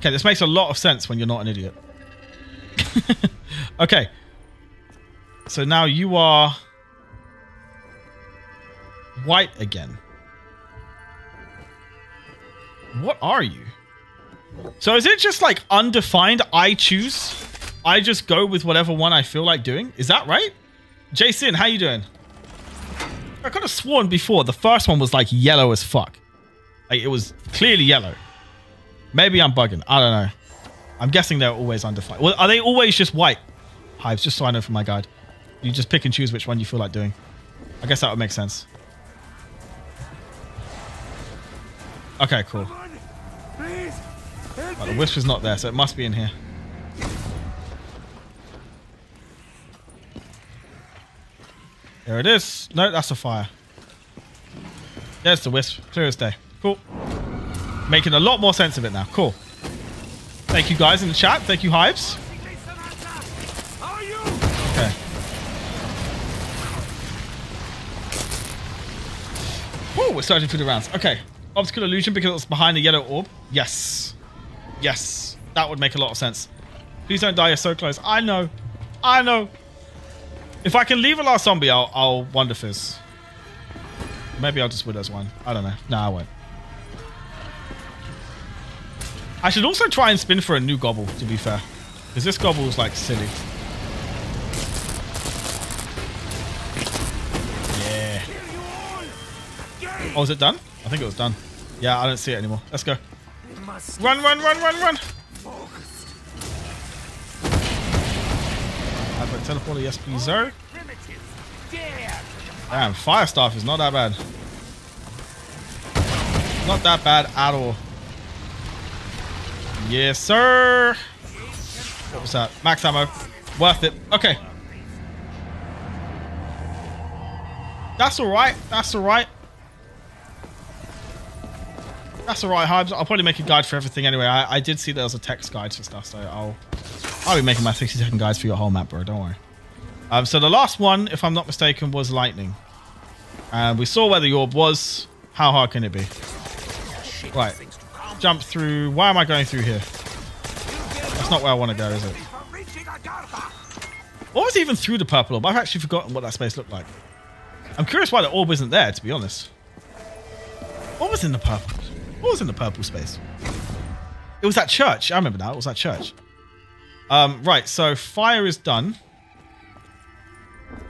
Okay, this makes a lot of sense when you're not an idiot. okay. So now you are white again. What are you? So is it just like undefined I choose? I just go with whatever one I feel like doing? Is that right? Jason, how you doing? I could have sworn before the first one was like yellow as fuck. Like it was clearly yellow. Maybe I'm bugging. I don't know. I'm guessing they're always undefined. Well, are they always just white Hypes? Just so I know from my guide. You just pick and choose which one you feel like doing. I guess that would make sense. Okay, cool. Well, the whisper's not there, so it must be in here. There it is. No, that's a fire. There's the wisp. Clear as day. Cool. Making a lot more sense of it now. Cool. Thank you guys in the chat. Thank you, Hypes. Okay. Oh, we're searching through the rounds. Okay. Obstacle illusion because it's behind the yellow orb. Yes. Yes. That would make a lot of sense. Please don't die. You're so close. I know. I know. If I can leave a last zombie, I'll, I'll wonder fizz. Maybe I'll just Widow's Wine. I don't know. No, I won't. I should also try and spin for a new gobble, to be fair. Because this gobble is like silly. Yeah. Oh, is it done? I think it was done. Yeah, I don't see it anymore. Let's go. Run, run, run, run, run. got teleporter, yes, please, sir. Damn, fire staff is not that bad. Not that bad at all. Yes, sir. What was that? Max ammo. Worth it. Okay. That's alright. That's alright. That's alright, Hypes. I'll probably make a guide for everything anyway. I, I did see there was a text guide for stuff, so I'll I'll be making my 60 second guides for your whole map, bro. Don't worry. Um, so the last one, if I'm not mistaken, was lightning. And we saw where the orb was. How hard can it be? Right. Jump through. Why am I going through here? That's not where I want to go, is it? What was even through the purple orb? I've actually forgotten what that space looked like. I'm curious why the orb isn't there, to be honest. What was in the purple? What was in the purple space? It was that church. I remember now. It was that church. Um, right, so fire is done.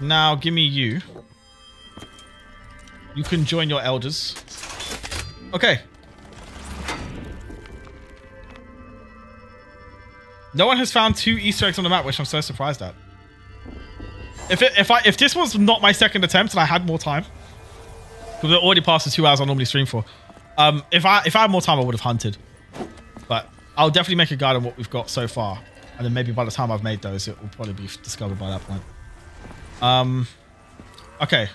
Now give me you. You can join your elders. Okay. No one has found two Easter eggs on the map, which I'm so surprised at. If it, if I if this was not my second attempt and I had more time, because it already passed the two hours I normally stream for. Um, if I if I had more time, I would have hunted. But I'll definitely make a guide on what we've got so far. And then maybe by the time I've made those, it will probably be discovered by that point. Um, okay.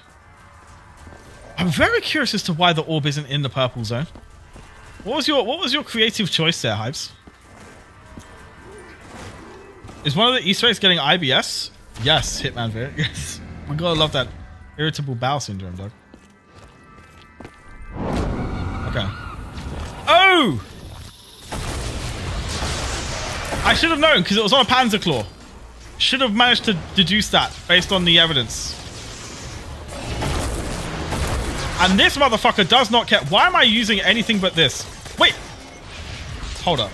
I'm very curious as to why the orb isn't in the purple zone. What was your What was your creative choice there, Hypes? Is one of the Easter eggs getting IBS? Yes, Hitman variant. Yes. My god, I love that irritable bowel syndrome, dog. Okay. Oh! I should have known because it was on a Panzer Claw. Should have managed to deduce that based on the evidence. And this motherfucker does not care. Why am I using anything but this? Wait. Hold up.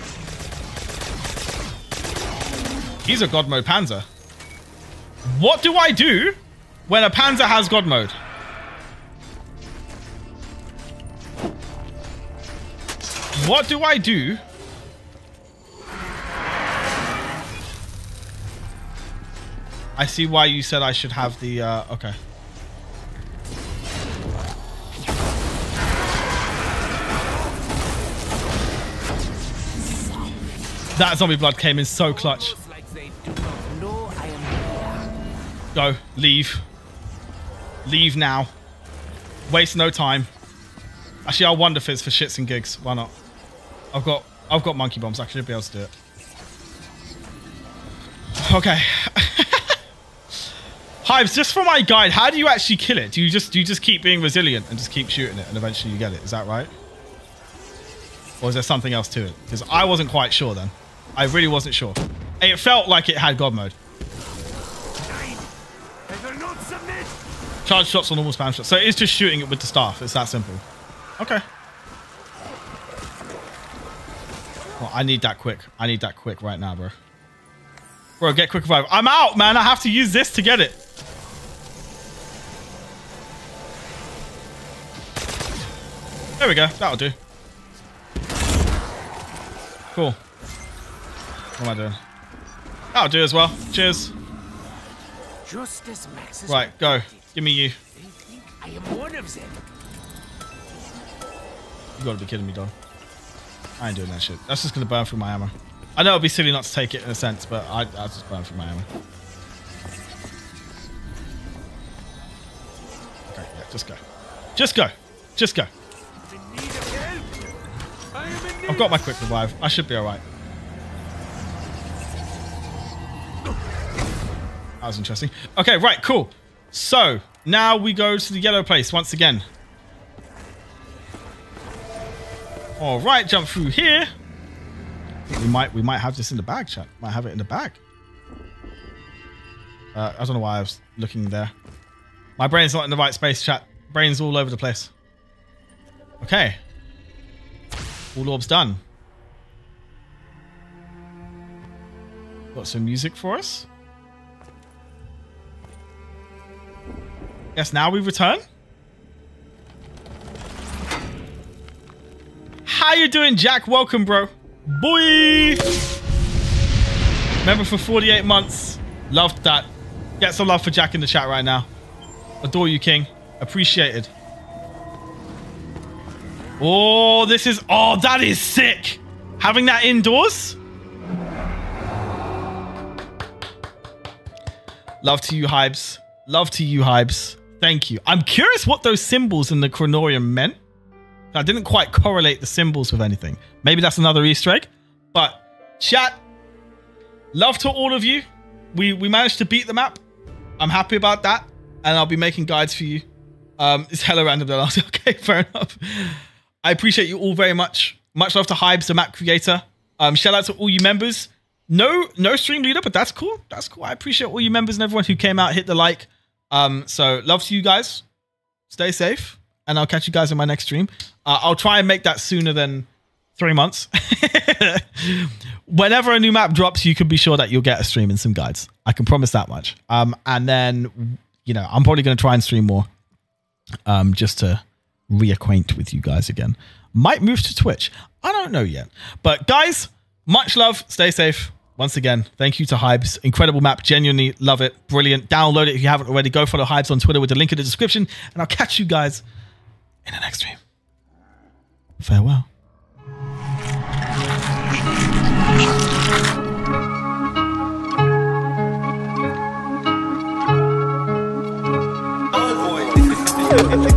He's a God mode Panzer. What do I do when a Panzer has God mode? What do I do? I see why you said I should have the, uh, okay. That zombie blood came in so clutch. Go. Leave. Leave now. Waste no time. Actually, I'll wonder if it's for shits and gigs. Why not? I've got I've got monkey bombs. I should be able to do it. Okay. Hypes, just for my guide, how do you actually kill it? Do you just do you just keep being resilient and just keep shooting it and eventually you get it? Is that right? Or is there something else to it? Because I wasn't quite sure then. I really wasn't sure. It felt like it had God mode. Charge shots or normal spam shots. So it is just shooting it with the staff. It's that simple. Okay. Well, I need that quick. I need that quick right now, bro. Bro, get quick revive. I'm out, man. I have to use this to get it. There we go. That'll do. Cool. What am I doing? That'll do as well. Cheers. Just as Max Right, go. Give me you. I am one of them. You gotta be kidding me, Don. I ain't doing that shit. That's just gonna burn through my ammo. I know it'd be silly not to take it in a sense, but I, I'll just burn through my ammo. Okay, yeah, just go. Just go. Just go. In need of help. I am in need. I've got my quick revive. I should be alright. That was interesting. Okay, right, cool. So, now we go to the yellow place once again. Alright, jump through here. We might we might have this in the bag, chat. Might have it in the bag. Uh, I don't know why I was looking there. My brain's not in the right space, chat. Brain's all over the place. Okay. All orbs done. Got some music for us. Yes, now we return. How you doing, Jack? Welcome, bro. Boy! Member for 48 months. Loved that. Get some love for Jack in the chat right now. Adore you, King. Appreciated. Oh, this is... Oh, that is sick. Having that indoors. Love to you, Hypes. Love to you, Hypes. Thank you. I'm curious what those symbols in the Chronorium meant. I didn't quite correlate the symbols with anything. Maybe that's another Easter egg. But chat, love to all of you. We we managed to beat the map. I'm happy about that, and I'll be making guides for you. Um, it's hella random though. okay, fair enough. I appreciate you all very much. Much love to Hypes, the map creator. Um, shout out to all you members. No, no stream leader, but that's cool. That's cool. I appreciate all you members and everyone who came out, hit the like. Um, so love to you guys. Stay safe, and I'll catch you guys in my next stream. Uh, I'll try and make that sooner than three months. Whenever a new map drops, you can be sure that you'll get a stream and some guides. I can promise that much. Um, and then, you know, I'm probably going to try and stream more, um, just to reacquaint with you guys again. Might move to Twitch. I don't know yet. But guys, much love. Stay safe. Once again, thank you to Hypes. Incredible map. Genuinely love it. Brilliant. Download it if you haven't already. Go follow Hypes on Twitter with the link in the description. And I'll catch you guys in the next stream. Farewell. Oh boy.